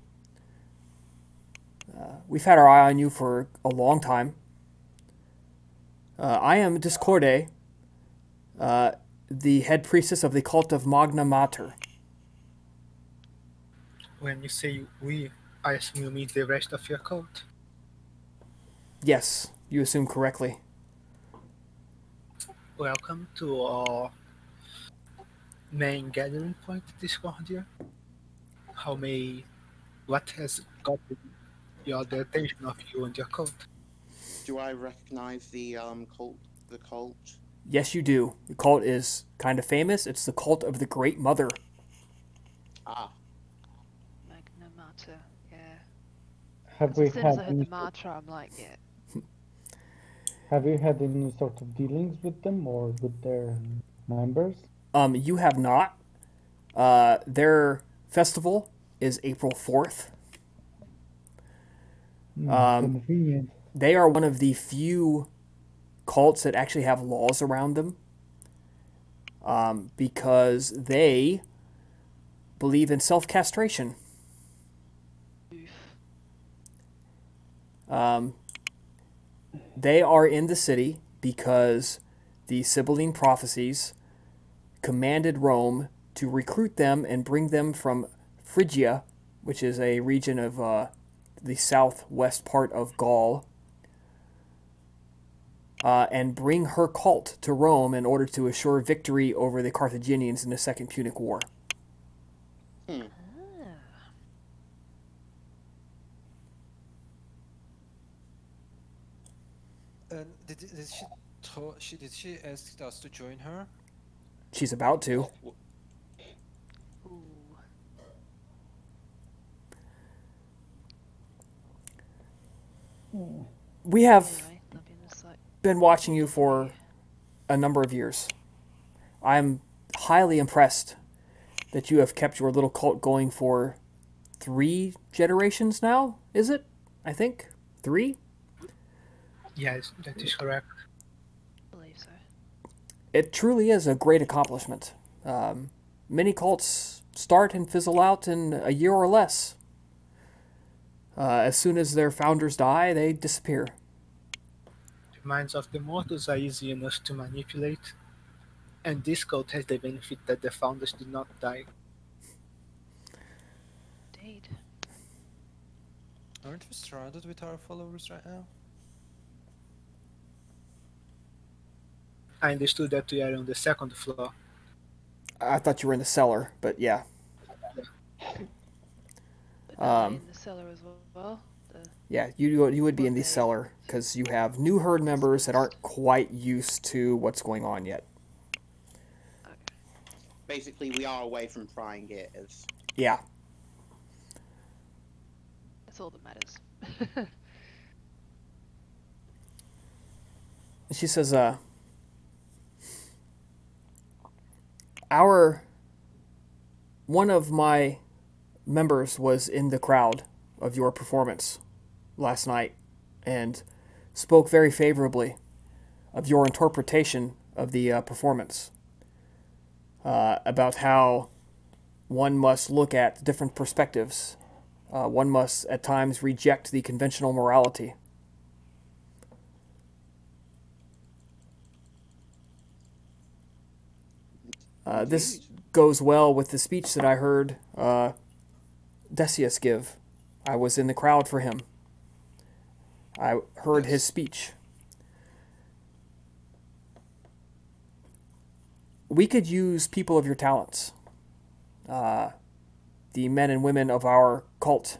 Uh, we've had our eye on you for a long time. Uh, I am Discorde, uh, the head priestess of the cult of Magna Mater. When you say we, I assume you mean the rest of your cult. Yes, you assume correctly. Welcome to our main gathering point Discordia. How may what has got your the attention of you and your cult? Do I recognize the um cult? The cult? Yes, you do. The cult is kind of famous. It's the cult of the Great Mother. Ah, Magna Mater, yeah. Have we As soon as I heard the mantra, I'm like, yeah. Have you had any sort of dealings with them or with their members? Um, you have not. Uh, their festival is April 4th. Hmm, Um, convenient. They are one of the few cults that actually have laws around them um, because they believe in self castration. Um, they are in the city because the Sibylline prophecies commanded Rome to recruit them and bring them from Phrygia, which is a region of uh, the southwest part of Gaul, uh, and bring her cult to Rome in order to assure victory over the Carthaginians in the Second Punic War. hmm. Ah, And did, did she, to, she did she ask us to join her? She's about to. ooh. We have Anyway, been watching you for a number of years. I'm highly impressed that you have kept your little cult going for three generations now, is it? I think. Three? Yes, that is correct. I believe so. It truly is a great accomplishment. Um, many cults start and fizzle out in a year or less. Uh, as soon as their founders die, they disappear. The minds of the mortals are easy enough to manipulate, and this cult has the benefit that the founders did not die. Indeed. Aren't we surrounded with our followers right now? I understood that we are on the second floor. I thought you were in the cellar, but yeah. But Um, in the cellar as well. The, Yeah, you you would be in the Okay. cellar because you have new herd members that aren't quite used to what's going on yet. okay. Basically, we are away from prying gears. Yeah, That's all that matters. she says, uh, our one of my members was in the crowd of your performance last night and spoke very favorably of your interpretation of the uh, performance uh, about how one must look at different perspectives. Uh, one must at times reject the conventional morality. Uh, this goes well with the speech that I heard uh, Decius give. I was in the crowd for him. I heard his speech. We could use people of your talents, uh, the men and women of our cult,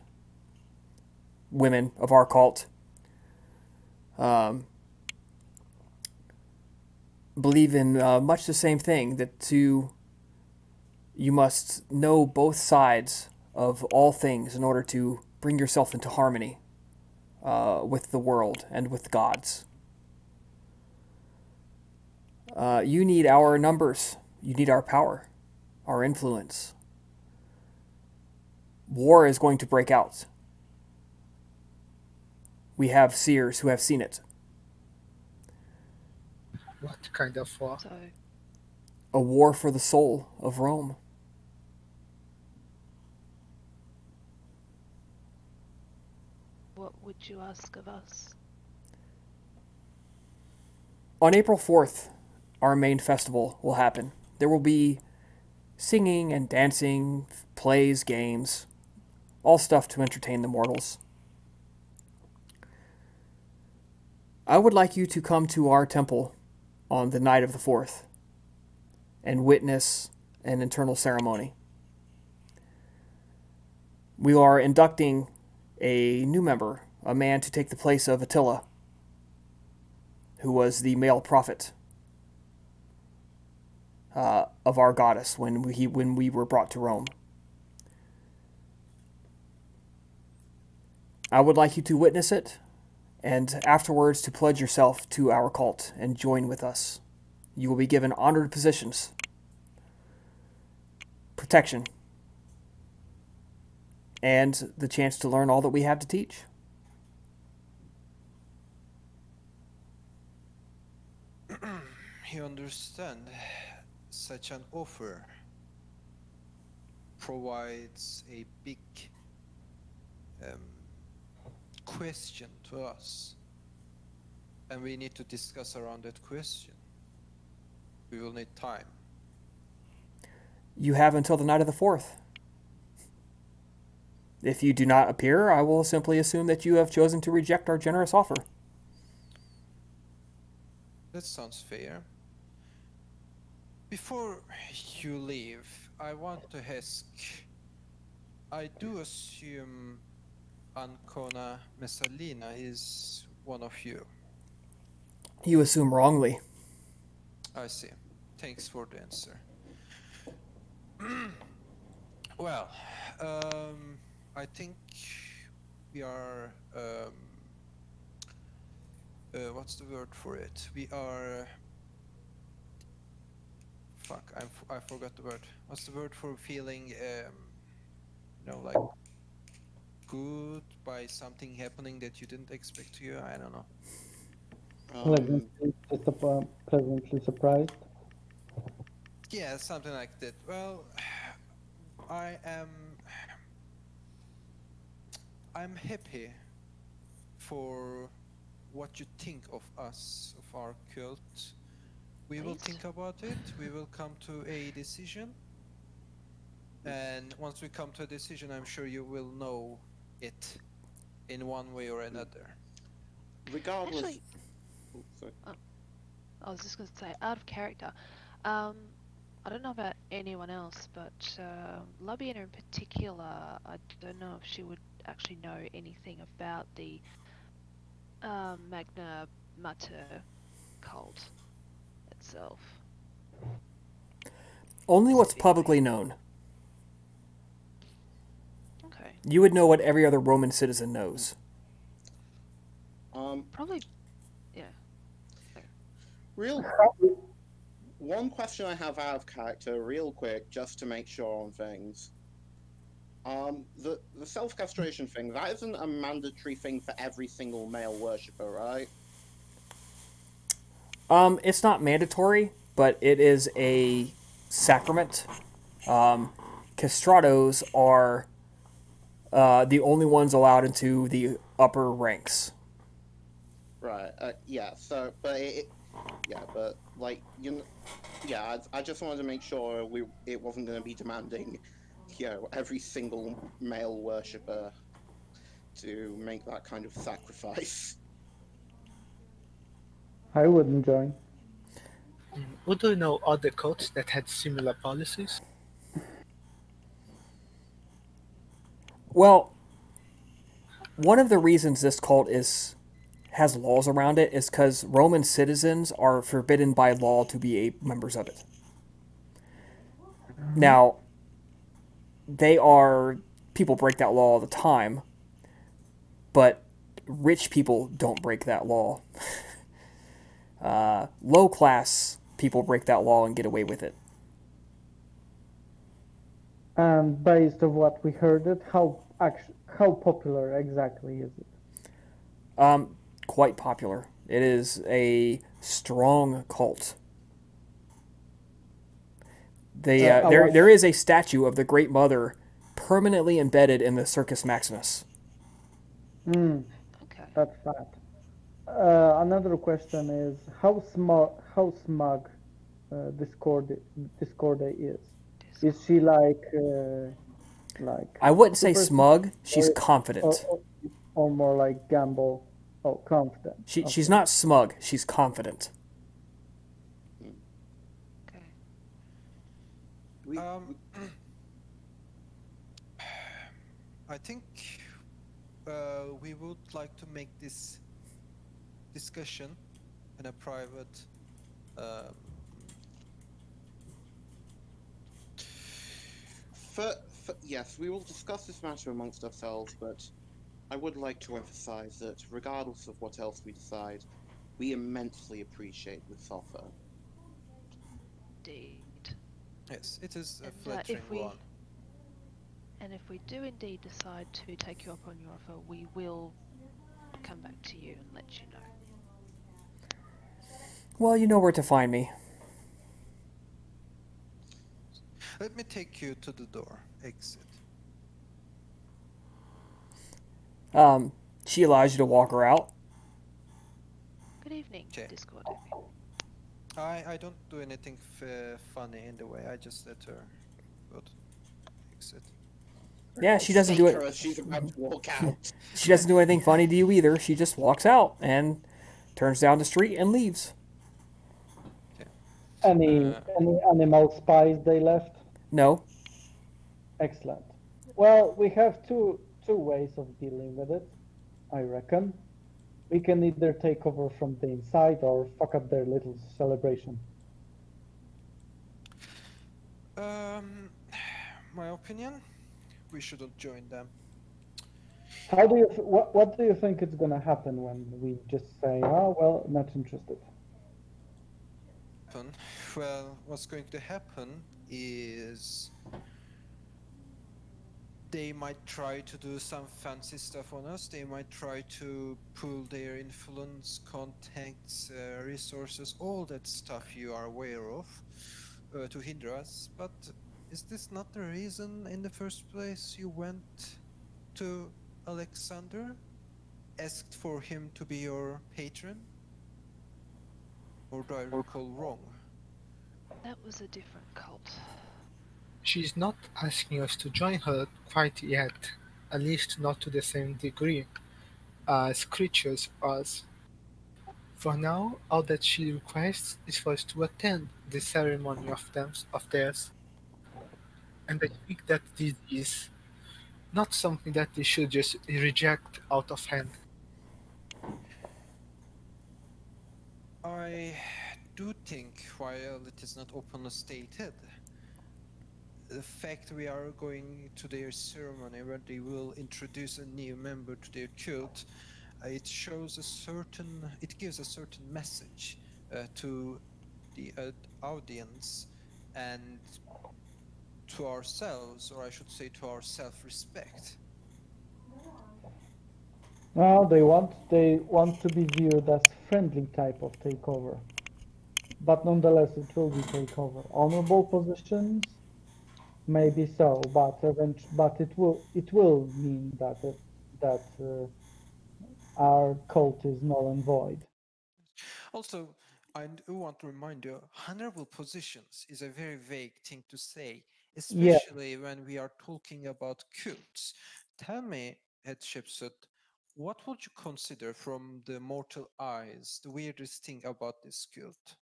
women of our cult. Um, believe in uh, much the same thing that to you must know both sides of all things in order to bring yourself into harmony uh, with the world and with gods. Uh, you need our numbers. You need our power, our influence. War is going to break out. We have seers who have seen it. What kind of war? So, A war for the soul of Rome. what would you ask of us? On April 4th, our main festival will happen. There will be singing and dancing, plays, games, all stuff to entertain the mortals. I would like you to come to our temple on the night of the 4th and witness an internal ceremony. We are inducting a new member, a man to take the place of Attila, who was the male prophet uh, of our goddess when we, when we were brought to Rome. I would like you to witness it and afterwards to pledge yourself to our cult and join with us. You will be given honored positions, protection, and the chance to learn all that we have to teach. you understand such an offer provides a big um, question to us and we need to discuss around that question we will need time You have until the night of the 4th. If you do not appear, I will simply assume that you have chosen to reject our generous offer. that sounds fair before you leave i want to ask i do assume ancona messalina is one of you You assume wrongly. I see. Thanks for the answer. well, um, I think we are. Um, uh, what's the word for it? We are. Fuck, I, f- I forgot the word. What's the word for feeling, um, you know, like good by something happening that you didn't expect to you? I don't know. Um, Pleasantly, disap- pleasantly surprised. Yeah, something like that. Well, I am. I'm happy for what you think of us, of our cult. We will think about it. We will come to a decision. And once we come to a decision, I'm sure you will know it in one way or another. regardless. Actually- Oh, sorry. I was just going to say, out of character. Um, I don't know about anyone else, but uh, Labiana in particular, I don't know if she would actually know anything about the um, Magna Mater cult itself. Only what's publicly known. Okay, You would know what every other Roman citizen knows. Um, probably. Yeah. real. One question I have out of character, real quick, just to make sure on things. Um, the the self castration thing that isn't a mandatory thing for every single male worshipper, right? Um, it's not mandatory, but it is a sacrament. Um, castratos are uh, the only ones allowed into the upper ranks. Right. Uh, yeah. So, but it, it- yeah, but like you, know, yeah. I, I just wanted to make sure we it wasn't going to be demanding, you know, every single male worshipper to make that kind of sacrifice. I wouldn't join. Would you know other cults that had similar policies? Well, one of the reasons this cult is has laws around it is because Roman citizens are forbidden by law to be members of it. Now, they are people break that law all the time, but rich people don't break that law. uh, low class people break that law and get away with it. And based on what we heard, it how actu- how popular exactly is it? Um, quite popular. It is a strong cult. They, Uh, uh, there, there is a statue of the Great Mother permanently embedded in the Circus Maximus. Hmm, Okay. that's that. Uh, another question is how smug how smug uh, Discord Discordia is. Is she like uh, like? I wouldn't say smug. She's or, confident. Or, or, more like gamble. Oh, confident. She okay. she's not smug. She's confident. Um, I think uh, we would like to make this discussion in a private um, For, for, yes, we will discuss this matter amongst ourselves, but I would like to emphasize that regardless of what else we decide, we immensely appreciate this offer. Indeed. yes, it is a And, uh, flattering we one. and if we do indeed decide to take you up on your offer, we will come back to you and let you know. Well, you know where to find me. Let me take you to the door. Exit. Um, she allows you to walk her out. Good evening, Okay. Discord. I I don't do anything f- funny in the way. I just let her go to exit. Yeah, she doesn't do it. she's about to walk out. She doesn't do anything funny to you either. She just walks out and turns down the street and leaves. Any Uh, any animal spies they left? No. Excellent. Well, we have two two ways of dealing with it, I reckon. We can either take over from the inside or fuck up their little celebration. Um, my opinion, we shouldn't join them. How do you th- what what do you think is gonna happen when we just say, oh well, not interested? Well, what's going to happen is they might try to do some fancy stuff on us. They might try to pull their influence, contacts, uh, resources, all that stuff you are aware of uh, to hinder us. But is this not the reason in the first place you went to Alexander? Asked for him to be your patron? Or do I recall wrong? That was a different cult. She's not asking us to join her quite yet, at least not to the same degree as creatures us. For now, all that she requests is for us to attend the ceremony of them of theirs. And I think that this is not something that they should just reject out of hand. I do think, while it is not openly stated, the fact we are going to their ceremony where they will introduce a new member to their cult, uh, it shows a certain, it gives a certain message uh, to the uh, audience and to ourselves, or I should say to our self-respect. No, they want they want to be viewed as friendly type of takeover. But nonetheless, it will be takeover. Honorable positions, maybe so, but but it will it will mean that it, that uh, our cult is null and void. Also, I do want to remind you, honorable positions is a very vague thing to say, Yeah. especially when we are talking about cults. Tell me, Hatshepsut, what would you consider from the mortal eyes the weirdest thing about this cult?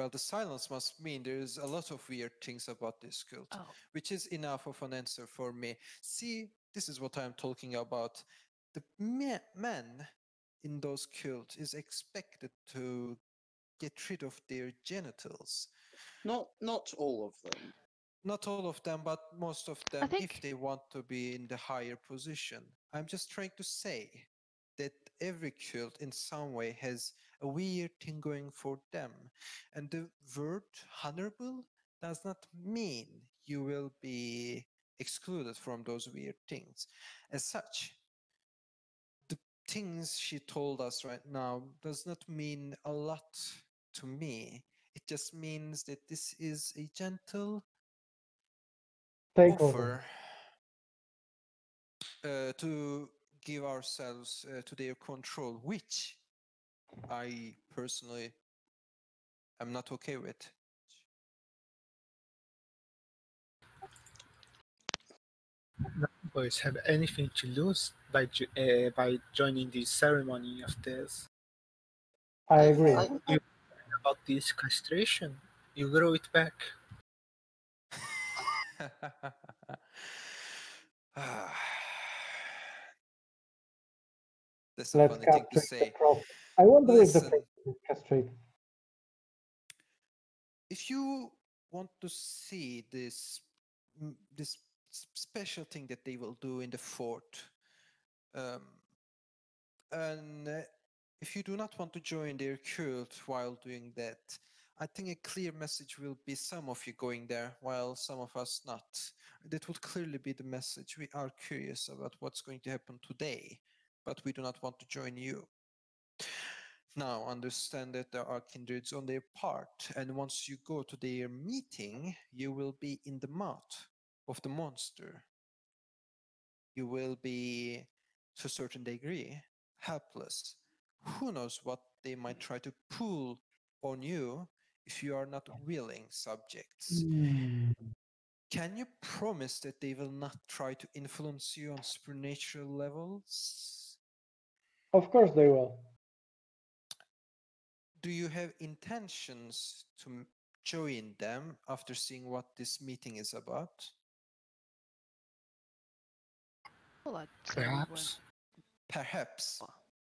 Well, the silence must mean there is a lot of weird things about this cult, Oh, which is enough of an answer for me. See, this is what I'm talking about. The ma- man in those cults is expected to get rid of their genitals. Not not all of them. Not all of them, but most of them, if they want to be in the higher position. I'm just trying to say that every cult in some way has a weird thing going for them. And the word honorable does not mean you will be excluded from those weird things. As such, the things she told us right now does not mean a lot to me. It just means that this is a gentle Takeover. offer uh, to give ourselves uh, to their control, which I personally am not okay with. boys have anything to lose by uh, by joining the ceremony of this. I agree. I- About this castration, you grow it back. That's a Let's funny thing to say. I wonder if the Listen. is castrated. if you want to see this this special thing that they will do in the fort um, and uh, if you do not want to join their cult while doing that i think a clear message will be some of you going there while some of us not that would clearly be the message we are curious about what's going to happen today but we do not want to join you now, understand that there are kindreds on their part, and once you go to their meeting, you will be in the mouth of the monster. You will be, to a certain degree, helpless. Who knows what they might try to pull on you if you are not willing subjects. Hmm. Can you promise that they will not try to influence you on supernatural levels? Of course they will. Do you have intentions to join them after seeing what this meeting is about? Well, I'd say we won't- Perhaps. Perhaps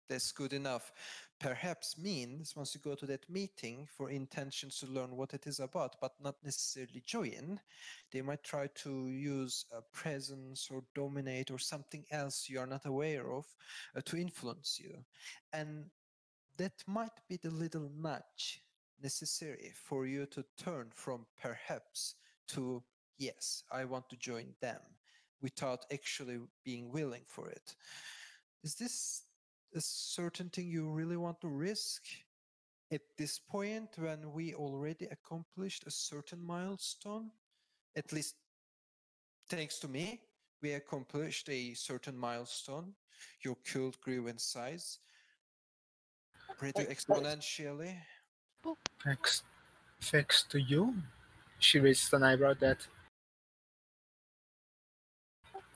that's good enough. Perhaps means once you go to that meeting for intentions to learn what it is about, but not necessarily join, they might try to use a presence or dominate or something else you are not aware of uh, to influence you. And that might be the little nudge necessary for you to turn from perhaps to yes, I want to join them without actually being willing for it. Is this a certain thing you really want to risk at this point when we already accomplished a certain milestone? At least thanks to me, we accomplished a certain milestone. Your cult grew in size pretty exponentially. Thanks, thanks to you. She raised an eyebrow at that.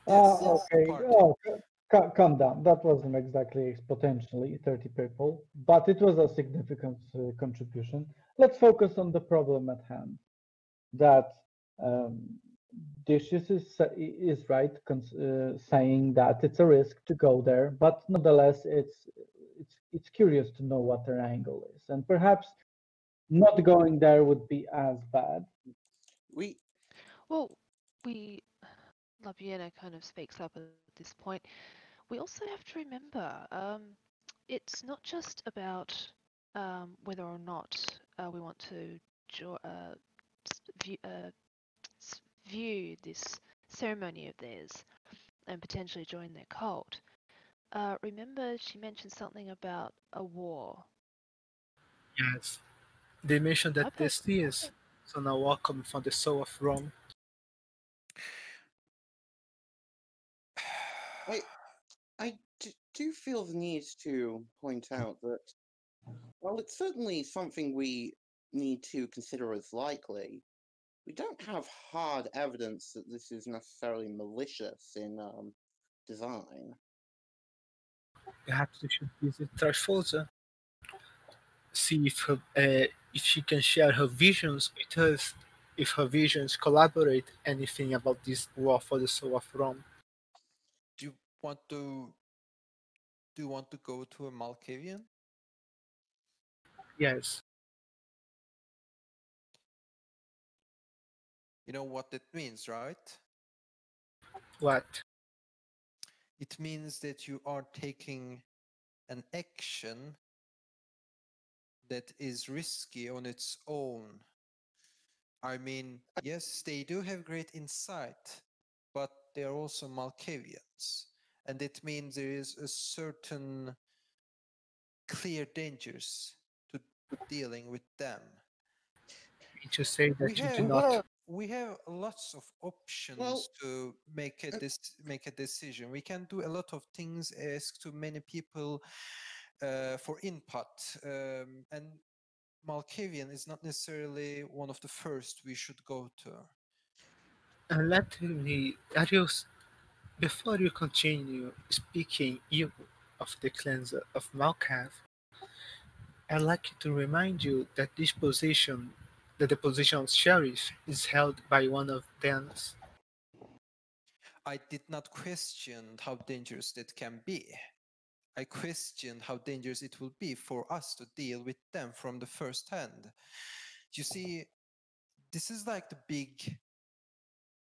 Ah, okay. Oh, c- calm down. That wasn't exactly exponentially 30 people, but it was a significant uh, contribution. Let's focus on the problem at hand. That um, Decius is, is right cons- uh, saying that it's a risk to go there, but nonetheless, it's it's it's curious to know what their angle is, and perhaps not going there would be as bad. We Well, we, Labiana kind of speaks up at this point. We also have to remember, um, it's not just about um, whether or not uh, we want to jo- uh, view, uh, view this ceremony of theirs and potentially join their cult. Uh, remember, she mentioned something about a war. Yes. They mentioned that I've heard- this is so now welcome from the soul of Rome. I, I do feel the need to point out that, while it's certainly something we need to consider as likely, we don't have hard evidence that this is necessarily malicious in um, design. Perhaps we should visit Trashfolza. See if her, uh, if she can share her visions with us. If her visions collaborate anything about this war for the soul of Rome. Do you want to do you want to go to a Malkavian? Yes. You know what that means, right? What? It means that you are taking an action that is risky on its own. I mean, yes, they do have great insight, but they are also Malkavians. And it means there is a certain clear dangers to dealing with them. To say that we you have, do not. We have lots of options to make a uh, this make a decision. We can do a lot of things, ask to many people uh, for input, um, and Malkavian is not necessarily one of the first we should go to. And let me, you, Before you continue speaking ill of the cleanser of Malkath, I'd like to remind you that this position, that the position of sheriff, is held by one of them. I did not question how dangerous that can be. I questioned how dangerous it will be for us to deal with them from the first hand. You see, this is like the big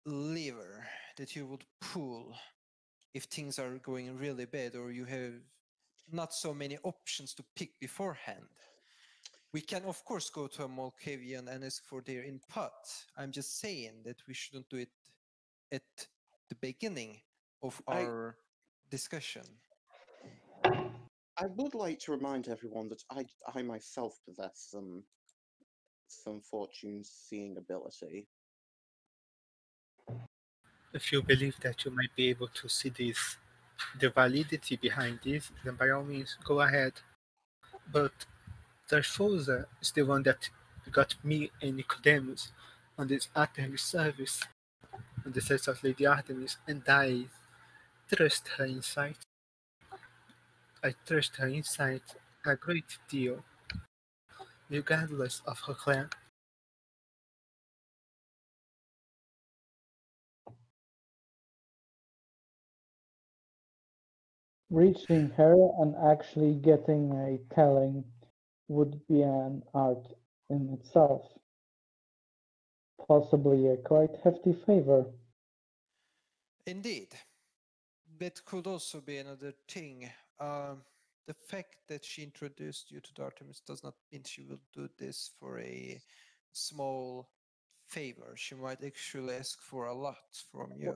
lever that you would pull if things are going really bad or you have not so many options to pick beforehand. We can, of course, go to a Malkavian and ask for their input. I'm just saying that we shouldn't do it at the beginning of I- our discussion. I would like to remind everyone that I, I myself possess some some fortune seeing ability. If you believe that you might be able to see this, the validity behind this, then by all means go ahead. But Tarfosa is the one that got me and Nicodemus on this Artemis service, on the service of Lady Artemis, and I trust her insight. I trust her insight a great deal, regardless of her clan. Reaching her and actually getting a telling would be an art in itself. Possibly a quite hefty favor. Indeed. That could also be another thing. Um, the fact that she introduced you to the Artemis does not mean she will do this for a small favor. She might actually ask for a lot from you.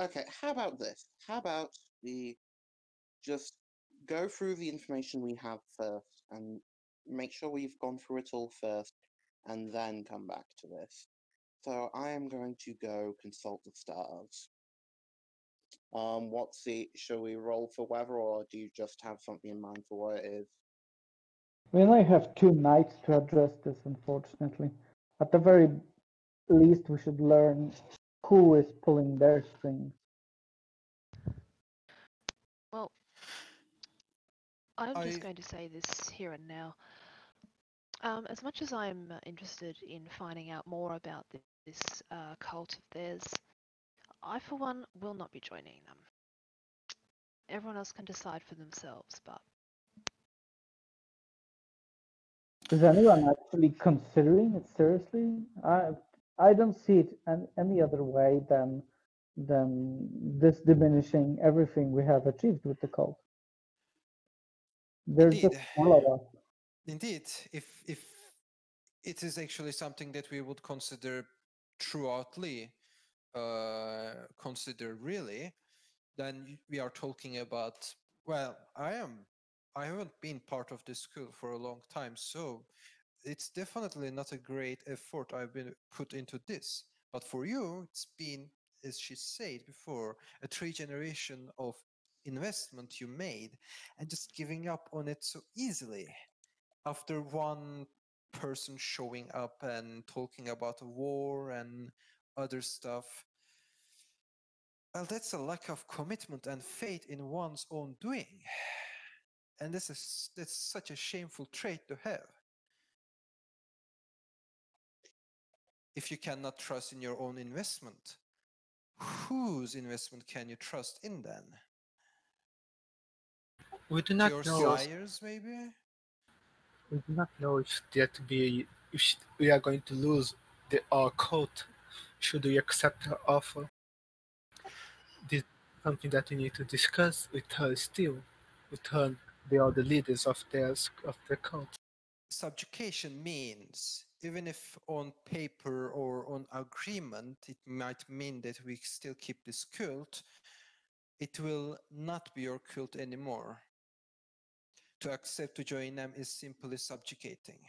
Okay, how about this? How about we just go through the information we have first and make sure we've gone through it all first and then come back to this. So I am going to go consult the stars. Um, what's the? Shall we roll for weather, or do you just have something in mind for what it is? We only have two nights to address this, unfortunately. At the very least, we should learn who is pulling their strings. I'm I- just going to say this here and now. Um, as much as I'm uh, interested in finding out more about thi- this uh, cult of theirs, I, for one, will not be joining them. Everyone else can decide for themselves, but Is anyone actually considering it seriously? I I don't see it an, any other way than than this diminishing everything we have achieved with the cult. Just Indeed. us. Indeed, if if it is actually something that we would consider throughoutly, uh, consider really, then we are talking about. Well, I am. I haven't been part of this school for a long time, so it's definitely not a great effort I've been put into this. But for you, it's been, as she said before, a three generation of investment you made, and just giving up on it so easily. After one person showing up and talking about a war and other stuff well that's a lack of commitment and faith in one's own doing. And this is that's such a shameful trait to have. If you cannot trust in your own investment whose investment can you trust in then We do not your know. sires maybe We do not know if that be if we are going to lose the our cult. Should we accept her offer? This is something that we need to discuss with her still, with her the other leaders of their of the cult. subjugation means even if on paper or on agreement it might mean that we still keep this cult it will not be your cult anymore to accept to join them is simply subjugating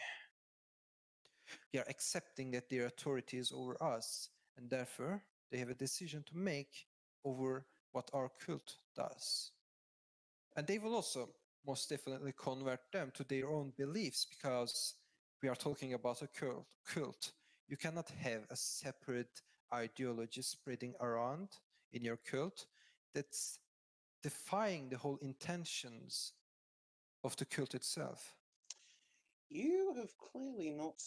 we are accepting that their authority is over us and therefore they have a decision to make over what our cult does and they will also most definitely convert them to their own beliefs because we are talking about a cult. cult. You cannot have a separate ideology spreading around in your cult that's defying the whole intentions of the cult itself. You have clearly not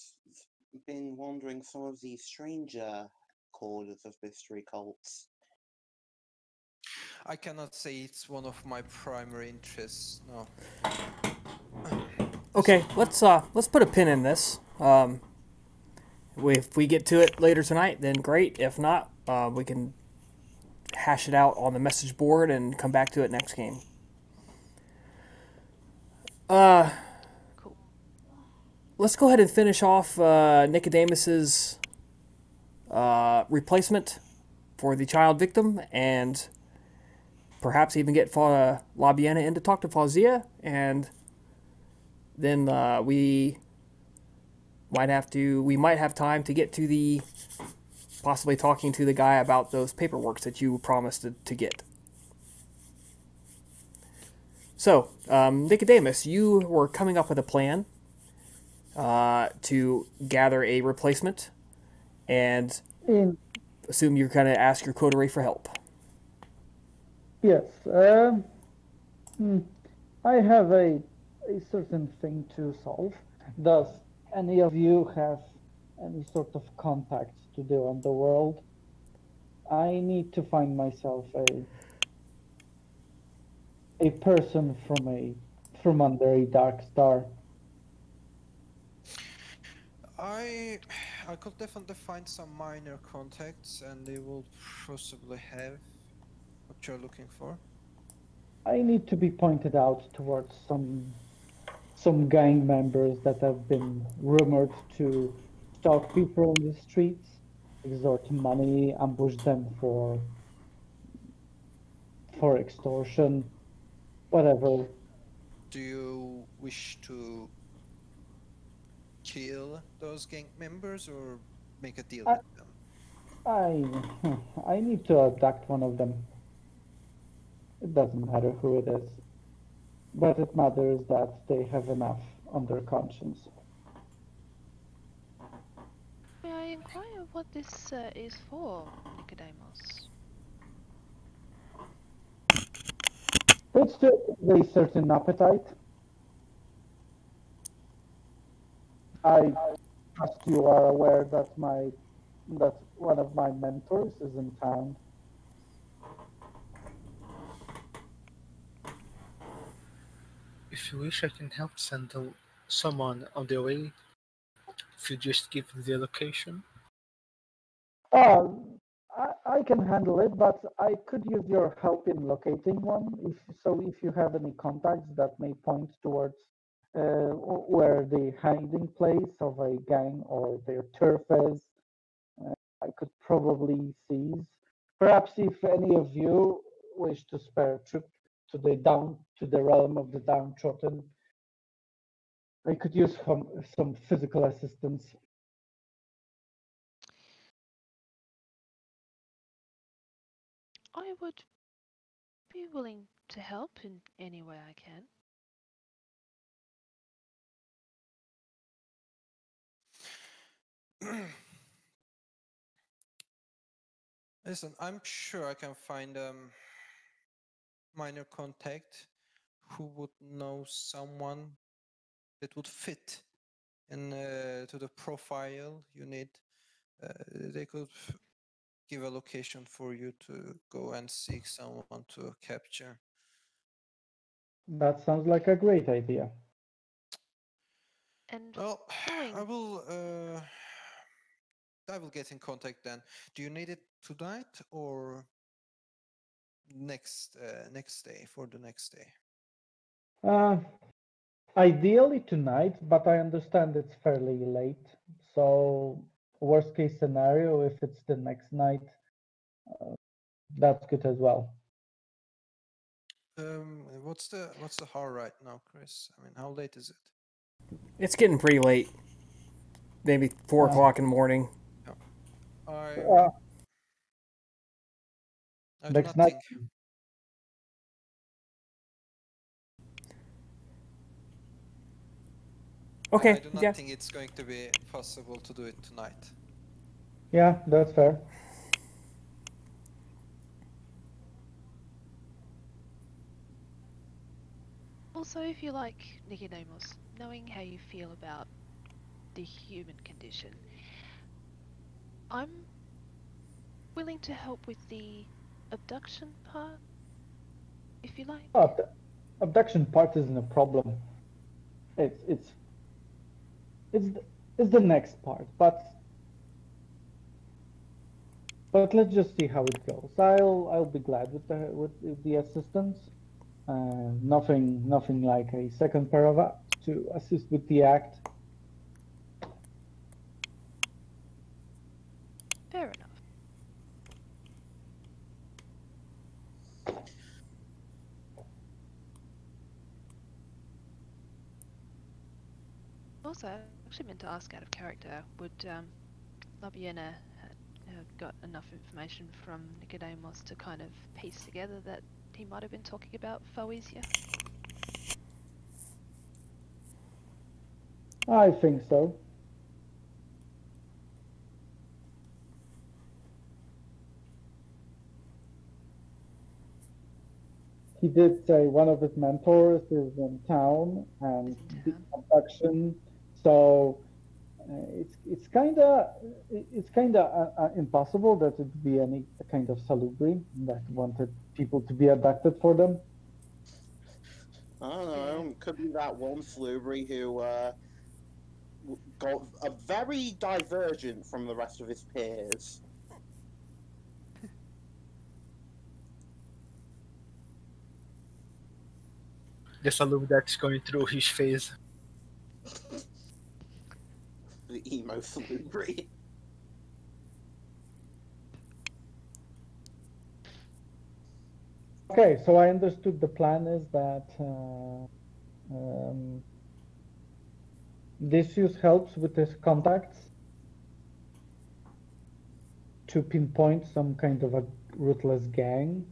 been wandering some of the stranger corners of mystery cults. I cannot say it's one of my primary interests. No. Okay, let's uh let's put a pin in this. Um, if we get to it later tonight, then great. If not, uh, we can hash it out on the message board and come back to it next game. Uh, Cool. let's go ahead and finish off uh, Nicodemus's uh, replacement for the child victim, and perhaps even get Fa- Labiana in to talk to Fawzia, and then uh, we might have to we might have time to get to the possibly talking to the guy about those paperworks that you promised to, to get. So, um, Nicodemus, you were coming up with a plan uh, to gather a replacement, and In assume you're going to ask your coterie for help. Yes. Um, hmm, I have a, a certain thing to solve. Does any of you have any sort of contacts to do on the world? I need to find myself a a person from a from under a dark star. I I could definitely find some minor contacts, and they will possibly have what you're looking for. I need to be pointed out towards some some gang members that have been rumored to stalk people on the streets, extort money, ambush them for for extortion, whatever. Do you wish to kill those gang members or make a deal I- with them? I I need to abduct one of them. It doesn't matter who it is, but it matters that they have enough on their conscience. May I inquire what this uh, is for, Nicodemus? It's a certain appetite. I trust you are aware that my that one of my mentors is in town. If you wish, I can help send someone on their way. If you just give the location. Uh, I, can handle it, but I could use your help in locating one. If so, if you have any contacts that may point towards uh, where the hiding place of a gang or their turf is, uh, I could probably seize. Perhaps if any of you wish to spare a trip to the down to the realm of the downtrodden, I could use some some physical assistance. Would be willing to help in any way I can. Listen, I'm sure I can find a um, minor contact who would know someone that would fit in uh, to the profile you need. Uh, they could give a location for you to go and seek someone to capture. That sounds like a great idea. And Well, I will. Uh, I will get in contact then. Do you need it tonight or next uh, next day for the next day? Uh, ideally tonight, but I understand it's fairly late. So, worst case scenario, if it's the next night, uh, that's good as well. Um, what's the what's the hour right now, Chris? I mean, how late is it? It's getting pretty late. Maybe four Uh, o'clock in the morning. I Uh, I next night. think. Okay. I do not yeah. think it's going to be possible to do it tonight. Yeah, that's fair. Also, if you like Nicodemus, knowing how you feel about the human condition, I'm willing to help with the abduction part, if you like. Oh, abduction part isn't a problem. It's it's it's the, it's the next part, but but let's just see how it goes. I'll I'll be glad with the with the assistance. Uh, nothing nothing like a second of to assist with the act. Fair enough. Also, I actually meant to ask out of character, would um, Labiana have got enough information from Nicodemus to kind of piece together that he might have been talking about Fawzia? I think so. He did say one of his mentors is in town and in the town. abduction. So it's it's kind of it's kind of uh, uh, impossible that it would be any kind of salubri that wanted people to be abducted for them. I don't know. Could be that one salubri who uh, got a very divergent from the rest of his peers. The salute that's going through his face. The emo Flubry. Okay, so I understood the plan is that uh, um, Decius helps with his contacts to pinpoint some kind of a ruthless gang,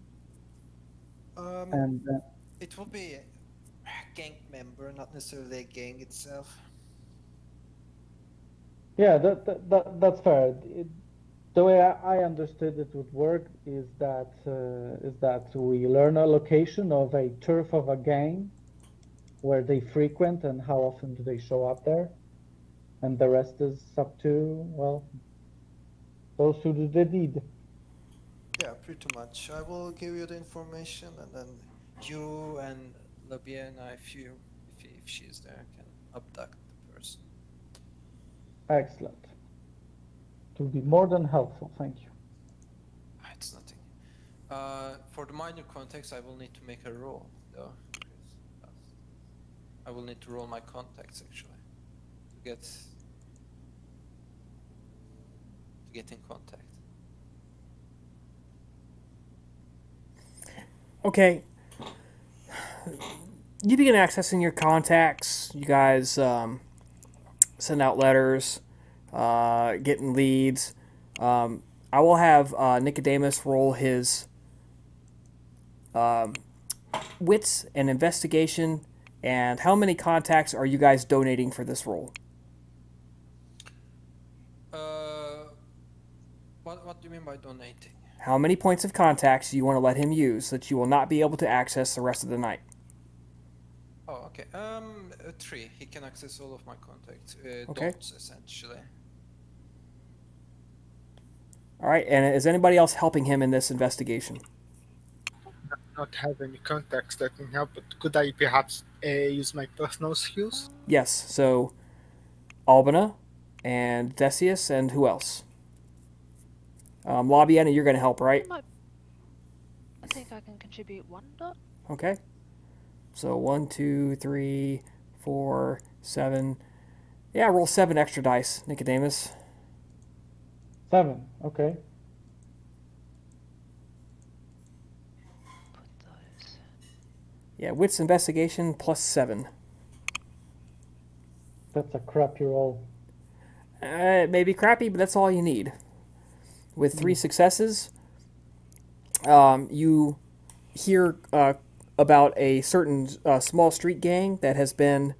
Um, and uh, it will be a gang member, not necessarily a gang itself. Yeah, that, that, that that's fair. It, the way I, I understood it would work is that uh, is that we learn a location of a turf of a gang, where they frequent and how often do they show up there, and the rest is up to well those who do the deed. Yeah, pretty much. I will give you the information, and then you and Labiana, if you, if, if she's there, can abduct. Excellent. It will be more than helpful, thank you. It's nothing. Uh, for the minor context, I will need to make a roll, though. I will need to roll my contacts actually to get to get in contact. Okay. You begin accessing your contacts. You guys um, send out letters, uh, getting leads. Um, I will have uh, Nicodemus roll his um, wits and investigation. And how many contacts are you guys donating for this role? Uh, what what do you mean by donating? How many points of contacts do you want to let him use that you will not be able to access the rest of the night? Okay. Um, uh, three. He can access all of my contacts. Uh, Okay. Dots essentially. All right. And is anybody else helping him in this investigation? Not have any contacts that can help, but could I perhaps uh, use my personal skills? Yes. So, Albina and Decius and who else? Um, Labiana, you're going to help, right? I might- I think I can contribute one dot. Okay. So one, two, three, four, seven. Yeah, roll seven extra dice, Nicodemus. Seven, okay. Put those. Yeah, wits investigation plus seven. That's a crappy roll. Uh, it may be crappy, but that's all you need. With three successes, um, you hear uh, about a certain uh, small street gang that has been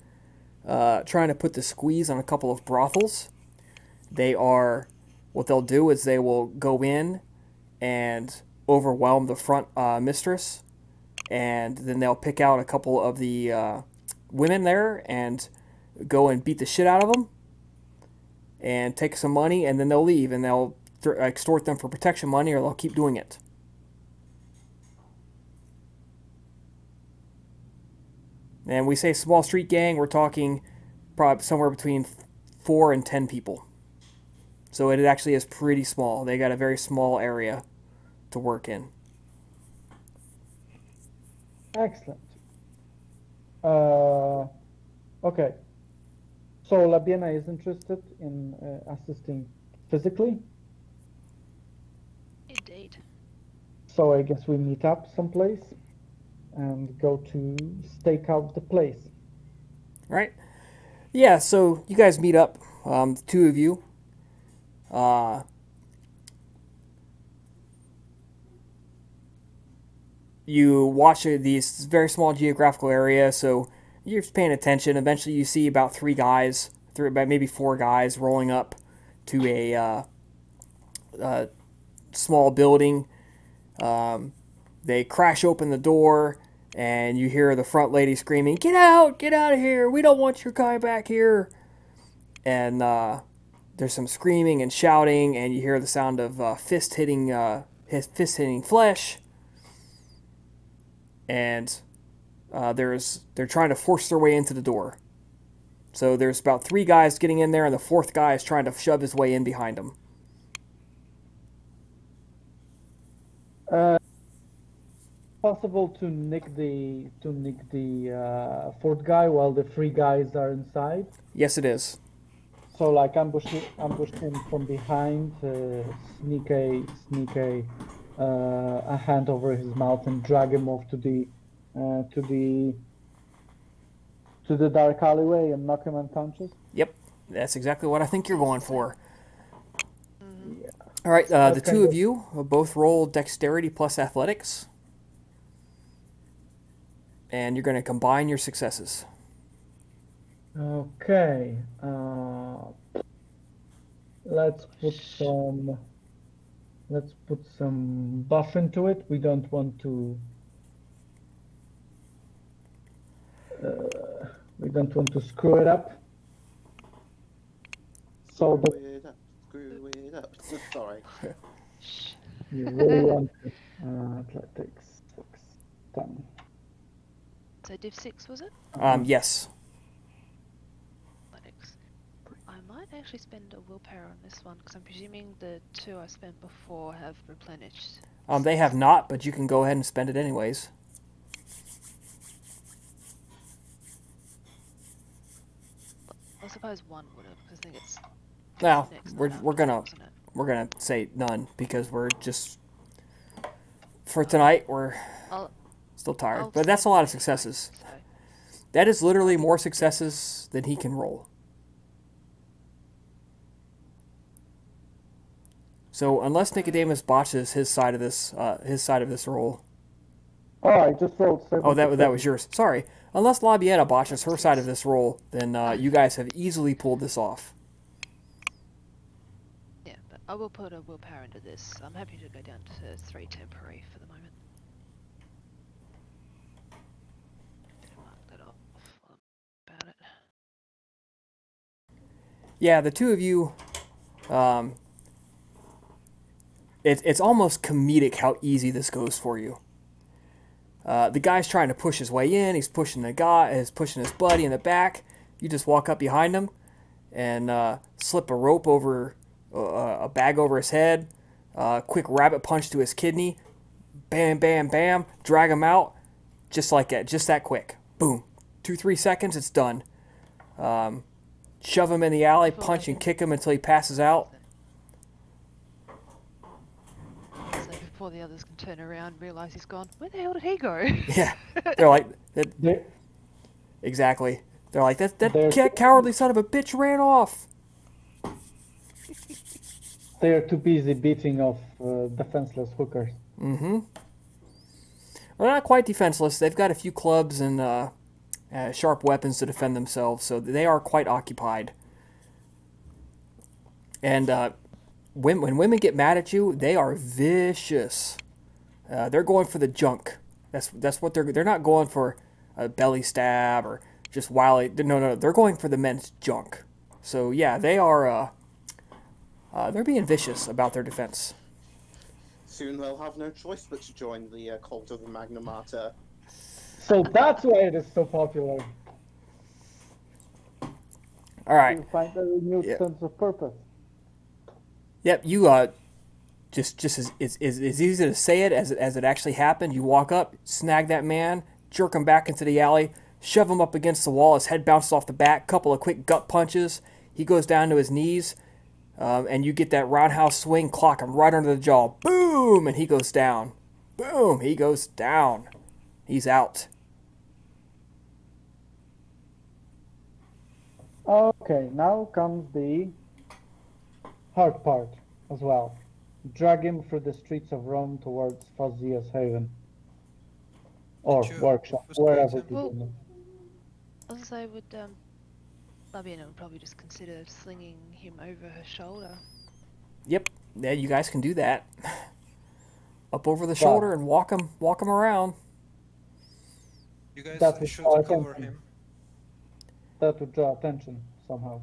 uh, trying to put the squeeze on a couple of brothels. They are, what they'll do is they will go in and overwhelm the front uh, mistress and then they'll pick out a couple of the uh, women there and go and beat the shit out of them and take some money, and then they'll leave and they'll th- extort them for protection money, or they'll keep doing it. And we say small street gang, we're talking probably somewhere between four and ten people. So it actually is pretty small. They got a very small area to work in. Excellent. Uh, okay. So Labiana is interested in uh, assisting physically. Indeed. So I guess we meet up someplace and go to stake out the place. Right? Yeah, so you guys meet up, um, the two of you. Uh, you watch these very small geographical area, so you're just paying attention. Eventually, you see about three guys, three, about maybe four guys, rolling up to a uh, uh, small building. Um, they crash open the door, and you hear the front lady screaming, "Get out! Get out of here! We don't want your guy back here!" And uh, there's some screaming and shouting, and you hear the sound of uh, fist hitting, uh, fist hitting flesh. And uh, there's they're trying to force their way into the door. So there's about three guys getting in there, and the fourth guy is trying to shove his way in behind them. Uh, possible to nick the to nick the uh, fourth guy while the three guys are inside. Yes, it is. So like ambush ambush him from behind, uh, sneak a sneak a uh, a hand over his mouth and drag him off to the uh, to the to the dark alleyway and knock him unconscious. Yep, that's exactly what I think you're going for. Yeah. All right, uh, the two of you both roll dexterity plus athletics, and you're going to combine your successes. Okay. Uh, let's put some. Let's put some buff into it. We don't want to. Uh, we don't want to screw it up. So the, Screw it up. Screw it up. Sorry. You really want to. Uh, athletics six, ten. So div six was it? Um, yes. I might actually spend a willpower on this one because I'm presuming the two I spent before have replenished. Um, they have not, but you can go ahead and spend it anyways. I suppose one would have because I think it's Well, we're, we're gonna we're gonna say none because we're just for tonight we're I'll, still tired. I'll But that's a lot of successes. So That is literally more successes than he can roll. So unless Nicodemus botches his side of this uh, his side of this roll. Oh, I just rolled seven. Oh, that that was yours. Sorry. Unless Labietta botches her side of this roll, then uh, you guys have easily pulled this off. yeah, but I will put a willpower into this. I'm happy to go down to three temporary for the moment. Mark that off while I'm about it. Yeah, the two of you, um, it, it's almost comedic how easy this goes for you. Uh, the guy's trying to push his way in. He's pushing the guy, is pushing his buddy in the back. You just walk up behind him and uh, slip a rope over uh, a bag over his head. Uh, quick rabbit punch to his kidney. Bam, bam, bam. Drag him out, just like that. Just that quick. Boom. Two, three seconds. It's done. Um, shove him in the alley, punch and kick him until he passes out. So before the others can turn around, realise he's gone. Where the hell did he go? Yeah, they're like that. They, Exactly. They're like that. That They're- cowardly son of a bitch ran off. they are too busy beating off uh, defenseless hookers. Mm-hmm. Well, not quite defenseless. They've got a few clubs and uh, uh, sharp weapons to defend themselves, so they are quite occupied. And uh, when, when women get mad at you, they are vicious. Uh, they're going for the junk That's that's what they're they're not going for a belly stab or just wily. No, no, they're going for the men's junk. So yeah, they are. Uh, uh, they're being vicious about their defense. Soon they'll have no choice but to join the uh, cult of the Magna Mater. So that's why it is so popular. All right. You find a renewed Yeah. sense of purpose. Yep, you uh, just just as it's as, as easy to say it as it, as it actually happened. You walk up, snag that man, jerk him back into the alley, shove him up against the wall. His head bounces off the back. Couple of quick gut punches. He goes down to his knees, um, and you get that roundhouse swing, clock him right under the jaw. Boom, and he goes down. Boom, he goes down. He's out. Okay, now comes the hard part as well. Drag him through the streets of Rome towards Fawzia's Haven. Or Did you workshop, persuade wherever him? to Well- do it. Also, would um, Labiana would probably just consider slinging him over her shoulder. Yep, yeah, you guys can do that. Up over the shoulder and walk him walk him around. You guys That should our cover attention. him. That would draw attention somehow.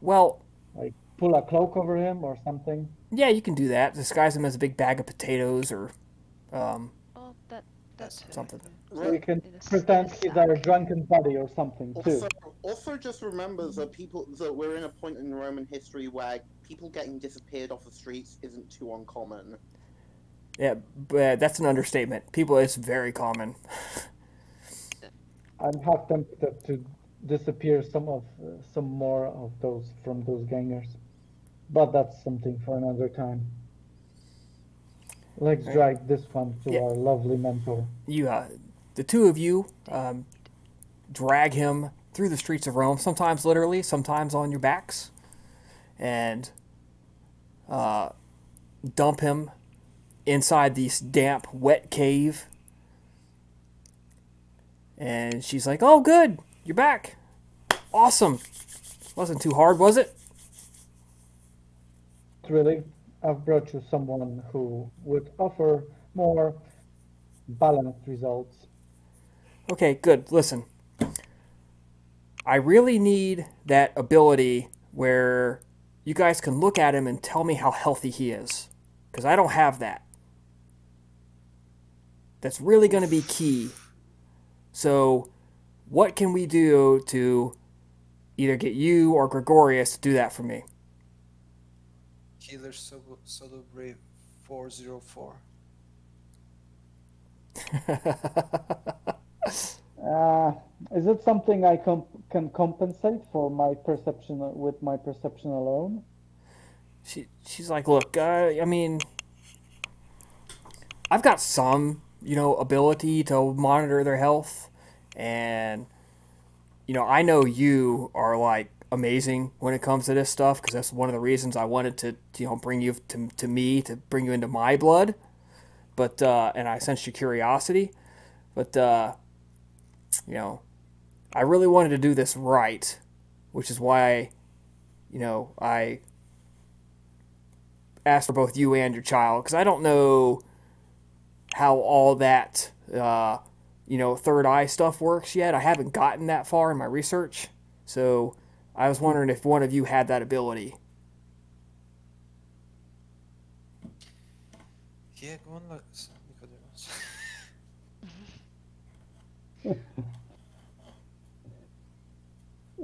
Well, Like pull a cloak over him or something. Yeah, you can do that. Disguise him as a big bag of potatoes or um, Oh, that that's. Something. So you can In a s- pretend he's our drunken buddy or something too. Also, also just remember that people that we're in a point in Roman history where people getting disappeared off the streets isn't too uncommon. yeah, but that's an understatement. People, it's very common. I'm half tempted to disappear some of uh, some more of those from those gangers, but that's something for another time. Let's Right. drag this one to Yeah. our lovely mentor. You, uh, the two of you, um, drag him through the streets of Rome. Sometimes literally, sometimes on your backs, and uh, dump him inside this damp, wet cave. And she's like, "Oh, good, you're back. Awesome. Wasn't too hard, was it?" Really, I've brought you someone who would offer more balanced results. Okay, good. Listen. I really need that ability where you guys can look at him and tell me how healthy he is. Because I don't have that. That's really going to be key. So, what can we do to either get you or Gregorius to do that for me? Healer Solo Celebrate 404. Uh, is it something I com- can compensate for my perception with my perception alone? she she's like, look, uh, I mean, I've got some, you know, ability to monitor their health, and you know, I know you are like amazing when it comes to this stuff because that's one of the reasons I wanted to, you know, bring you to, to me to bring you into my blood, but uh, and I sensed your curiosity, but uh, you know, I really wanted to do this right, which is why, you know, I asked for both you and your child because I don't know how all that uh, you know third eye stuff works yet. I haven't gotten that far in my research, so I was wondering if one of you had that ability. Yeah, go on, let's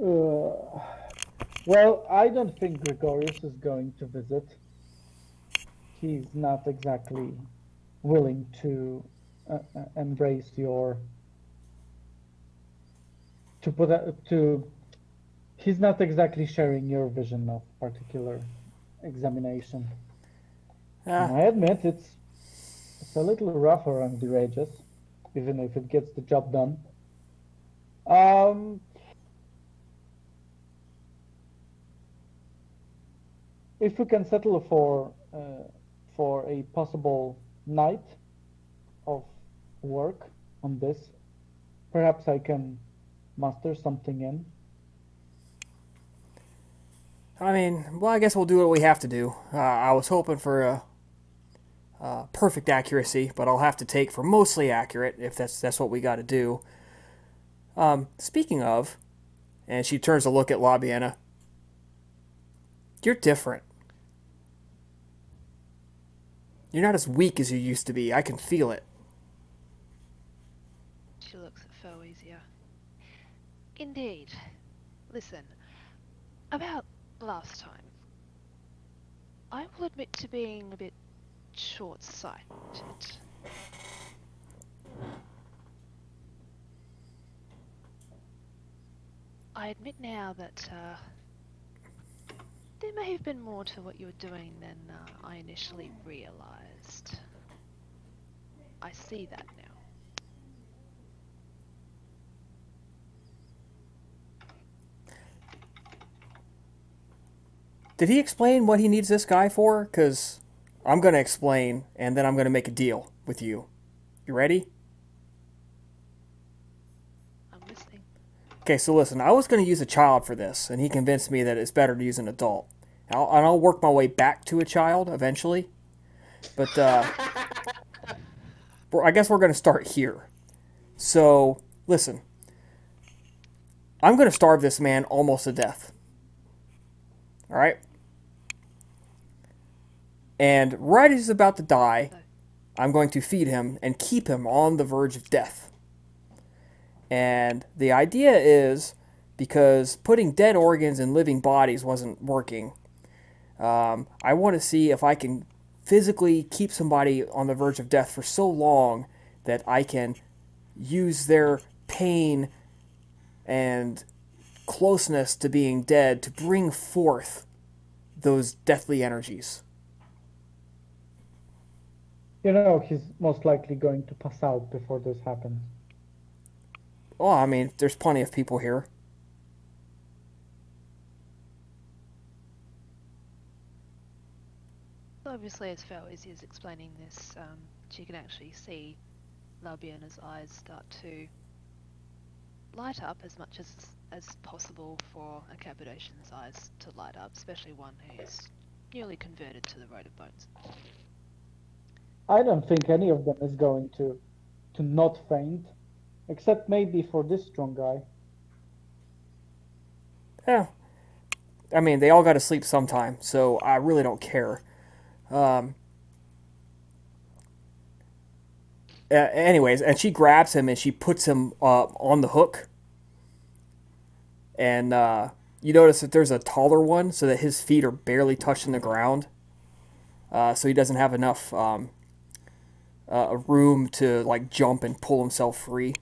Uh, well, I don't think Gregorius is going to visit. He's not exactly willing to uh, uh, embrace your to put a, to. He's not exactly sharing your vision of particular examination. Ah, I admit it's it's a little rough around the edges, even if it gets the job done. Um, if we can settle for uh, for a possible night of work on this, perhaps I can muster something in. I mean, well, I guess we'll do what we have to do. Uh, I was hoping for a uh, perfect accuracy, but I'll have to take for mostly accurate if that's that's what we got to do. Um, speaking of, and she turns to look at Labiana. You're different. You're not as weak as you used to be. I can feel it. She looks at Fawzia. Indeed. Listen, about last time, I will admit to being a bit short-sighted. I admit now that uh, there may have been more to what you were doing than uh, I initially realized. I see that now. Did he explain what he needs this guy for? Because I'm going to explain, and then I'm going to make a deal with you. You ready? I'm listening. Okay, so listen, I was going to use a child for this, and he convinced me that it's better to use an adult. I'll, and I'll work my way back to a child eventually. But uh, I guess we're going to start here. So, listen. I'm going to starve this man almost to death. All right? And right as he's about to die, I'm going to feed him and keep him on the verge of death. And the idea is because putting dead organs in living bodies wasn't working, um, I want to see if I can physically keep somebody on the verge of death for so long that I can use their pain and closeness to being dead to bring forth those deathly energies. You know, he's most likely going to pass out before this happens. Oh, I mean, there's plenty of people here. Obviously, as Fawzia is explaining this, um, she can actually see Labiana's eyes start to light up as much as as possible for a Cappadocian's eyes to light up, especially one who's newly converted to the road of bones. I don't think any of them is going to to not faint, except maybe for this strong guy. Yeah. I mean, they all got to sleep sometime, so I really don't care. Um, anyways, and she grabs him and she puts him uh, on the hook. And uh, you notice that there's a taller one so that his feet are barely touching the ground. Uh, so he doesn't have enough um, uh, room to like jump and pull himself free.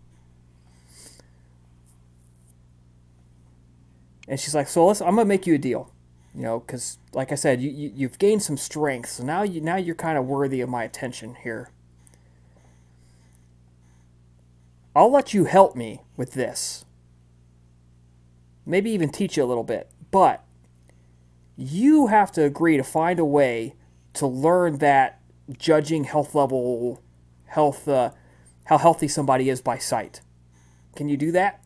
And she's like, "So listen, I'm gonna make you a deal, you know, because like I said, you, you you've gained some strength, so now you now you're kind of worthy of my attention here. I'll let you help me with this. Maybe even teach you a little bit, but you have to agree to find a way to learn that judging health level, health, uh, how healthy somebody is by sight. Can you do that?"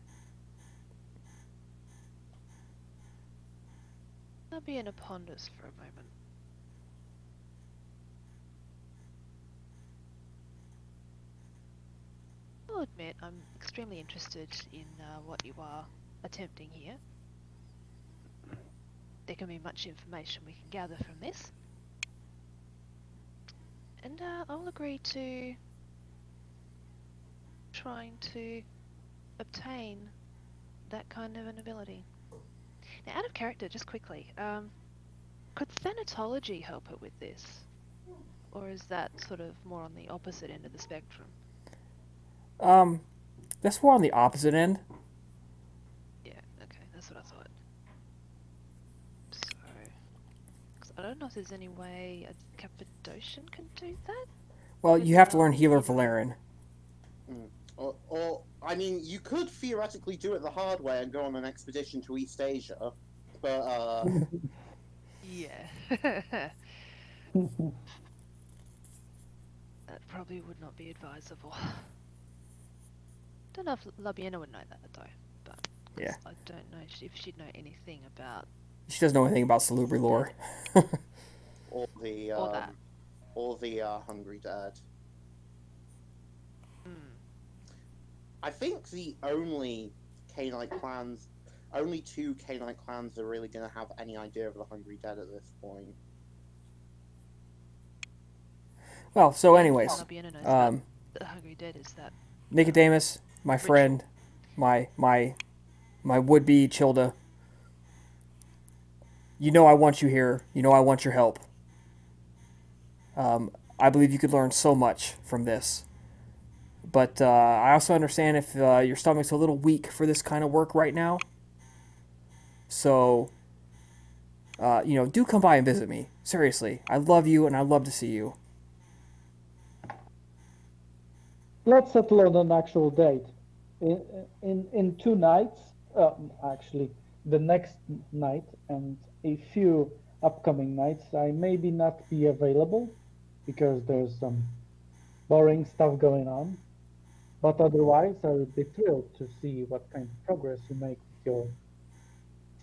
I'll be in a ponders for a moment. I'll admit I'm extremely interested in uh, what you are attempting here. There can be much information we can gather from this. And uh, I'll agree to trying to obtain that kind of an ability. Now, out of character, just quickly, um, could thanatology help her with this? Or is that sort of more on the opposite end of the spectrum? Um, that's more on the opposite end. Yeah, okay, that's what I thought. So, 'cause I don't know if there's any way a Cappadocian can do that? Well, you have to learn Healer Valeren. Or, or, I mean, you could theoretically do it the hard way and go on an expedition to East Asia, but uh, Yeah. that probably would not be advisable. Don't know if Labiana would know that though, but... Yeah. I don't know if she'd know anything about She doesn't know anything about Salubri lore. or the Or that. um, or the uh, Hungry Dead. Hmm. I think the only Cainite clans, only two Cainite clans are really going to have any idea of the Hungry Dead at this point. Well, so anyways, Albion knows about um, the Hungry Dead is that Nicodemus, my friend, my my my would-be Childe. You know I want you here. You know I want your help. Um, I believe you could learn so much from this. But uh, I also understand if uh, your stomach's a little weak for this kind of work right now. So, uh, you know, do come by and visit me. Seriously, I love you and I'd love to see you. Let's settle on an actual date. In in in two nights, uh, actually, the next night and a few upcoming nights, I maybe not be available because there's some boring stuff going on. But otherwise, I would be thrilled to see what kind of progress you make with your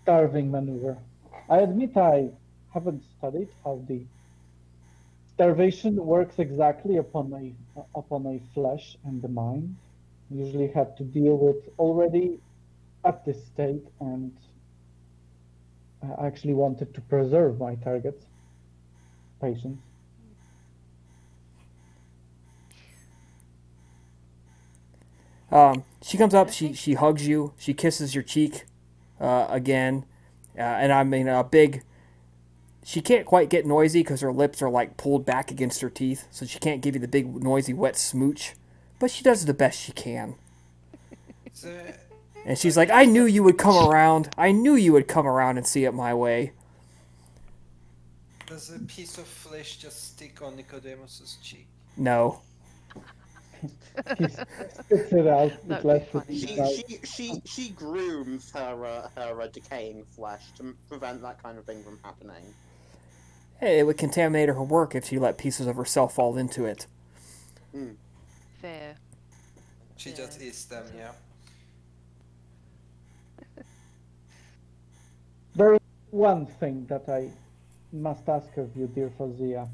starving maneuver. I admit I haven't studied how the starvation works exactly upon a upon a flesh and the mind. Usually had to deal with already at this state, and I actually wanted to preserve my target patients. Um, she comes up, she she hugs you, she kisses your cheek uh, again, uh, and I mean a big. She can't quite get noisy because her lips are like pulled back against her teeth, so she can't give you the big noisy wet smooch, but she does the best she can. It's, And she's like, "I knew you would come around. I knew you would come around and see it my way." does a piece of flesh just stick on Nicodemus's cheek? No. He spits it out. It That'd be lets it. She she she, she grooms her uh, her uh, decaying flesh to prevent that kind of thing from happening. Hey, it would contaminate her work if she let pieces of herself fall into it. fair. She just eats them, yeah. There is one thing that I must ask of you, dear Fawzia.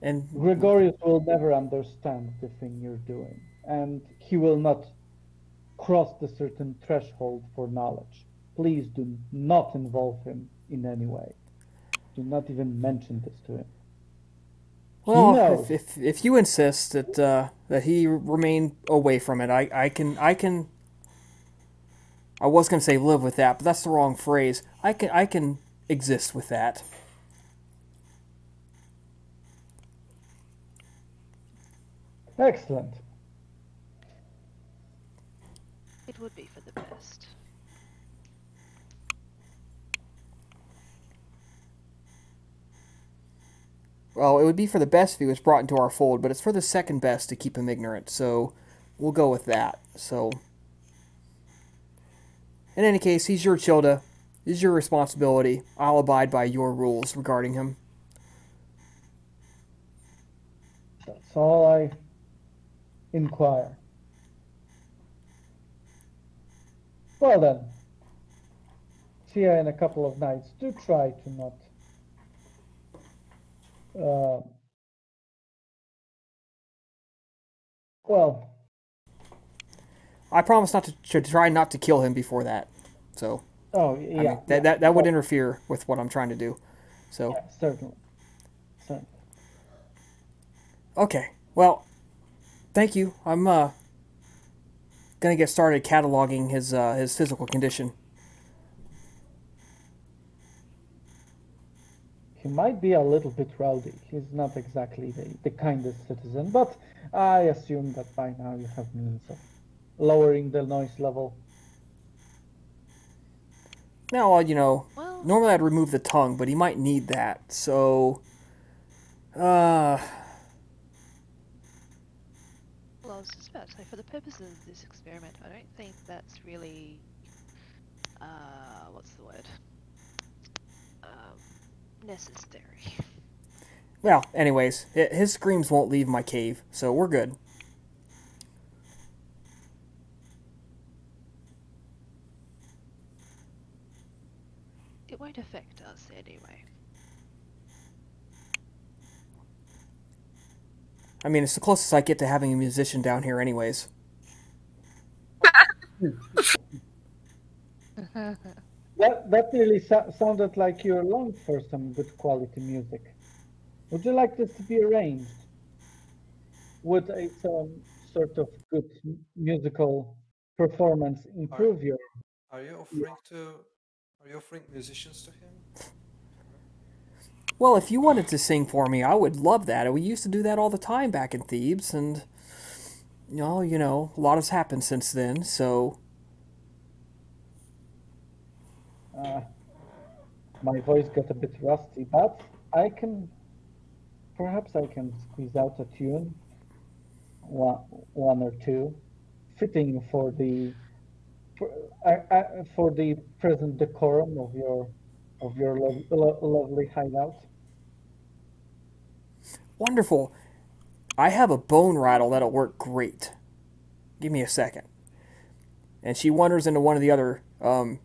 And Gregorius will never understand the thing you're doing, and he will not cross the certain threshold for knowledge. Please do not involve him in any way. Do not even mention this to him. Well, No. if, if if you insist that uh, that he remain away from it, I, I can I can. I was gonna say live with that, but that's the wrong phrase. I can I can exist with that. Excellent. It would be for the best. Well, it would be for the best if he was brought into our fold, but it's for the second best to keep him ignorant. So we'll go with that. So in any case, he's your Childe. Is your responsibility. I'll abide by your rules regarding him. That's all I inquire. Well then, see you in a couple of nights. Do try to not. Uh, well, I promise not to, to try not to kill him before that. So oh I yeah, mean, yeah, that, that, that would interfere with what I'm trying to do. So, yeah, certainly, certainly. okay. Well, thank you. I'm uh, going to get started cataloging his, uh, his physical condition. He might be a little bit rowdy. He's not exactly the, the kindest citizen, but I assume that by now you have means of lowering the noise level. Now, uh, you know, Well, normally I'd remove the tongue, but he might need that. So, uh, well, I was just about to say, for the purposes of this experiment, I don't think that's really, uh, what's the word? Um, necessary. well, anyways, hi- his screams won't leave my cave, so we're good. Won't affect us anyway. I mean, it's the closest I get to having a musician down here, anyways. That that really so- sounded like you're longed for some good quality music. Would you like this to be arranged? Would a some sort of good musical performance improve your? Are you offering to? Are you offering musicians to him? Well, if you wanted to sing for me, I would love that. We used to do that all the time back in Thebes, and you know, you know, a lot has happened since then. So, Uh, my voice got a bit rusty, but I can. Perhaps I can squeeze out a tune, one, one or two, fitting for the for, uh, uh, for the present decorum of your of your lo- lo- lovely hideout. wonderful. I have a bone rattle that'll work great. Give me a second. And she wanders into one of the other um,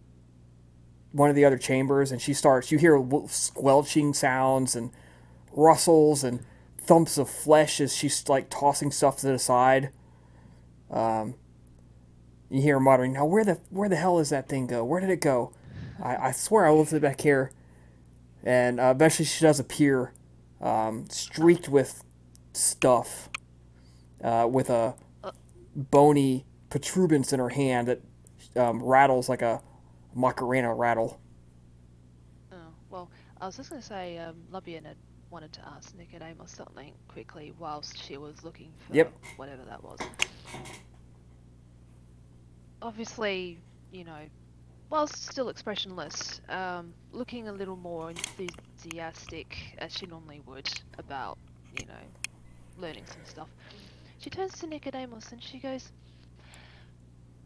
one of the other chambers, and she starts. You hear squelching sounds and rustles and thumps of flesh as she's like tossing stuff to the side. Um, you hear her muttering, "Now where the where the hell is that thing go? Where did it go? I, I swear I left it back here." And uh, eventually, she does appear, um, streaked with stuff, uh, with a bony protuberance in her hand that um, rattles like a Macarena rattle. Oh, well, I was just going to say, um, Lubian had wanted to ask Nicodemus something quickly whilst she was looking for Yep. whatever that was. Obviously, you know, whilst still expressionless, um, looking a little more enthusiastic as she normally would about, you know, learning some stuff. She turns to Nicodemus and she goes,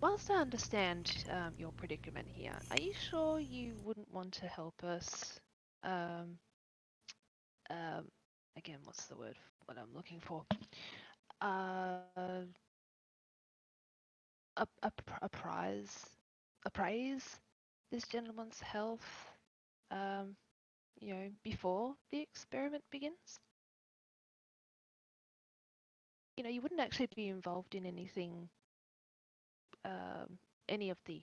Whilst I understand um, your predicament here, are you sure you wouldn't want to help us? Um, um, again, what's the word? What I'm looking for? Uh, a, a, a prize, appraise this gentleman's health. Um, you know, before the experiment begins. You know, you wouldn't actually be involved in anything um, any of the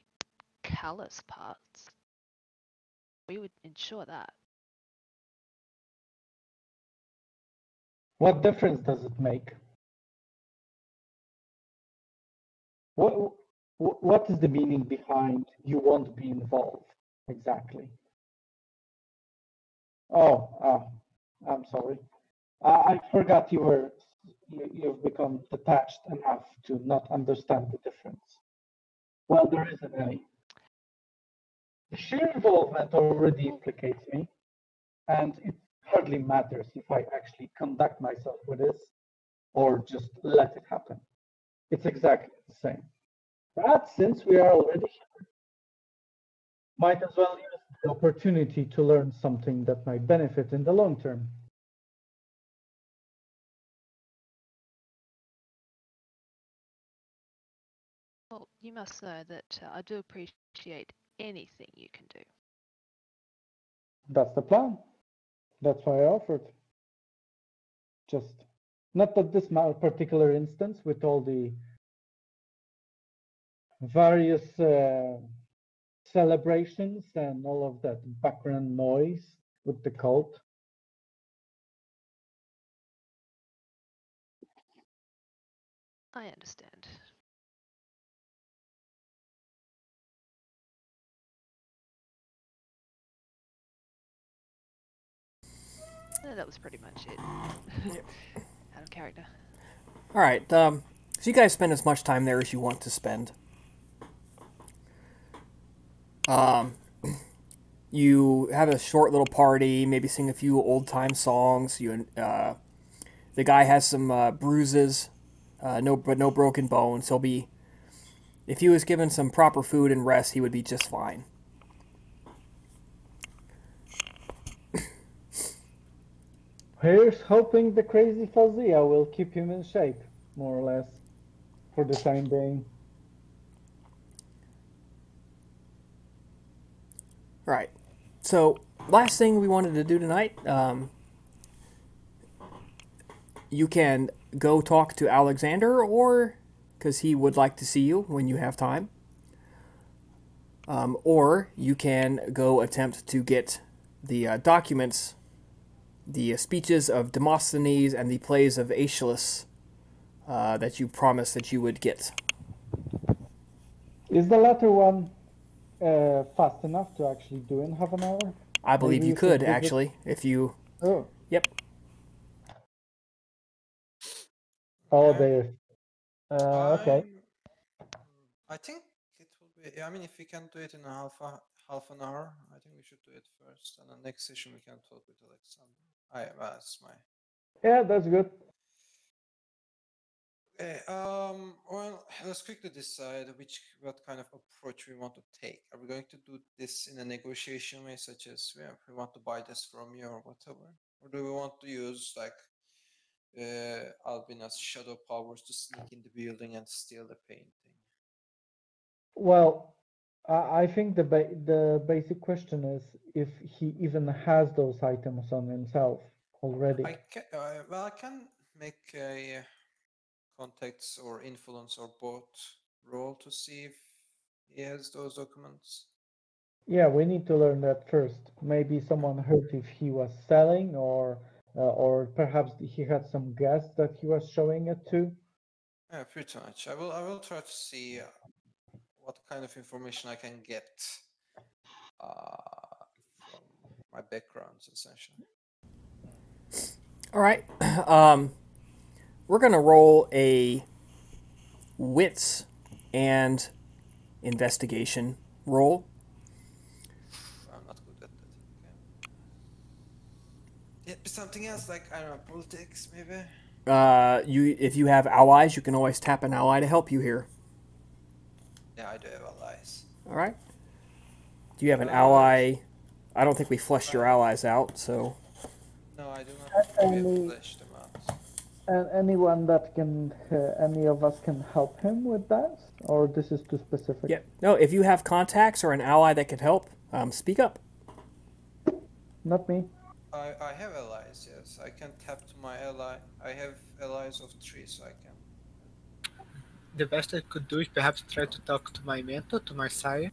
callous parts. We would ensure that. What difference does it make? What what is the meaning behind you won't be involved exactly? Oh, uh, I'm sorry. I, I forgot you were you, you've become detached enough to not understand the difference. Well, there isn't any. The sheer involvement already implicates me, and it hardly matters if I actually conduct myself with this or just let it happen. It's exactly the same. But since we are already here, might as well use the opportunity to learn something that might benefit in the long term. Well, you must know that uh, I do appreciate anything you can do. That's the plan. That's why I offered. Just not that this particular instance with all the various uh, celebrations and all of that background noise with the cult. I understand. Uh, that was pretty much it. Character. All right. Um, so you guys spend as much time there as you want to spend. Um, you have a short little party, maybe sing a few old time songs. You, uh, the guy has some uh, bruises, uh, no, but no broken bones. He'll be, if he was given some proper food and rest, he would be just fine. Here's hoping the crazy Fawzia will keep him in shape, more or less, for the time being. Right. So, last thing we wanted to do tonight, um, you can go talk to Alexander, or because he would like to see you when you have time. Um, or you can go attempt to get the uh, documents, the uh, speeches of Demosthenes and the plays of Aeschylus uh, that you promised that you would get. Is the latter one uh, fast enough to actually do in half an hour? I believe Maybe you you could could visit- actually, if you. Oh, Yep. oh, Okay. there. Uh, okay. I'm- I think it will be. I mean, if we can do it in a half a, half an hour, I think we should do it first, and the next session we can talk with Alexander. I that's my. Yeah, that's good. Okay, um, well, let's quickly decide which what kind of approach we want to take. Are we going to do this in a negotiation way, such as yeah, we want to buy this from you or whatever, or do we want to use like uh, Albina's shadow powers to sneak in the building and steal the painting? Well, I I think the ba the basic question is if he even has those items on himself already. I can, uh, well, I can make a uh, contacts or influence or both role to see if he has those documents. Yeah, we need to learn that first. Maybe someone heard if he was selling, or uh, or perhaps he had some guests that he was showing it to. Yeah, pretty much. I will. I will try to see uh, what kind of information I can get uh, from my backgrounds, essentially. All right. Um, we're gonna roll a wits and investigation roll. I'm not good at that. Okay. Yeah, something else like I don't know, politics maybe. Uh, you, if you have allies, you can always tap an ally to help you here. Yeah, I do have allies. All right. Do you have an ally? I don't think we fleshed your allies out, so No, I do not. We haven't fleshed them out. And anyone that can, uh, any of us can help him with that, or this is too specific. yeah. No, if you have contacts or an ally that can help, um, speak up. Not me. I, I have allies, yes. I can tap to my ally. I have allies of three, so I can. The best I could do is perhaps try to talk to my mentor, to my sire.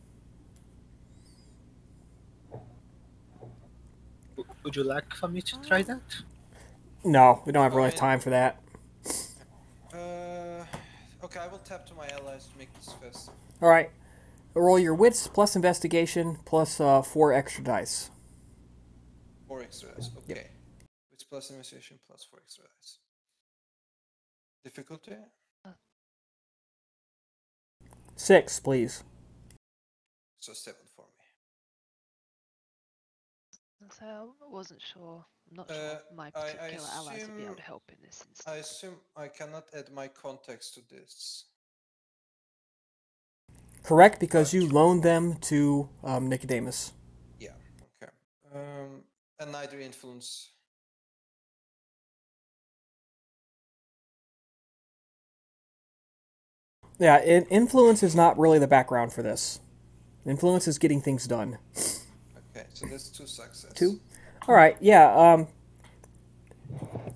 Would you like for me to try that? No, we don't have really Okay. time for that. Uh, okay, I will tap to my allies to make this fast. All right. Roll your wits plus investigation plus uh, four extra dice. Four extra dice. Okay. Which plus investigation plus four extra dice. Difficulty? Six, please. So seven for me. So I wasn't sure. I'm not Uh, sure my I- I particular allies would be able assume- to help in this instance. I assume I cannot add my contacts to this. Correct, because you loaned them to um, Nicodemus. Yeah. Okay. Um, and neither influence. Yeah, in- influence is not really the background for this. Influence is getting things done. Okay, so that's two success. Two? All right, yeah. Um,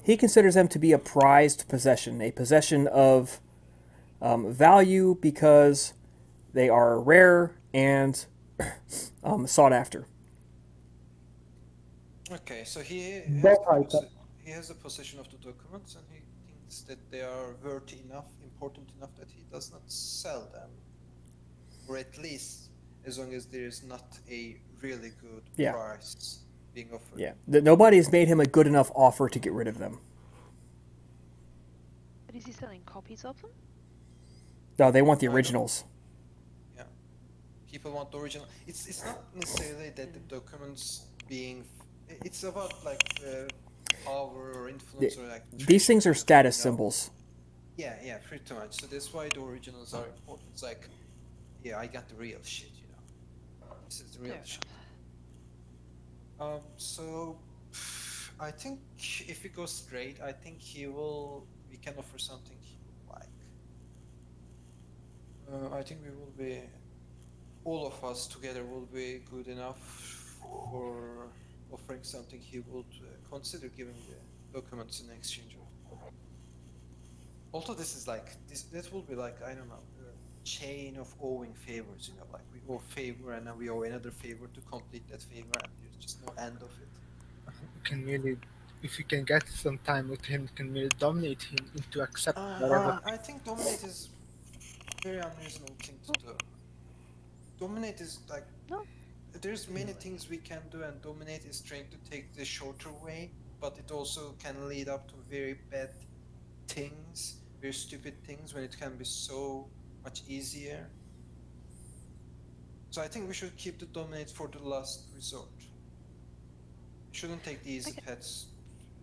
he considers them to be a prized possession, a possession of um, value because they are rare and um, sought after. Okay, so he has, That the he has the possession of the documents and he thinks that they are worthy enough, important enough that he does not sell them. Or at least as long as there is not a really good Yeah. price being offered. Yeah, Th- nobody has made him a good enough offer to get rid of them. But is he selling copies of them? No, they want the originals. Yeah. People want the original. It's it's not necessarily that the documents being. It's about like uh, power or influence or like. These things are status you know? symbols. Yeah, yeah, pretty much. So that's why the originals are important. It's like, yeah, I got the real shit, you know. This is the real Fair shit. Um, so I think if we go straight, I think he will. We can offer something he will like. Uh, I think we will be. All of us together will be good enough for offering something he would uh, consider giving the documents in exchange of. Also, this is like this. That will be like I don't know, a chain of owing favors. You know, like we owe favor and then we owe another favor to complete that favor, and there's just no end of it. You can really, if you can get some time with him, you can really dominate him into accept Uh, whatever. I think dominate is very unreasonable thing to do. Dominate is like No. There's many things we can do, and dominate is trying to take the shorter way, but it also can lead up to very bad things, very stupid things when it can be so much easier. So I think we should keep the dominate for the last resort. We shouldn't take the easy Okay. paths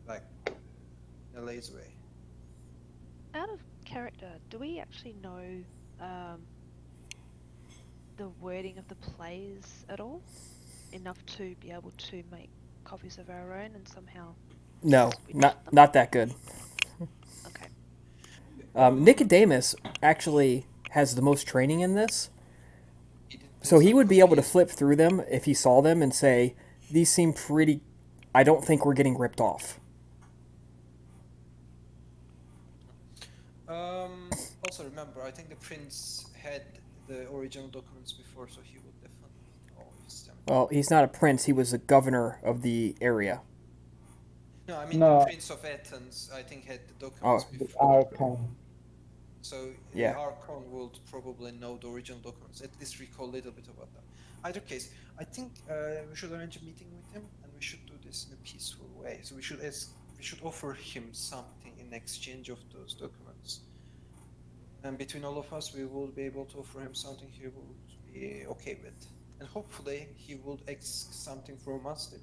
like in a lazy way. Out of character, do we actually know um, the wording of the plays at all? Enough to be able to make copies of our own and somehow. No, not them? not that good. Okay. Um, Nicodemus actually has the most training in this, so he would be able to flip through them if he saw them and say, "These seem pretty. I don't think we're getting ripped off." Um, also remember, I think the prince had the original documents before, so he would definitely always them. Well, he's not a prince. He was the governor of the area. No, I mean No. the prince of Athens. I think had the documents Oh. The. Archon. So Yeah. the Archon would probably know the original documents. At least recall a little bit about them. Either case, I think uh, we should arrange a meeting with him, and we should do this in a peaceful way. So we should ask, we should offer him something in exchange of those documents. And between all of us, we will be able to offer him something he would be okay with, and hopefully he will ask something from us that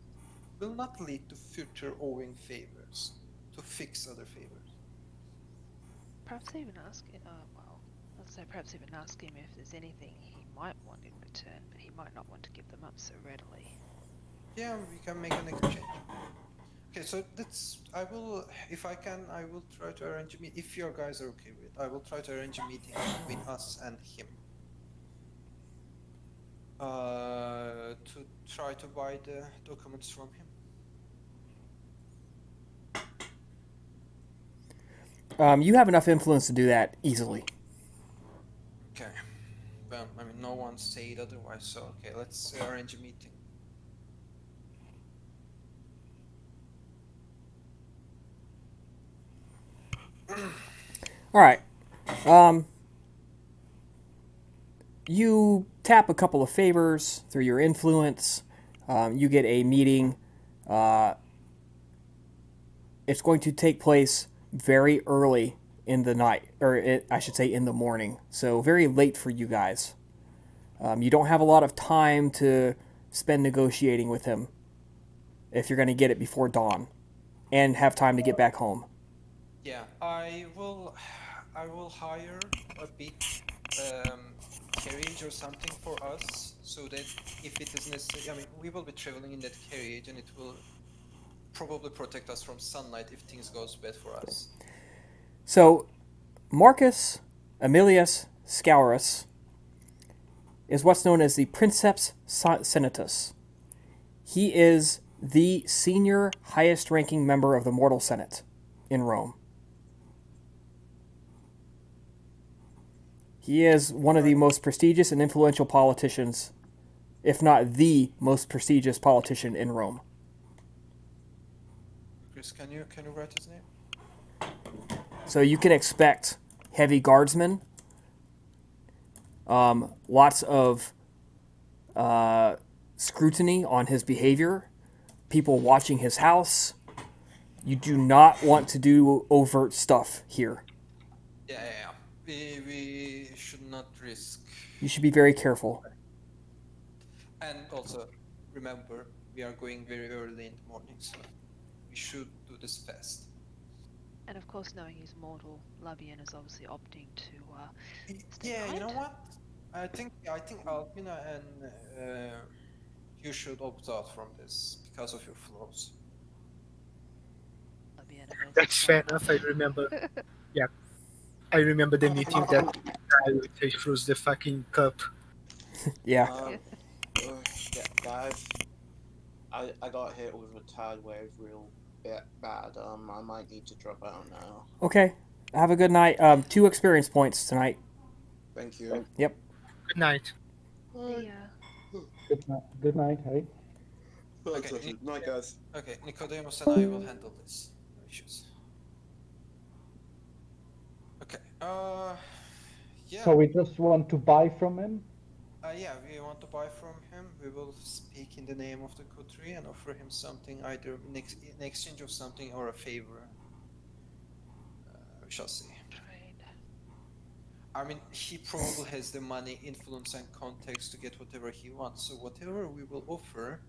will not lead to future owing favors, to fix other favors. Perhaps even ask. Uh, well, let's say perhaps even ask him if there's anything he might want in return, but he might not want to give them up so readily. Yeah, we can make an exchange. Okay, so that's. I will, if I can, I will try to arrange a meet. If your guys are okay with, it, I will try to arrange a meeting between us and him. Uh, to try to buy the documents from him. Um, you have enough influence to do that easily. Okay. Well, I mean, no one said otherwise, so okay, let's arrange a meeting. All right. Um, you tap a couple of favors through your influence. Um, you get a meeting. Uh, it's going to take place very early in the night, or it, I should say in the morning. So very late for you guys. Um, you don't have a lot of time to spend negotiating with him if you're going to get it before dawn and have time to get back home. Yeah, I will. I will hire a big um, carriage or something for us, so that if it is necessary, I mean, we will be traveling in that carriage, and it will probably protect us from sunlight if things goes bad for us. So, Marcus Aemilius Scaurus is what's known as the Princeps Senatus. He is the senior, highest ranking member of the Mortal Senate in Rome. He is one of the most prestigious and influential politicians, if not the most prestigious politician in Rome. Chris, can you can you write his name? So you can expect heavy guardsmen, um, lots of uh, scrutiny on his behavior, people watching his house. You do not want to do overt stuff here. Yeah, yeah, yeah. We we not risk. You should be very careful. And also, remember, we are going very early in the morning, so we should do this fast. And of course, knowing he's mortal, Labian is obviously opting to. Uh, Stay Yeah, you know what? I think I think Alpina and uh, you should opt out from this because of your flaws. Labian and also That's fair enough. I remember. yeah, I remember the meeting that guy with throws the fucking cup. Yeah. Um, uh, yeah, guys, I I got hit with a tide wave real bit bad. Um, I might need to drop out now. Okay. Have a good night. Um, two experience points tonight. Thank you. Yep. Good night. The, Good night. Good night. Hey. Okay. Richard. Night, guys. Okay, Nicodemus and I will handle this. No issues. Okay. Uh, yeah. So we just want to buy from him. Uh, yeah, we want to buy from him. We will speak in the name of the Coterie and offer him something, either in, ex- in exchange of something or a favor. Uh, we shall see. trade. I mean, he probably has the money, influence, and contacts to get whatever he wants. So whatever we will offer,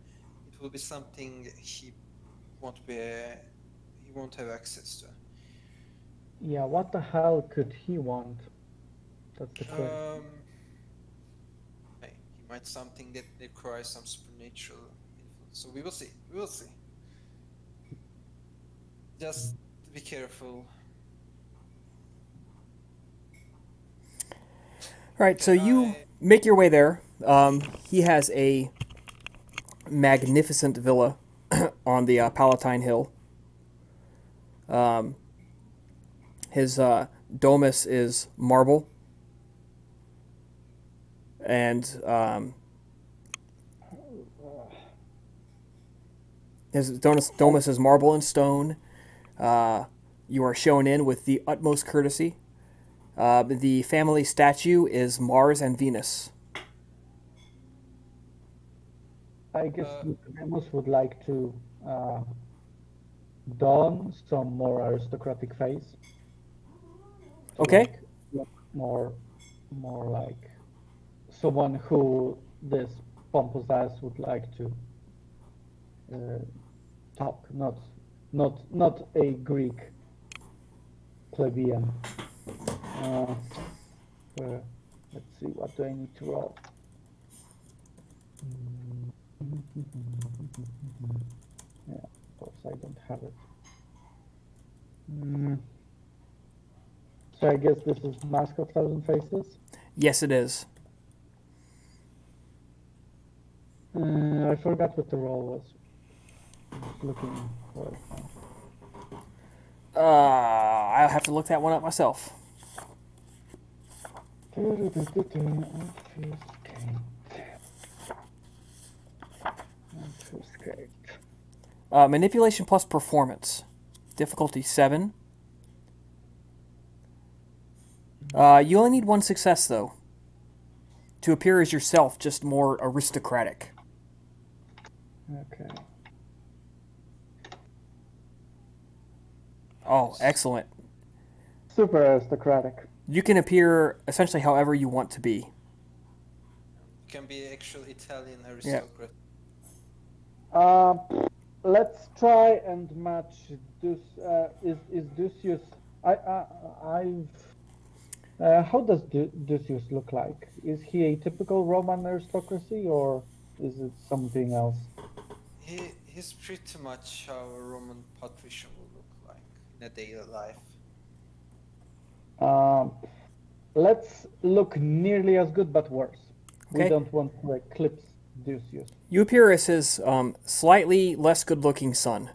it will be something he won't be, he won't have access to. Yeah. What the hell could he want? That's the question. Um, hey, he might something that requires some supernatural influence. So we will see. We will see. Just be careful. All right, so you make your way there. Um, he has a magnificent villa on the uh, Palatine Hill. Um, his uh, domus is marble, and um, his domus, domus is marble and stone. Uh, you are shown in with the utmost courtesy. Uh, the family statue is Mars and Venus. I guess uh, would like to uh, don some more aristocratic face. Okay. more, more like someone who this pompous ass would like to uh, talk, not, not, not a Greek plebeian. Uh, uh, let's see, what do I need to roll? Yeah, of course I don't have it. Mm. So I guess this is Mask of Thousand Faces. Yes, it is. Uh, I forgot what the role was. Looking for it. Uh, I'll have to look that one up myself. Uh, manipulation plus performance. Difficulty 7. Uh, you only need one success, though. To appear as yourself, just more aristocratic. Okay. Oh, excellent. Super aristocratic. You can appear essentially however you want to be. You Can be actual Italian aristocrat. Yeah. Uh, let's try and match Dus. Uh, is is Decius? I I I've. Uh, how does Du- Decius look like? Is he a typical Roman aristocracy, or is it something else? He he's pretty much how a Roman patrician would look like in a daily life. Um, let's look nearly as good but worse. We don't want to eclipse Decius. You is his um, slightly less good looking son.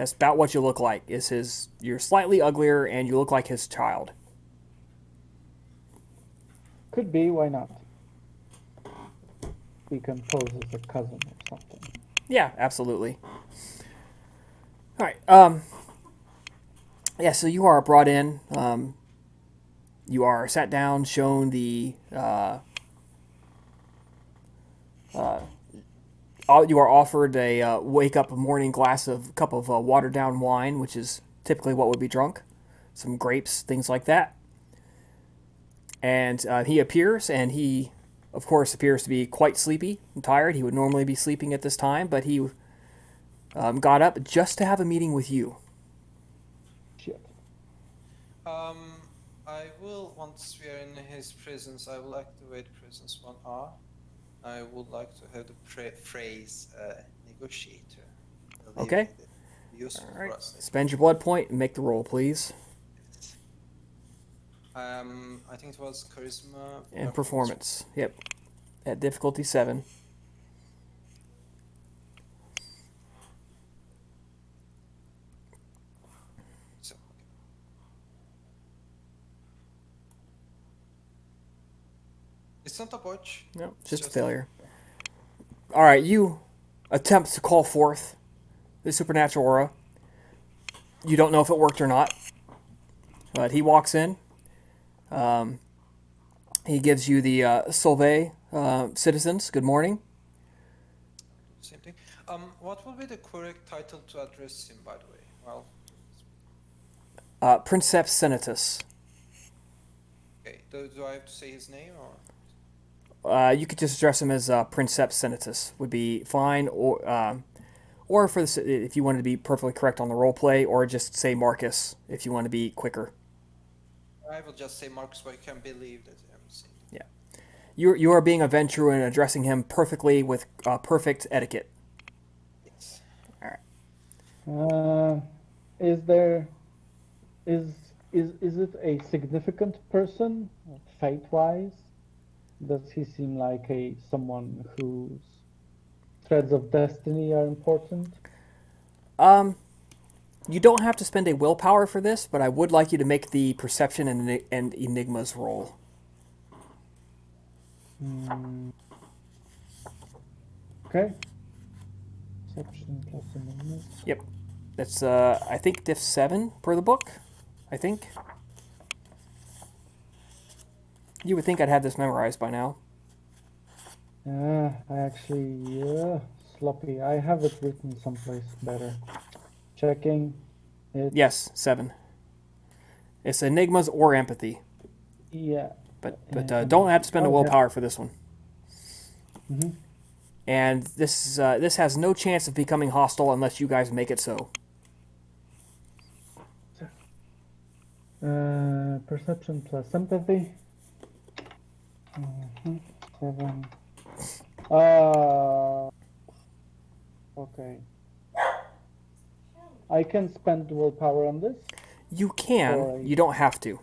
That's about what you look like. Is his you're slightly uglier and you look like his child. Could be. Why not? We can pose as a cousin or something. Yeah, absolutely. All right. Um, yeah, so you are brought in. Um, you are sat down, shown the. Uh, uh, you are offered a uh, wake up morning glass of cup of uh, watered down wine, which is typically what would be drunk, some grapes, things like that. And uh, he appears, and he, of course, appears to be quite sleepy and tired. He would normally be sleeping at this time, but he um, got up just to have a meeting with you. Shit. Um, I will once we are in his presence, I will activate presence one R. I would like to have the phrase uh, negotiator. Okay. Useful All right. Spend your blood point and make the roll, please. Um, I think it was charisma And uh, performance. Yep. At difficulty seven. Not a botch. No, It's just a just- failure. All right, you attempt to call forth the supernatural aura. You don't know if it worked or not, but he walks in. Um, he gives you the uh, Salve uh, citizens. Good morning. Same thing. Um, what will be the correct title to address him, by the way? Well, Uh, Princeps Senatus. okay. Do, do I have to say his name or? Uh, you could just address him as uh, Princeps Senatus would be fine, or um, or for the, if you wanted to be perfectly correct on the role play, or just say Marcus if you want to be quicker. I will just say Marcus, but I can't believe that I'm saying. Yeah, you you are being a Ventrue and addressing him perfectly with uh, perfect etiquette. Yes. Uh, is there is is is it a significant person fate-wise? Does he seem like a someone whose threads of destiny are important? Um, you don't have to spend a willpower for this, but I would like you to make the perception and, and enigmas roll. Hmm. Okay. Perception plus enigmas. Yep, that's uh I think diff seven per the book. I think. You would think I'd have this memorized by now. Yeah, I actually yeah sloppy. I have it written someplace better. Checking. It. Yes, seven. It's enigmas or empathy, Yeah. but but uh, Uh, don't have to spend a oh, yeah. willpower for this one. Mhm. And this is, uh, this has no chance of becoming hostile unless you guys make it so. Uh, perception plus empathy. Mhm, Seven. Uh, okay. I can spend willpower on this. You can. Or- You don't have to.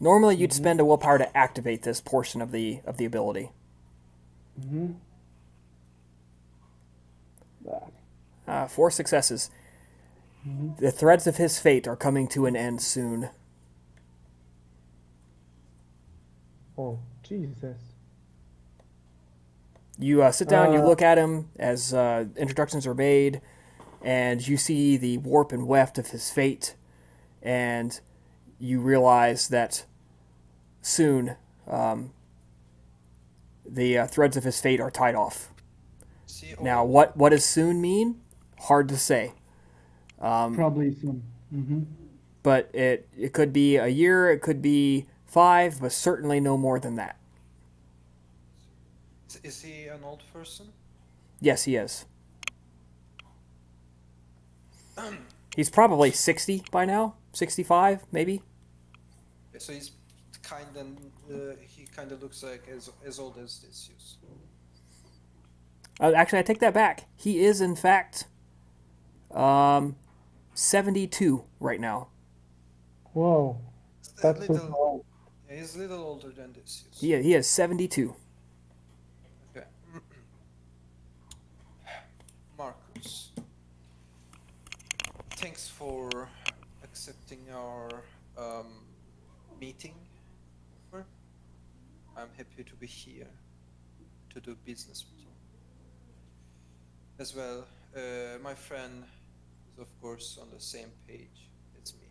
Normally, Mm-hmm. you'd spend a willpower to activate this portion of the of the ability. Mm-hmm. Uh, four successes. Mhm. The threads of his fate are coming to an end soon. Oh, Jesus. You uh, sit down, you Uh, look at him as uh, introductions are made, and you see the warp and weft of his fate, and you realize that soon um, the uh, threads of his fate are tied off. See, Now, oh, what, what does soon mean? Hard to say. Um, Probably soon. Mm-hmm. but it, it could be a year, it could be five, but certainly no more than that. Is- is he an old person? Yes, he is. He's probably 60 by now, 65 maybe. So he's kind of uh, he kind of looks like as as old as Decius. Uh, actually, I take that back. He is, in fact, um, 72 right now. Whoa, That's A little, old. yeah, he's a little older than this use. He, he is 72. Okay. Marcus, thanks for accepting our um, meeting. I'm happy to be here to do business with you. As well, uh, my friend is of course on the same page as me.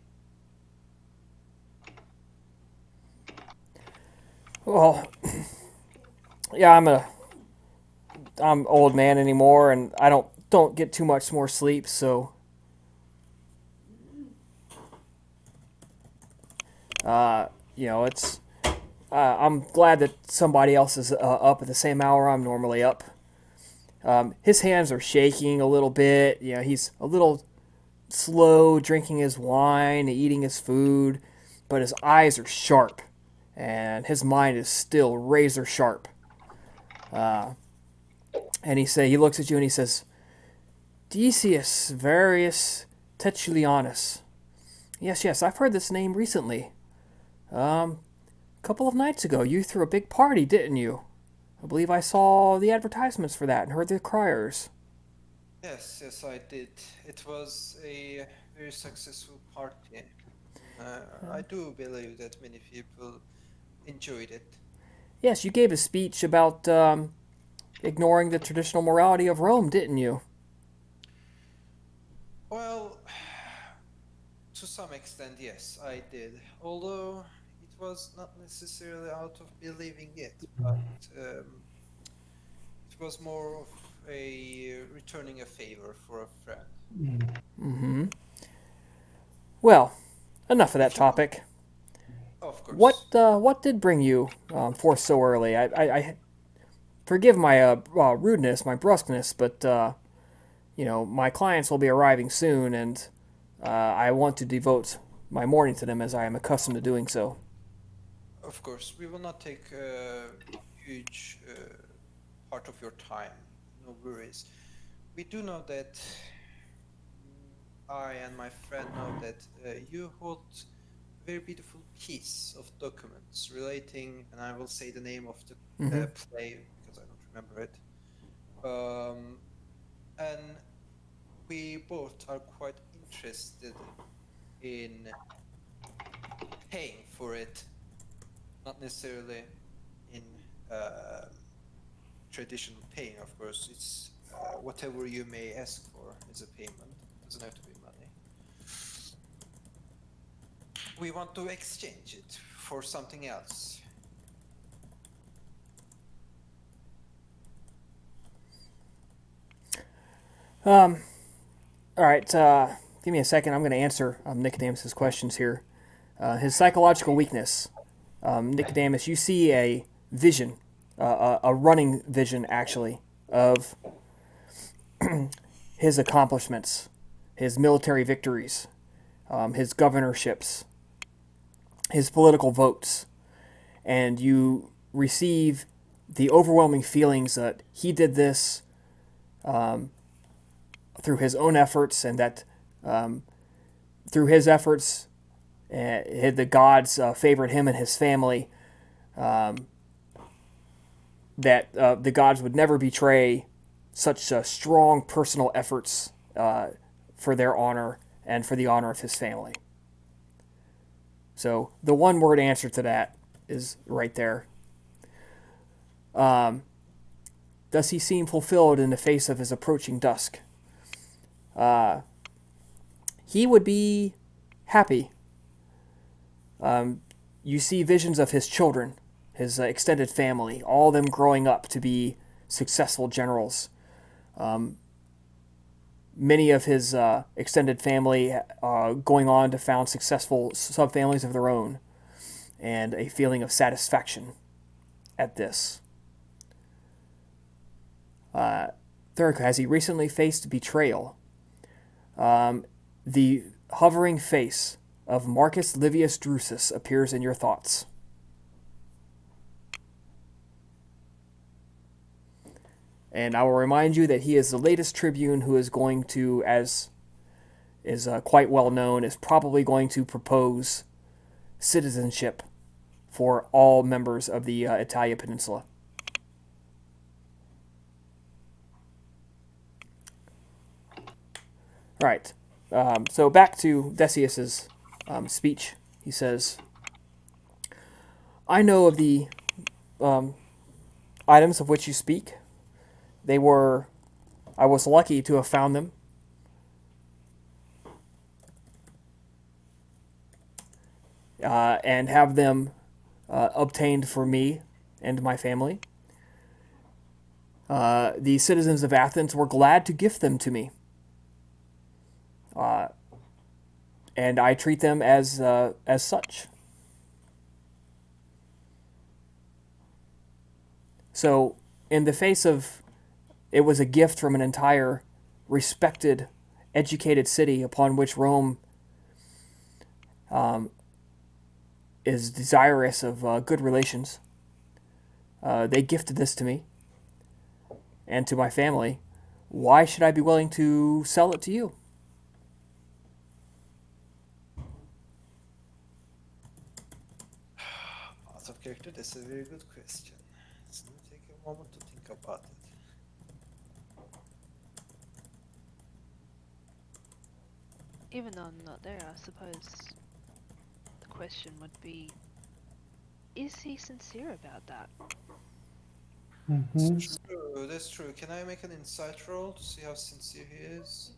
Well, yeah, I'm a I'm old man anymore, and I don't don't get too much more sleep, so. Uh, you know, it's. Uh, I'm glad that somebody else is uh, up at the same hour I'm normally up. Um, his hands are shaking a little bit. You know, he's a little slow drinking his wine, eating his food, but his eyes are sharp and his mind is still razor sharp. Uh, and he say he looks at you and he says, Decius Varius Tetulianus. Yes, yes, I've heard this name recently. Um, a couple of nights ago, you threw a big party, didn't you? I believe I saw the advertisements for that and heard the criers. Yes, yes, I did. It was a very successful party. Uh, I do believe that many people enjoyed it. Yes, you gave a speech about um, ignoring the traditional morality of Rome, didn't you? Well, to some extent, yes, I did. Although was not necessarily out of believing it, but um, it was more of a returning a favor for a friend. Mm-hmm. Well, enough of that topic. Of course. What uh, what did bring you um, forth so early? I, I, I forgive my uh, uh, rudeness, my brusqueness, but uh, you know my clients will be arriving soon, and uh, I want to devote my morning to them as I am accustomed to doing so. Of course, we will not take a huge uh, part of your time. No worries. We do know that I and my friend know that uh, you hold a very beautiful piece of documents relating, and I will say the name of the uh, Mhm. play because I don't remember it. Um, and we both are quite interested in paying for it, not necessarily in uh, traditional paying, of course. It's uh, whatever you may ask for as a payment. It doesn't have to be money. We want to exchange it for something else. Um, all right, uh, give me a second. I'm going to answer um, Nicodemus' questions here. Uh, his psychological weakness. Um, Nicodemus, you see a vision, uh, a, a running vision, actually, of his accomplishments, his military victories, um, his governorships, his political votes, and you receive the overwhelming feelings that he did this um, through his own efforts, and that um, through his efforts, uh, the gods uh, favored him and his family. Um, that uh, the gods would never betray such uh, strong personal efforts uh, for their honor and for the honor of his family. So the one word answer to that is right there. Um, does he seem fulfilled in the face of his approaching dusk? Uh, he would be happy. Um, you see visions of his children, his uh, extended family, all of them growing up to be successful generals. Um, many of his uh, extended family uh, going on to found successful subfamilies of their own, and a feeling of satisfaction at this. Uh, third, has he recently faced betrayal? Um, the hovering face of Marcus Livius Drusus appears in your thoughts. And I will remind you that he is the latest tribune who is going to, as is uh, quite well known, is probably going to propose citizenship for all members of the uh, Italia Peninsula. Right. Um, so back to Decius's um, speech. He says, "I know of the um, items of which you speak. They were, I was lucky to have found them. Uh, and have them uh, obtained for me and my family. Uh, the citizens of Athens were glad to gift them to me. And I treat them as uh, as such. So, in the face of it was a gift from an entire respected, educated city upon which Rome um, is desirous of uh, good relations. Uh, they gifted this to me and to my family. Why should I be willing to sell it to you? Out of character, that's a very good question. Let's not take a moment to think about it. Even though I'm not there, I suppose the question would be is he sincere about that? hmm That's true. That's true. Can I make an insight roll to see how sincere he is?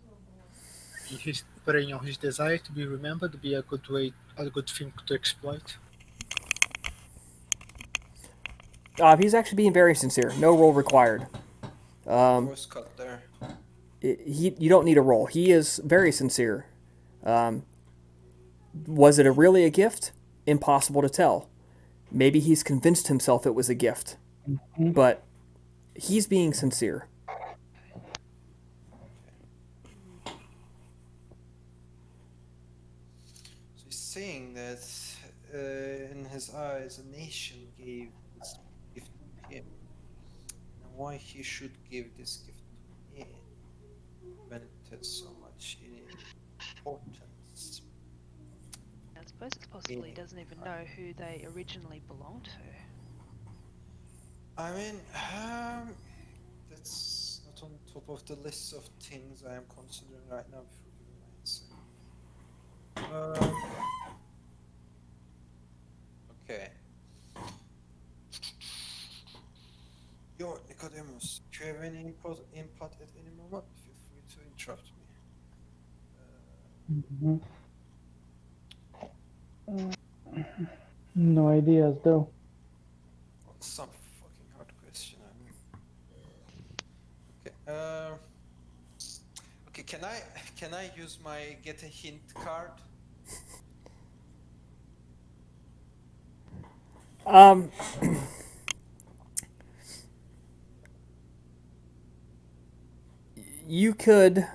His preying on his desire to be remembered would be a good way, a good thing to exploit. Uh, he's actually being very sincere. No roll required. Um, Voice cut there. i- he, you don't need a roll. He is very sincere. Um, was it a really a gift? Impossible to tell. Maybe he's convinced himself it was a gift, but he's being sincere. So he's saying that uh, in his eyes, a nation gave this gift to him. And why he should give this gift to me when it has so much importance. I suppose it's possible he doesn't even know who they originally belonged to. I mean, um, that's not on top of the list of things I am considering right now before giving my answer. Um, okay. Yo, Nicodemus, if you have any input, input at any moment, feel free to interrupt me. Uh, hmm No ideas though. some fucking hard question. I mean. Okay. Uh, okay. Can I can I use my get a hint card? Um, you could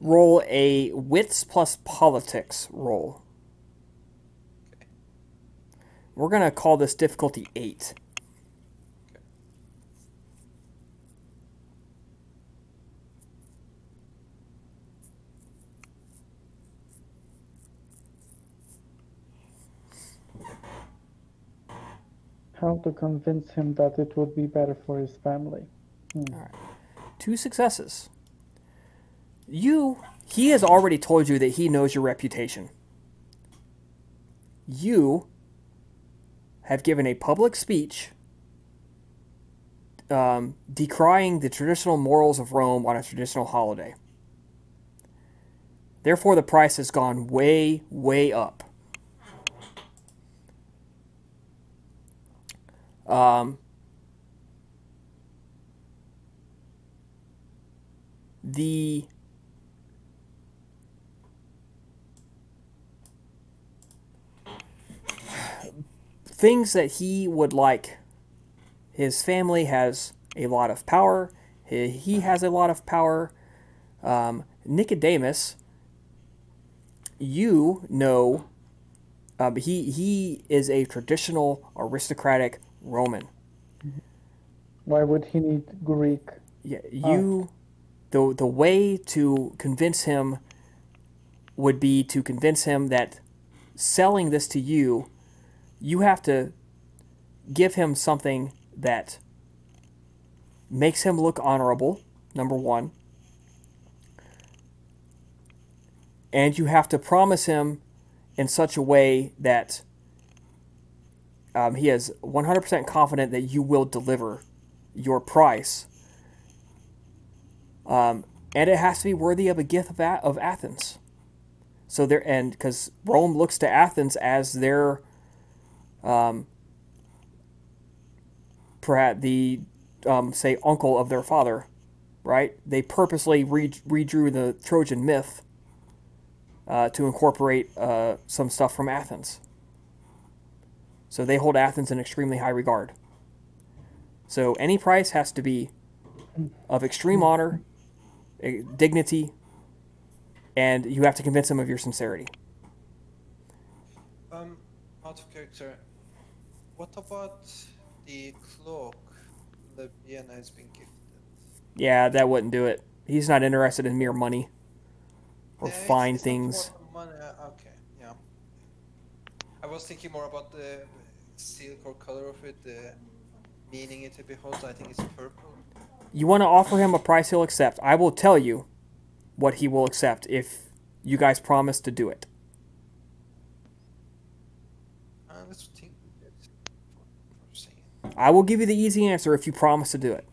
roll a wits plus politics roll. We're gonna call this difficulty eight. How to convince him that it would be better for his family. Two successes. You, he has already told you that he knows your reputation. You have given a public speech um, decrying the traditional morals of Rome on a traditional holiday. Therefore, the price has gone way, way up. Um, the things that he would like. His family has a lot of power. He, he has a lot of power. Um, nicodemus you know um, he he is a traditional aristocratic roman. Why would he need Greek? yeah, you the the way to convince him would be to convince him that selling this to you, you have to give him something that makes him look honorable, number 1. And you have to promise him in such a way that um, he is 100% confident that you will deliver your price um, and it has to be worthy of a gift of, A- of Athens. So there, and because Rome looks to Athens as their, um, perhaps the, um, say uncle of their father, right? They purposely re- redrew the Trojan myth uh, to incorporate uh, some stuff from Athens. So they hold Athens in extremely high regard. So any price has to be of extreme honor, dignity, and you have to convince him of your sincerity. Um, out of character. What about the cloak that Vienna has been gifted? Yeah, that wouldn't do it. He's not interested in mere money or Yeah, fine it's not things. Money. uh, Okay, yeah. I was thinking more about the silk or color of it, the meaning it beholds. I think it's purple you want to offer him a price he'll accept. I will tell you what he will accept if you guys promise to do it. Uh, I will give you the easy answer if you promise to do it.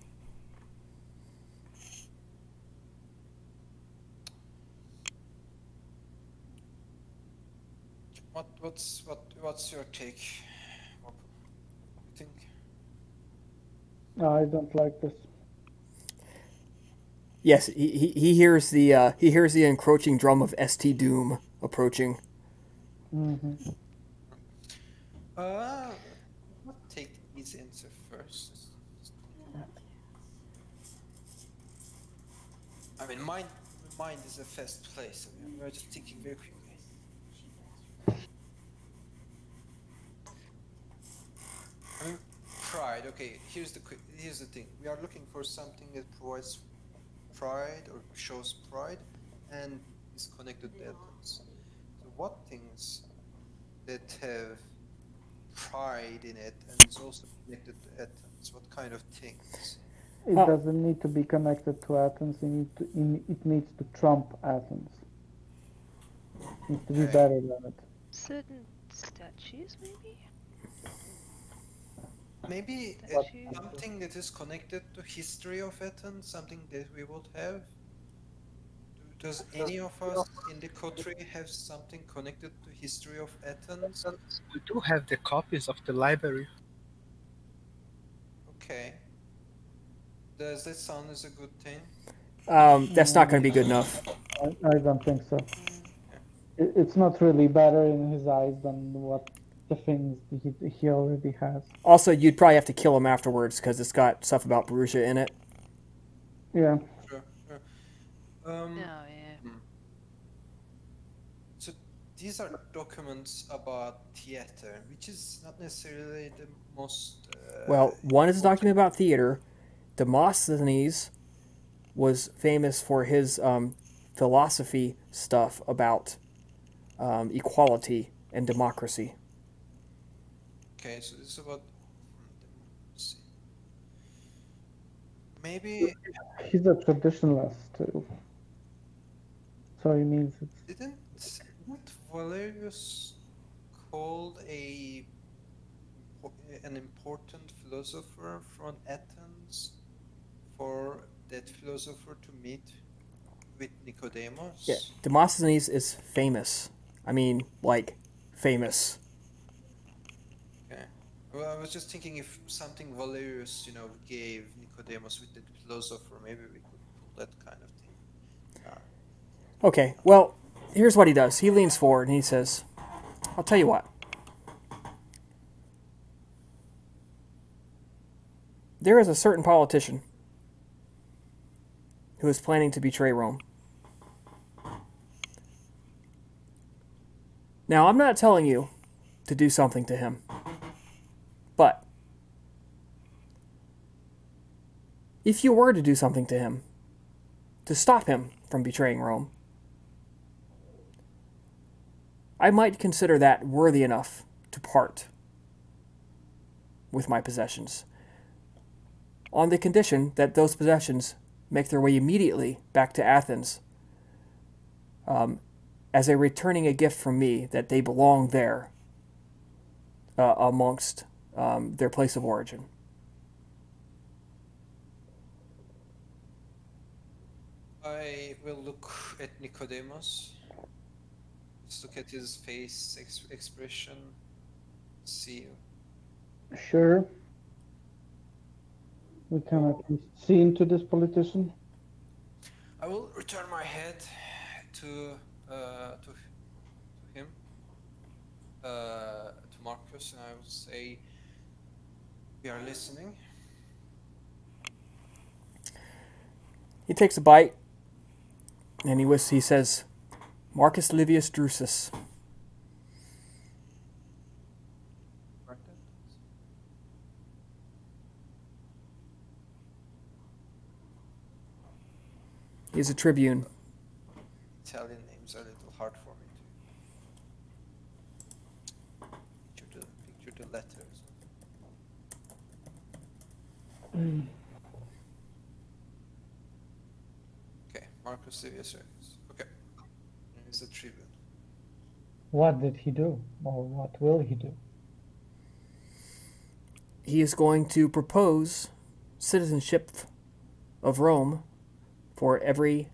What, what's what what's your take? Think? I don't like this. Yes, he, he, he hears the uh, he hears the encroaching drum of ST Doom approaching. Mm-hmm. Uh, let's take first. I mean, mind mind is a fast place. I mean, we're just thinking very quickly. I mean, pride. Okay, here's the. Here's the thing. We are looking for something that provides pride or shows pride, and is connected to Athens. So, what things that have pride in it and is also connected to Athens? What kind of things? It Oh. doesn't need to be connected to Athens. It, need to, it needs to trump Athens. It needs to be Okay. better than it. Certain statues, maybe? Maybe Statue. something that is connected to history of Athens, something that we would have. Does any of us in the country have something connected to history of Athens? We do have the copies of the library. Okay. Does that sound as a good thing? Um, that's not going to be good enough. I, I don't think so. It, it's not really better in his eyes than what the things he, he already has. Also, you'd probably have to kill him afterwards because it's got stuff about Borussia in it. Yeah. Sure. sure. Um, No, yeah. So these are documents about theater, which is not necessarily the most. Uh, Well, one is a document about theater. Demosthenes was famous for his um, philosophy stuff about um, equality and democracy. Okay, so this is about. let's see. Maybe He's a traditionalist too. So he means it's didn't didn't Valerius called a an important philosopher from Athens for that philosopher to meet with Nicodemus? Yeah, Demosthenes is famous. I mean, like, famous. Well, I was just thinking if something Valerius, you know, gave Nicodemus with that philosopher, maybe we could pull that kind of thing. Ah. Okay, well, here's what he does. He leans forward and he says, I'll tell you what. There is a certain politician who is planning to betray Rome. Now, I'm not telling you to do something to him, but if you were to do something to him to stop him from betraying Rome, I might consider that worthy enough to part with my possessions, on the condition that those possessions make their way immediately back to Athens um, as a returning a gift from me that they belong there uh, amongst um, their place of origin. I will look at Nicodemus. Just look at his face ex- expression. See. sure. We can at least see into this politician. I will return my head to uh, to, to him, uh, to Marcus, and I will say, "We are listening." He takes a bite, and he whis- he says, "Marcus Livius Drusus." He's a tribune. Italian names are a little hard for me to picture the, picture the letters. Okay, Marcus Livius Okay, he's a tribune. What did he do? Or what will he do? he is going to propose citizenship of Rome for every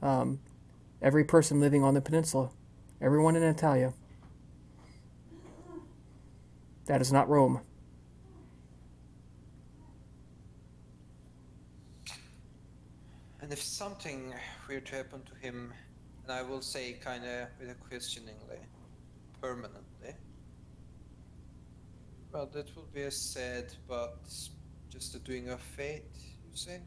um, every person living on the peninsula, everyone in Italia. That is not Rome. And if something were to happen to him, and I will say kind of with a questioningly, permanently, well, that will be a sad but just a doing of fate, you say?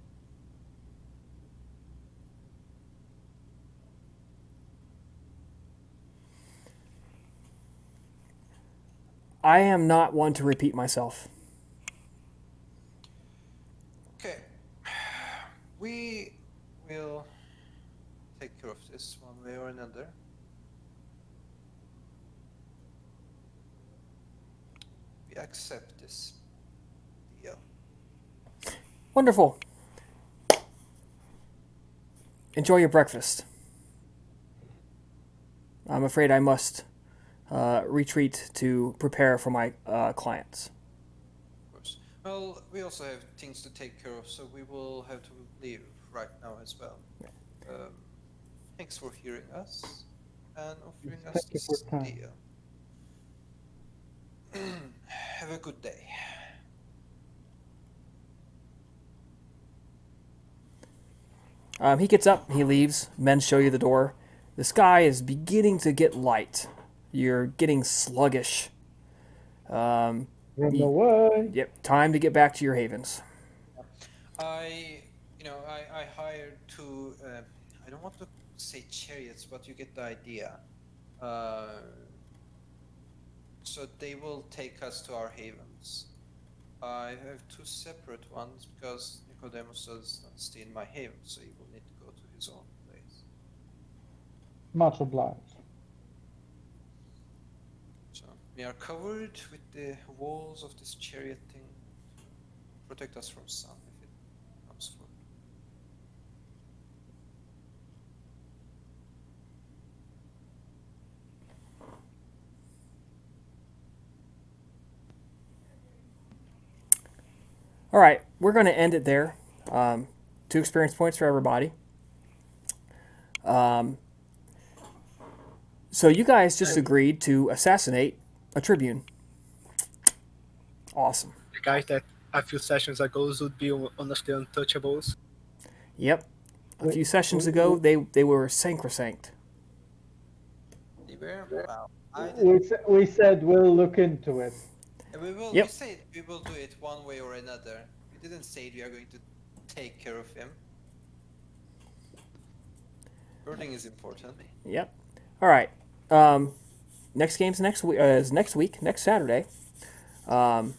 I am not one to repeat myself. Okay. We will take care of this one way or another. We accept this deal. Wonderful. Enjoy your breakfast. I'm afraid I must uh, retreat to prepare for my uh, clients. Of course. Well, we also have things to take care of, so we will have to leave right now as well. Um, thanks for hearing us and offering us Thank you this for deal. have a good day. Um, he gets up, he leaves. Men show you the door. The sky is beginning to get light. You're getting sluggish. Um, Run Ye- away. yep, time to get back to your havens. I, you know, I, I hired two. Uh, I don't want to say chariots, but you get the idea. Uh, so they will take us to our havens. I have two separate ones because Nicodemus does not stay in my haven, so he will need to go to his own place. Much obliged. So we are covered with the walls of this chariot thing to protect us from sun if it comes for. All right, we're going to end it there. Um, two experience points for everybody. Um, so you guys just agreed to assassinate a tribune. Awesome. The guys that a few sessions ago would be one of the untouchables. Yep. A Wait, few sessions ago, wait. they they were sacrosanct. They were wow. We, sa- we said we'll look into it. And we will. Yep. We said we will do it one way or another. We didn't say we are going to take care of him. Burning is important. Yep. All right. Um, next game's next week. Uh, is next week, next Saturday. Um,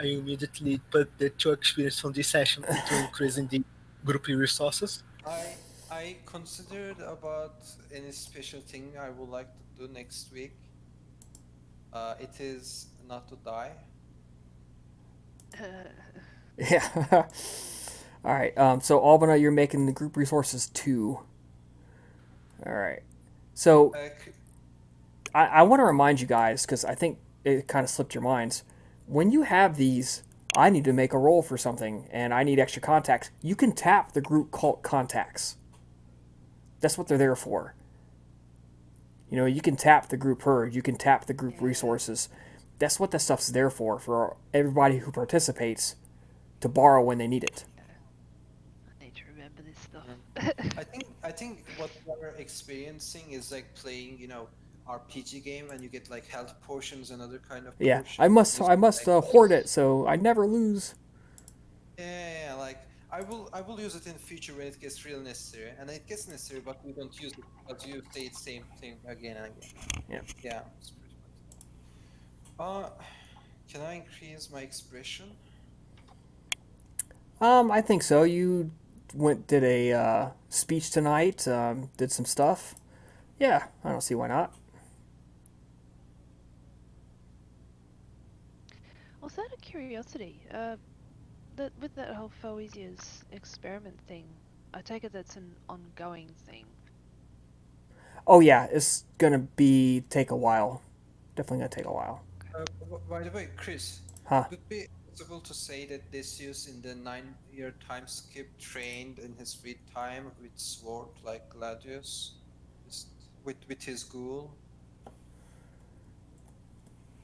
I immediately put the two experience from this session into increasing the group resources. I I considered about any special thing I would like to do next week. Uh, it is not to die. yeah. All right. Um, so Albana, you're making the group resources two. All right. So Uh, c- I, I want to remind you guys because I think it kind of slipped your minds. When you have these, I need to make a roll for something and I need extra contacts. You can tap the group cult contacts. That's what they're there for. You know, you can tap the group herd, you can tap the group resources. That's what that stuff's there for, for everybody who participates to borrow when they need it. I need to remember this stuff. I think I think what we're experiencing is like playing, you know, RPG game, and you get like health potions and other kind of. Yeah, potions. I must I must like- uh, hoard it so I never lose. Yeah, yeah, yeah, like I will I will use it in future when it gets real necessary, and it gets necessary, but we don't use it because you say the same thing again and again. Yeah. Yeah. It's pretty much. Uh, can I increase my expression? Um, I think so. You went did a uh, speech tonight. Um, did some stuff. Yeah, I don't see why not. Also, out of curiosity, uh, that with that whole Fawzia's experiment thing, I take it that's an ongoing thing. Oh yeah, it's gonna be take a while. Definitely gonna take a while. Uh, by the way, Chris, Huh. would it be possible to say that Decius in the nine-year time skip trained in his free time with sword like Gladius, with with his ghoul?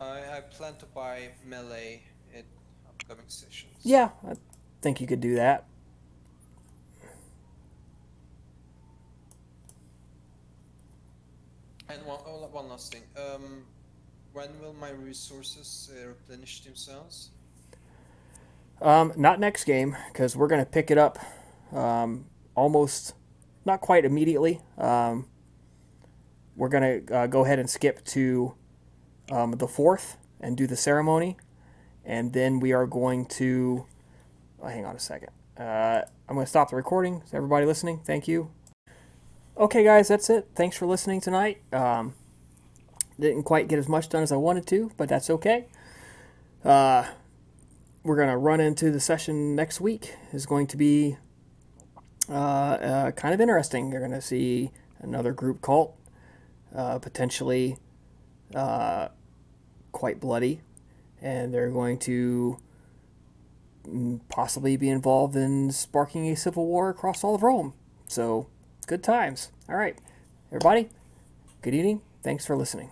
I I plan to buy melee in upcoming sessions. Yeah, I think you could do that. And one, oh, one last thing. Um, when will my resources uh, replenish themselves? Um, not next game because we're gonna pick it up um, almost, not quite immediately. Um, we're gonna uh, go ahead and skip to um, the fourth and do the ceremony, and then we are going to. oh, hang on a second. Uh, I'm gonna stop the recording. Is everybody listening? Thank you. Okay, guys, that's it. Thanks for listening tonight. Um, didn't quite get as much done as I wanted to, but that's okay. Uh, we're going to run into the session next week is going to be uh, uh, kind of interesting. You're going to see another group cult, uh, potentially uh, quite bloody, and they're going to mm, possibly be involved in sparking a civil war across all of Rome. So, good times. All right, everybody, good evening. Thanks for listening.